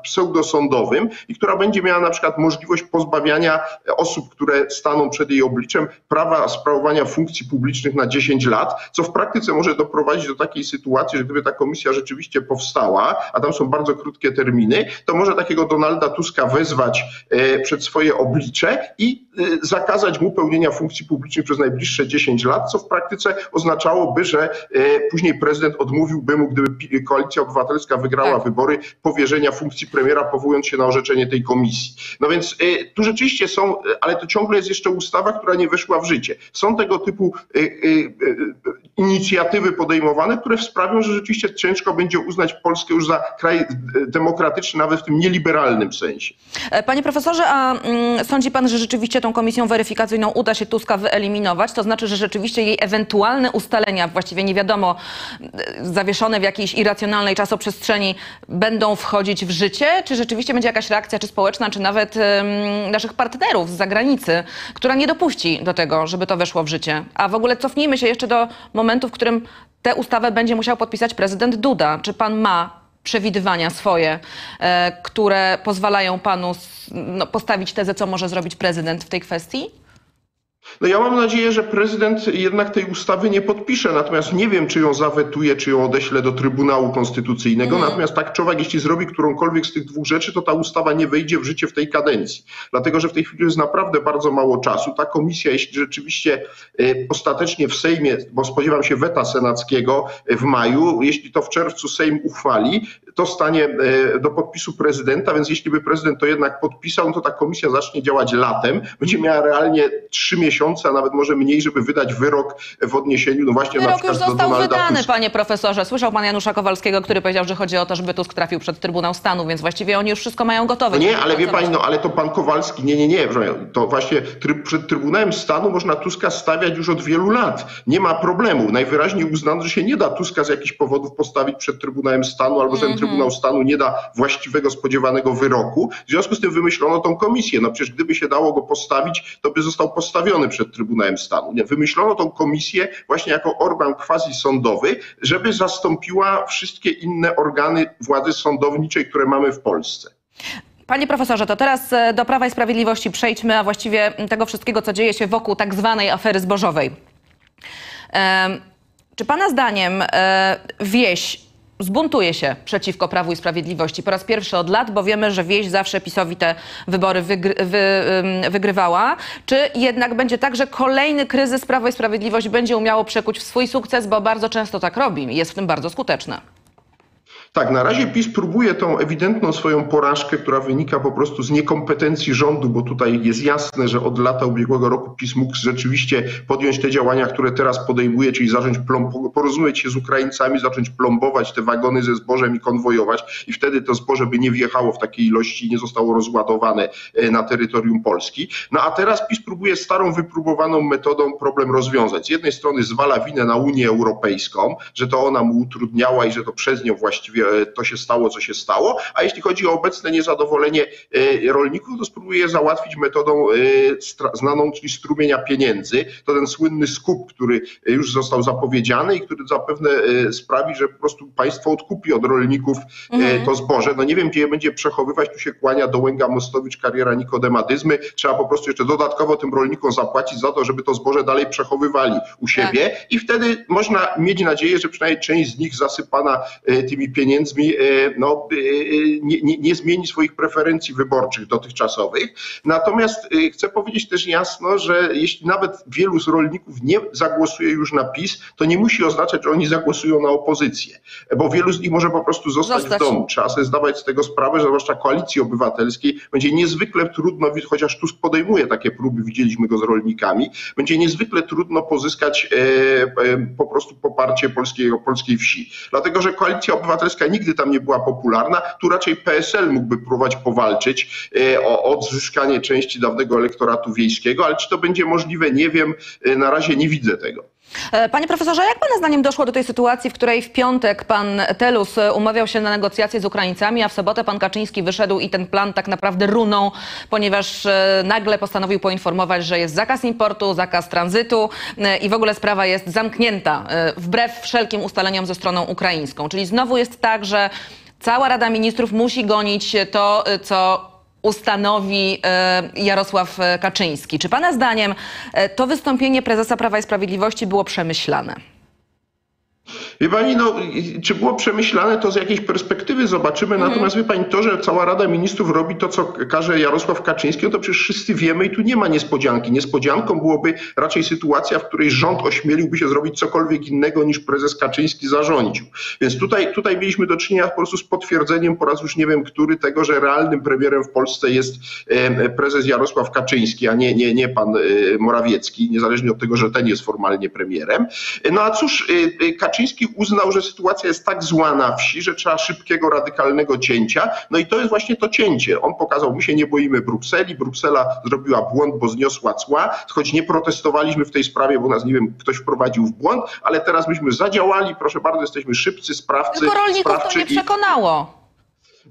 pseudosądowym i która będzie miała na przykład możliwość pozbawiania osób, które staną przed jej obliczem, prawa sprawowania funkcji publicznych na 10 lat, co w praktyce może doprowadzić do takiej sytuacji, że gdyby ta komisja rzeczywiście powstała, a tam są bardzo krótkie terminy, to może takiego Donalda Tuska wezwać e, przed swoje oblicze i e, zakazać mu pełnienia funkcji publicznych przez najbliższe 10 lat, co w praktyce oznaczałoby, że później prezydent odmówiłby mu, gdyby Koalicja Obywatelska wygrała Tak. wybory, powierzenia funkcji premiera, powołując się na orzeczenie tej komisji. No więc e, tu rzeczywiście są, e, ale to ciągle jest jeszcze ustawa, która nie weszła w życie. Są tego typu e, e, e, inicjatywy podejmowane, które sprawią, że rzeczywiście ciężko będzie uznać Polskę już za kraj e, demokratyczny, nawet w tym nieliberalnym sensie. E, Panie profesorze, a mm, sądzi pan, że rzeczywiście tą komisją weryfikacyjną uda się Tuska wyeliminować? To znaczy, że rzeczywiście jej ewentualne ustalenia, właściwie nie wiadomo, zawieszone w jakiejś irracjonalnej czasoprzestrzeni, będą wchodzić w życie? Czy rzeczywiście będzie jakaś reakcja, czy społeczna, czy nawet em, naszych partnerów z zagranicy, która nie dopuści do tego, żeby to weszło w życie? A w ogóle cofnijmy się jeszcze do momentu, w którym tę ustawę będzie musiał podpisać prezydent Duda. Czy pan ma przewidywania swoje, e, które pozwalają panu no, postawić tezę, co może zrobić prezydent w tej kwestii? No ja mam nadzieję, że prezydent jednak tej ustawy nie podpisze, natomiast nie wiem, czy ją zawetuje, czy ją odeśle do Trybunału Konstytucyjnego. Natomiast tak czy owak, jeśli zrobi którąkolwiek z tych dwóch rzeczy, to ta ustawa nie wejdzie w życie w tej kadencji. Dlatego, że w tej chwili jest naprawdę bardzo mało czasu. Ta komisja, jeśli rzeczywiście e, ostatecznie w Sejmie, bo spodziewam się weta senackiego e, w maju, jeśli to w czerwcu Sejm uchwali, to stanie e, do podpisu prezydenta, więc jeśli by prezydent to jednak podpisał, no to ta komisja zacznie działać latem, będzie miała realnie trzy miesiące, a nawet może mniej, żeby wydać wyrok w odniesieniu no właśnie na Wyrok już przykład do został Donalda wydany, Tuska. panie profesorze. Słyszał pan Janusza Kowalskiego, który powiedział, że chodzi o to, żeby Tusk trafił przed Trybunał Stanu, więc właściwie oni już wszystko mają gotowe. No nie, ale wie pani, no ale to pan Kowalski, nie, nie, nie, to właśnie tryb, przed Trybunałem Stanu można Tuska stawiać już od wielu lat. Nie ma problemu. Najwyraźniej uznano, że się nie da Tuska z jakichś powodów postawić przed Trybunałem Stanu, albo że ten Trybunał Stanu nie da właściwego, spodziewanego wyroku. W związku z tym wymyślono tą komisję. No przecież gdyby się dało go postawić, to by został postawiony przed Trybunałem Stanu. Nie? Wymyślono tą komisję właśnie jako organ quasi-sądowy, żeby zastąpiła wszystkie inne organy władzy sądowniczej, które mamy w Polsce. Panie profesorze, to teraz e, do Prawa i Sprawiedliwości przejdźmy, a właściwie tego wszystkiego, co dzieje się wokół tak zwanej afery zbożowej. Czy pana zdaniem e, wieś zbuntuje się przeciwko Prawu i Sprawiedliwości. Po raz pierwszy od lat, bo wiemy, że wieś zawsze PiSowi te wybory wygry, wy, wygrywała, czy jednak będzie tak, że kolejny kryzys Prawo i Sprawiedliwość będzie umiało przekuć w swój sukces, bo bardzo często tak robi i jest w tym bardzo skuteczne. Tak, na razie PiS próbuje tą ewidentną swoją porażkę, która wynika po prostu z niekompetencji rządu, bo tutaj jest jasne, że od lata ubiegłego roku PiS mógł rzeczywiście podjąć te działania, które teraz podejmuje, czyli zacząć porozumieć się z Ukraińcami, zacząć plombować te wagony ze zbożem i konwojować i wtedy to zboże by nie wjechało w takiej ilości nie zostało rozładowane e, na terytorium Polski. No a teraz PiS próbuje starą, wypróbowaną metodą problem rozwiązać. Z jednej strony zwala winę na Unię Europejską, że to ona mu utrudniała i że to przez nią właściwie to się stało, co się stało, a jeśli chodzi o obecne niezadowolenie e, rolników, to spróbuje je załatwić metodą e, znaną, czyli strumienia pieniędzy. To ten słynny skup, który już został zapowiedziany i który zapewne e, sprawi, że po prostu państwo odkupi od rolników e, to zboże. No nie wiem, gdzie je będzie przechowywać, tu się kłania Dołęga Mostowicz, kariera nikodematyzmy. Trzeba po prostu jeszcze dodatkowo tym rolnikom zapłacić za to, żeby to zboże dalej przechowywali u siebie i wtedy można mieć nadzieję, że przynajmniej część z nich zasypana e, tymi pieniędzmi e, no, e, nie, nie, nie zmieni swoich preferencji wyborczych dotychczasowych. Natomiast e, chcę powiedzieć też jasno, że jeśli nawet wielu z rolników nie zagłosuje już na PiS, to nie musi oznaczać, że oni zagłosują na opozycję, bo wielu z nich może po prostu zostać, Zostać. w domu. Trzeba sobie zdawać z tego sprawę, że zwłaszcza koalicji obywatelskiej będzie niezwykle trudno, chociaż Tusk podejmuje takie próby, widzieliśmy go z rolnikami, będzie niezwykle trudno pozyskać e, e, po prostu poparcie polskiego, polskiej wsi. Dlatego, że koalicja obywatelska nigdy tam nie była popularna, tu raczej PSL mógłby próbować powalczyć e, o odzyskanie części dawnego elektoratu wiejskiego, ale czy to będzie możliwe, nie wiem, E, na razie nie widzę tego. E, Panie profesorze, jak pana zdaniem doszło do tej sytuacji, w której w piątek pan Telus e, umawiał się na negocjacje z Ukraińcami, a w sobotę pan Kaczyński wyszedł i ten plan tak naprawdę runął, ponieważ e, nagle postanowił poinformować, że jest zakaz importu, zakaz tranzytu i w ogóle sprawa jest zamknięta wbrew wszelkim ustaleniom ze stroną ukraińską. Czyli znowu jest tak, że cała Rada Ministrów musi gonić to, co ustanowi e, Jarosław Kaczyński. Czy Pana zdaniem e, to wystąpienie prezesa Prawa i Sprawiedliwości było przemyślane? Wie pani, no, czy było przemyślane, to z jakiejś perspektywy zobaczymy. Natomiast wie pani, to, że cała Rada Ministrów robi to, co każe Jarosław Kaczyński, no to przecież wszyscy wiemy i tu nie ma niespodzianki. Niespodzianką byłoby raczej sytuacja, w której rząd ośmieliłby się zrobić cokolwiek innego niż prezes Kaczyński zarządził. Więc tutaj, tutaj mieliśmy do czynienia po prostu z potwierdzeniem po raz już nie wiem który tego, że realnym premierem w Polsce jest prezes Jarosław Kaczyński, a nie, nie, nie pan e, Morawiecki, niezależnie od tego, że ten jest formalnie premierem. No a cóż, e, e, Kaczyński uznał, że sytuacja jest tak zła na wsi, że trzeba szybkiego, radykalnego cięcia. No i to jest właśnie to cięcie. On pokazał, my się nie boimy Brukseli, Bruksela zrobiła błąd, bo zniosła cła, choć nie protestowaliśmy w tej sprawie, bo nas, nie wiem, ktoś wprowadził w błąd, ale teraz myśmy zadziałali, proszę bardzo, jesteśmy szybcy, sprawcy, Tylko rolników to nie przekonało.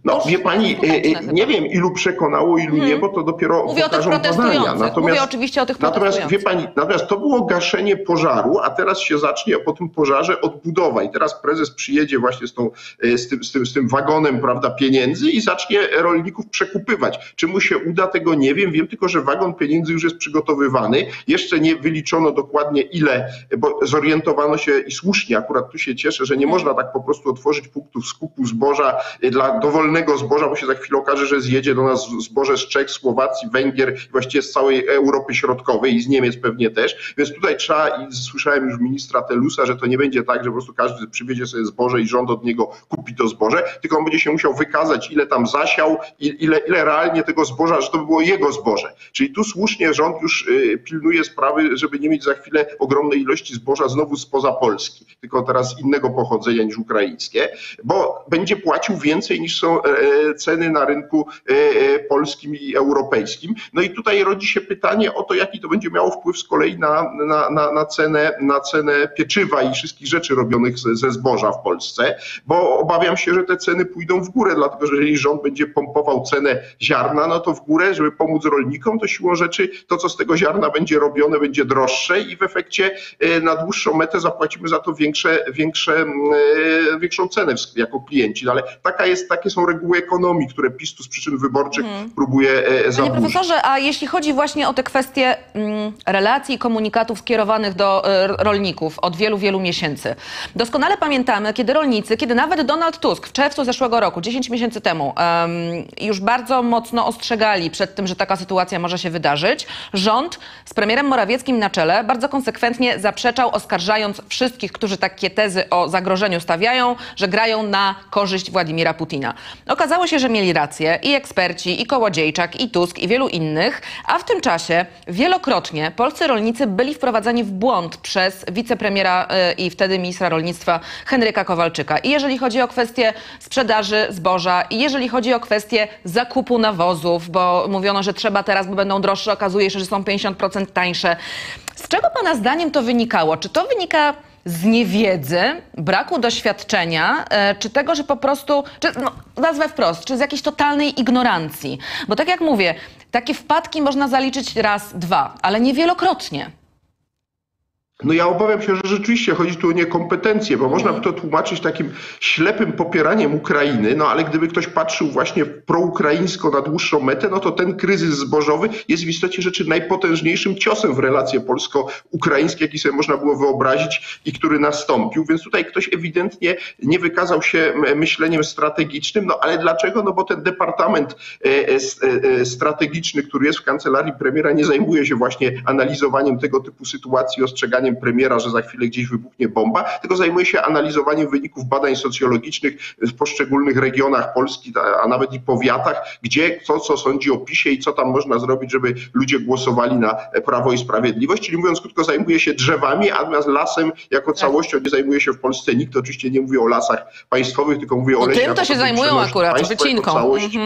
No wie pani, skuteczne e, e, chyba. nie wiem ilu przekonało, ilu nie, bo to dopiero Mówię o tych pokażą badania. protestujących. Mówię oczywiście o tych Natomiast wie pani, natomiast to było gaszenie pożaru, a teraz się zacznie po tym pożarze odbudowa i teraz prezes przyjedzie właśnie z, tą, e, z, tym, z, tym, z tym wagonem prawda, pieniędzy i zacznie rolników przekupywać. Czy mu się uda, tego nie wiem. Wiem tylko, że wagon pieniędzy już jest przygotowywany. Jeszcze nie wyliczono dokładnie ile, bo zorientowano się i słusznie akurat tu się cieszę, że nie można tak po prostu otworzyć punktów skupu zboża dla dowolnego dowolnego zboża, bo się za chwilę okaże, że zjedzie do nas zboże z Czech, Słowacji, Węgier, właściwie z całej Europy Środkowej i z Niemiec pewnie też. Więc tutaj trzeba, i słyszałem już ministra Telusa, że to nie będzie tak, że po prostu każdy przywiezie sobie zboże i rząd od niego kupi to zboże, tylko on będzie się musiał wykazać, ile tam zasiał, ile, ile realnie tego zboża, że to było jego zboże. Czyli tu słusznie rząd już y, pilnuje sprawy, żeby nie mieć za chwilę ogromnej ilości zboża znowu spoza Polski, tylko teraz innego pochodzenia niż ukraińskie, bo będzie płacił więcej niż są ceny na rynku e, e, polskim i europejskim. No i tutaj rodzi się pytanie o to, jaki to będzie miało wpływ z kolei na, na, na, na, cenę, na cenę pieczywa i wszystkich rzeczy robionych ze, ze zboża w Polsce, bo obawiam się, że te ceny pójdą w górę, dlatego że jeżeli rząd będzie pompował cenę ziarna, no to w górę, żeby pomóc rolnikom, to siłą rzeczy to, co z tego ziarna będzie robione, będzie droższe i w efekcie na dłuższą metę zapłacimy za to większe, większe, większą cenę jako klienci. No ale taka jest, takie są reguły ekonomii, które PiS tu z przyczyn wyborczych próbuje e, Panie zaburzyć. profesorze, a jeśli chodzi właśnie o te kwestie mm, relacji i komunikatów skierowanych do e, rolników od wielu, wielu miesięcy. Doskonale pamiętamy, kiedy rolnicy, kiedy nawet Donald Tusk w czerwcu zeszłego roku, 10 miesięcy temu, em, już bardzo mocno ostrzegali przed tym, że taka sytuacja może się wydarzyć, rząd z premierem Morawieckim na czele bardzo konsekwentnie zaprzeczał, oskarżając wszystkich, którzy takie tezy o zagrożeniu stawiają, że grają na korzyść Władimira Putina. Okazało się, że mieli rację i eksperci, i Kołodziejczak, i Tusk, i wielu innych, a w tym czasie wielokrotnie polscy rolnicy byli wprowadzani w błąd przez wicepremiera y, i wtedy ministra rolnictwa Henryka Kowalczyka. I jeżeli chodzi o kwestię sprzedaży zboża, i jeżeli chodzi o kwestię zakupu nawozów, bo mówiono, że trzeba teraz, bo będą droższe, okazuje się, że są 50% tańsze. Z czego Pana zdaniem to wynikało? Czy to wynika z niewiedzy, braku doświadczenia, e, czy tego, że po prostu, czy, no, nazwę wprost, czy z jakiejś totalnej ignorancji? Bo tak jak mówię, takie wpadki można zaliczyć raz, dwa, ale nie wielokrotnie. No ja obawiam się, że rzeczywiście chodzi tu o niekompetencje, bo można by to tłumaczyć takim ślepym popieraniem Ukrainy, no ale gdyby ktoś patrzył właśnie proukraińsko na dłuższą metę, no to ten kryzys zbożowy jest w istocie rzeczy najpotężniejszym ciosem w relacje polsko-ukraińskie, jaki sobie można było wyobrazić i który nastąpił, więc tutaj ktoś ewidentnie nie wykazał się myśleniem strategicznym, no ale dlaczego? No bo ten departament e, e, e, strategiczny, który jest w kancelarii premiera, nie zajmuje się właśnie analizowaniem tego typu sytuacji, ostrzeganiem premiera, że za chwilę gdzieś wybuchnie bomba, tylko zajmuje się analizowaniem wyników badań socjologicznych w poszczególnych regionach Polski, a nawet i powiatach, gdzie kto co sądzi o PiSie i co tam można zrobić, żeby ludzie głosowali na Prawo i Sprawiedliwość. Czyli mówiąc krótko, zajmuje się drzewami, natomiast lasem jako całością nie zajmuje się w Polsce nikt. Oczywiście nie mówię o lasach państwowych, tylko mówię o lesie. tym to się zajmują akurat, wycinką. całość.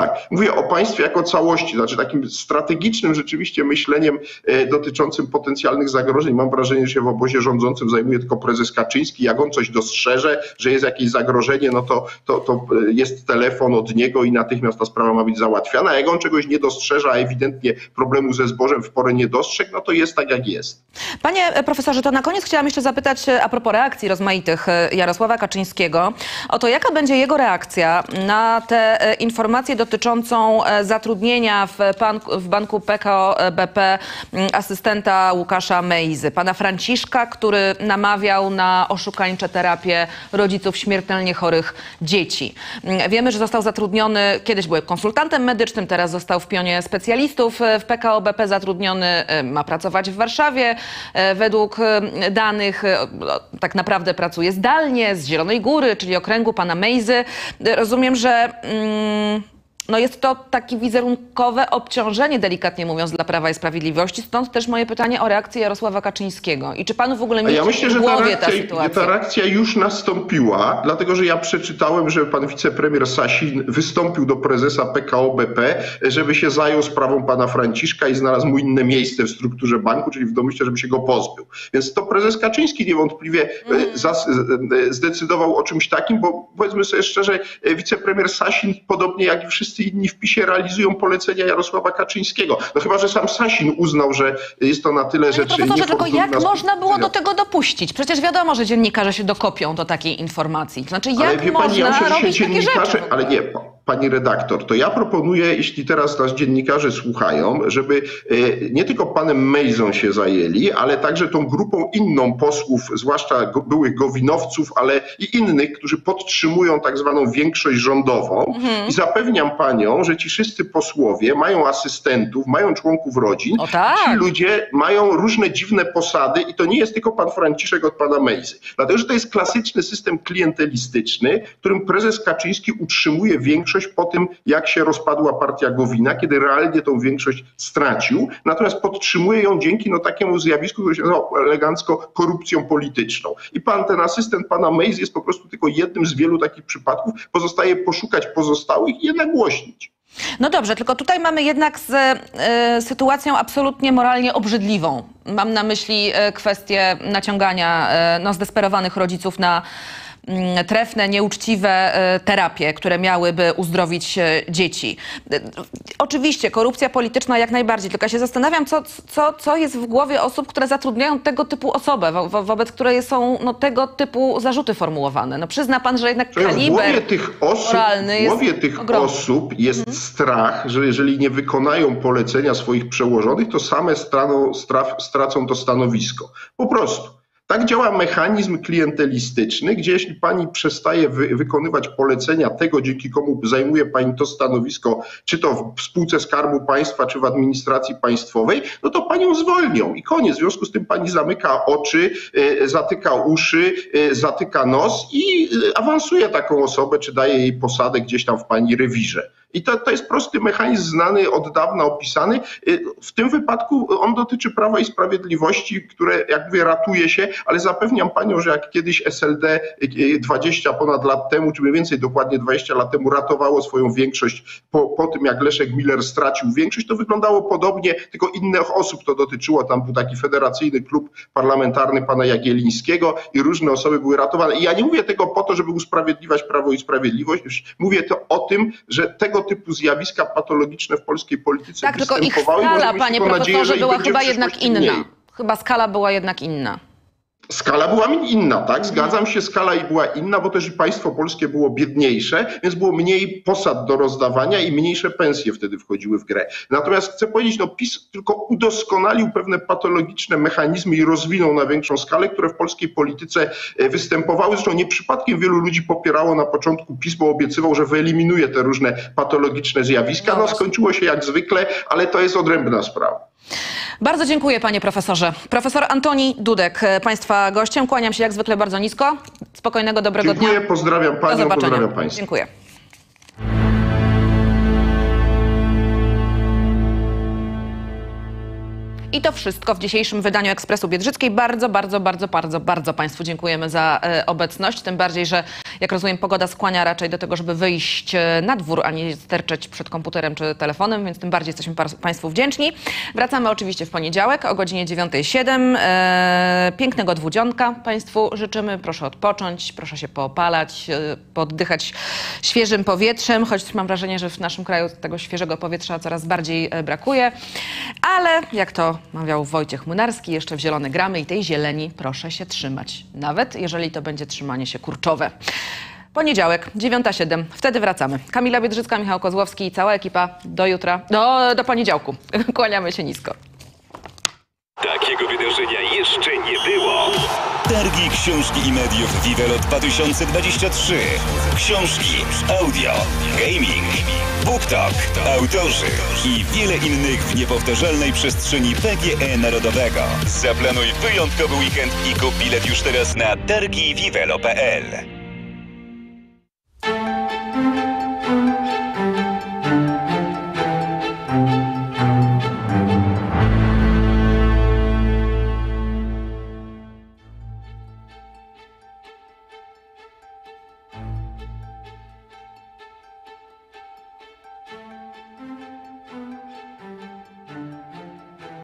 Tak, mówię o państwie jako całości, znaczy takim strategicznym rzeczywiście myśleniem e, dotyczącym potencjalnych zagrożeń. Mam wrażenie, że się w obozie rządzącym zajmuje tylko prezes Kaczyński. Jak on coś dostrzeże, że jest jakieś zagrożenie, no to, to, to e, jest telefon od niego i natychmiast ta sprawa ma być załatwiana. Jak on czegoś nie dostrzeże, a ewidentnie problemu ze zbożem w porę nie dostrzegł, no to jest tak jak jest. Panie e, profesorze, to na koniec chciałam jeszcze zapytać a propos reakcji rozmaitych Jarosława Kaczyńskiego, o to jaka będzie jego reakcja na tę e, informację dotyczącą e, zatrudnienia w, w banku PKO BP m, asystenta Łukasza Mejzy, pana Franciszka, który namawiał na oszukańcze terapię rodziców śmiertelnie chorych dzieci. M, Wiemy, że został zatrudniony, kiedyś był konsultantem medycznym, teraz został w pionie specjalistów e, w PKO BP zatrudniony, e, ma pracować w Warszawie. Według danych no, tak naprawdę pracuje zdalnie z Zielonej Góry, czyli okręgu pana Mejzy. Rozumiem, że mm, no jest to takie wizerunkowe obciążenie, delikatnie mówiąc, dla Prawa i Sprawiedliwości. Stąd też moje pytanie o reakcję Jarosława Kaczyńskiego. I czy panu w ogóle ja myślę, w ta głowie ta reakcja, sytuacja? ta reakcja już nastąpiła, dlatego że ja przeczytałem, że pan wicepremier Sasin wystąpił do prezesa PKO BP, żeby się zajął sprawą pana Franciszka i znalazł mu inne miejsce w strukturze banku, czyli w domyśle, żeby się go pozbył. Więc to prezes Kaczyński niewątpliwie Mm. e, e, zdecydował o czymś takim, bo powiedzmy sobie szczerze, e, wicepremier Sasin, podobnie jak i wszyscy inni w PiSie, realizują polecenia Jarosława Kaczyńskiego. No chyba, że sam Sasin uznał, że jest to na tyle Panie rzeczy profesorze, tylko jak można było do tego dopuścić? Przecież wiadomo, że dziennikarze się dokopią do takiej informacji. To znaczy, Ale jak wie pani, ja można myślę, robić takie rzeczy? ale nie, pani redaktor, to ja proponuję, jeśli teraz nas dziennikarze słuchają, żeby e, nie tylko panem Mejzą się zajęli, ale także tą grupą inną posłów, zwłaszcza go, byłych gowinowców, ale i innych, którzy podtrzymują tak zwaną większość rządową. I zapewniam panią, że ci wszyscy posłowie mają asystentów, mają członków rodzin. O tak. Ci ludzie mają różne dziwne posady i to nie jest tylko pan Franciszek od pana Mejzy. Dlatego, że to jest klasyczny system klientelistyczny, w którym prezes Kaczyński utrzymuje większość po tym, jak się rozpadła partia Gowina, kiedy realnie tą większość stracił, natomiast podtrzymuje ją dzięki no, takiemu zjawisku, które się nazywa elegancko korupcją polityczną. I pan, ten asystent pana Mejzy jest po prostu tylko jednym z wielu takich przypadków. Pozostaje poszukać pozostałych i je nagłośnić. No dobrze, tylko tutaj mamy jednak z e, sytuacją absolutnie moralnie obrzydliwą. Mam na myśli e, kwestię naciągania e, no, zdesperowanych rodziców na trefne, nieuczciwe e, terapie, które miałyby uzdrowić e, dzieci. E, Oczywiście korupcja polityczna jak najbardziej, tylko ja się zastanawiam, co, co, co jest w głowie osób, które zatrudniają tego typu osobę, wo, wo, wobec której są no, tego typu zarzuty formułowane. No przyzna pan, że jednak w kaliber głowie tych osób, moralny w jest głowie tych ogromny. osób jest strach, że jeżeli nie wykonają polecenia swoich przełożonych, to same straf, stracą to stanowisko. Po prostu. Tak działa mechanizm klientelistyczny, gdzie jeśli pani przestaje wy, wykonywać polecenia tego, dzięki komu zajmuje pani to stanowisko, czy to w spółce Skarbu Państwa, czy w administracji państwowej, no to panią zwolnią i koniec. W związku z tym pani zamyka oczy, y, zatyka uszy, y, zatyka nos i y, awansuje taką osobę, czy daje jej posadę gdzieś tam w pani rewirze. I to, to jest prosty mechanizm znany, od dawna opisany. Y, W tym wypadku on dotyczy Prawa i Sprawiedliwości, które, jak mówię, ratuje się, ale zapewniam panią, że jak kiedyś SLD y, 20 ponad lat temu, czy mniej więcej dokładnie 20 lat temu ratowało swoją większość po, po tym, jak Leszek Miller stracił większość, to wyglądało podobnie, tylko innych osób to dotyczyło. Tam był taki federacyjny klub parlamentarny pana Jagielińskiego i różne osoby były ratowane. I ja nie mówię tego po to, żeby usprawiedliwiać Prawo i Sprawiedliwość, mówię to o tym, że tego typu zjawiska patologiczne w polskiej polityce Tak, tylko ich występowały. skala, panie nadzieję, profesorze, ich była chyba jednak inna. mniej. Chyba skala była jednak inna. Skala była inna, tak? Zgadzam się, skala i była inna, bo też i państwo polskie było biedniejsze, więc było mniej posad do rozdawania i mniejsze pensje wtedy wchodziły w grę. Natomiast chcę powiedzieć, no PiS tylko udoskonalił pewne patologiczne mechanizmy i rozwinął na większą skalę, które w polskiej polityce e, występowały. Zresztą nie przypadkiem wielu ludzi popierało na początku PiS, bo obiecywał, że wyeliminuje te różne patologiczne zjawiska. No skończyło się jak zwykle, ale to jest odrębna sprawa. Bardzo dziękuję, panie profesorze. Profesor Antoni Dudek, e, państwa gościem. Kłaniam się jak zwykle bardzo nisko. Spokojnego, dobrego Dziękuję, dnia. pozdrawiam Do panią, zobaczenia. pozdrawiam państwa. Dziękuję. I to wszystko w dzisiejszym wydaniu Ekspresu Biedrzyckiej. Bardzo, bardzo, bardzo, bardzo, bardzo Państwu dziękujemy za e, obecność. Tym bardziej, że jak rozumiem, pogoda skłania raczej do tego, żeby wyjść e, na dwór, a nie sterczeć przed komputerem czy telefonem, więc tym bardziej jesteśmy Państwu wdzięczni. Wracamy oczywiście w poniedziałek o godzinie 9.07. E, pięknego dwudzionka Państwu życzymy. Proszę odpocząć, proszę się poopalać, poddychać świeżym powietrzem, choć mam wrażenie, że w naszym kraju tego świeżego powietrza coraz bardziej brakuje. Ale jak to mawiał Wojciech Młynarski, jeszcze w zielone gramy i tej zieleni proszę się trzymać. Nawet jeżeli to będzie trzymanie się kurczowe. Poniedziałek, 9.07. Wtedy wracamy. Kamila Biedrzycka, Michał Kozłowski i cała ekipa. Do jutra, do, do poniedziałku. *laughs* Kłaniamy się nisko. Takiego wydarzenia jeszcze nie było. Targi książki i mediów Vivelot 2023. Książki, audio, gaming, BookTok, autorzy i wiele innych w niepowtarzalnej przestrzeni PGE Narodowego. Zaplanuj wyjątkowy weekend i kup bilet już teraz na targiwivelo.pl.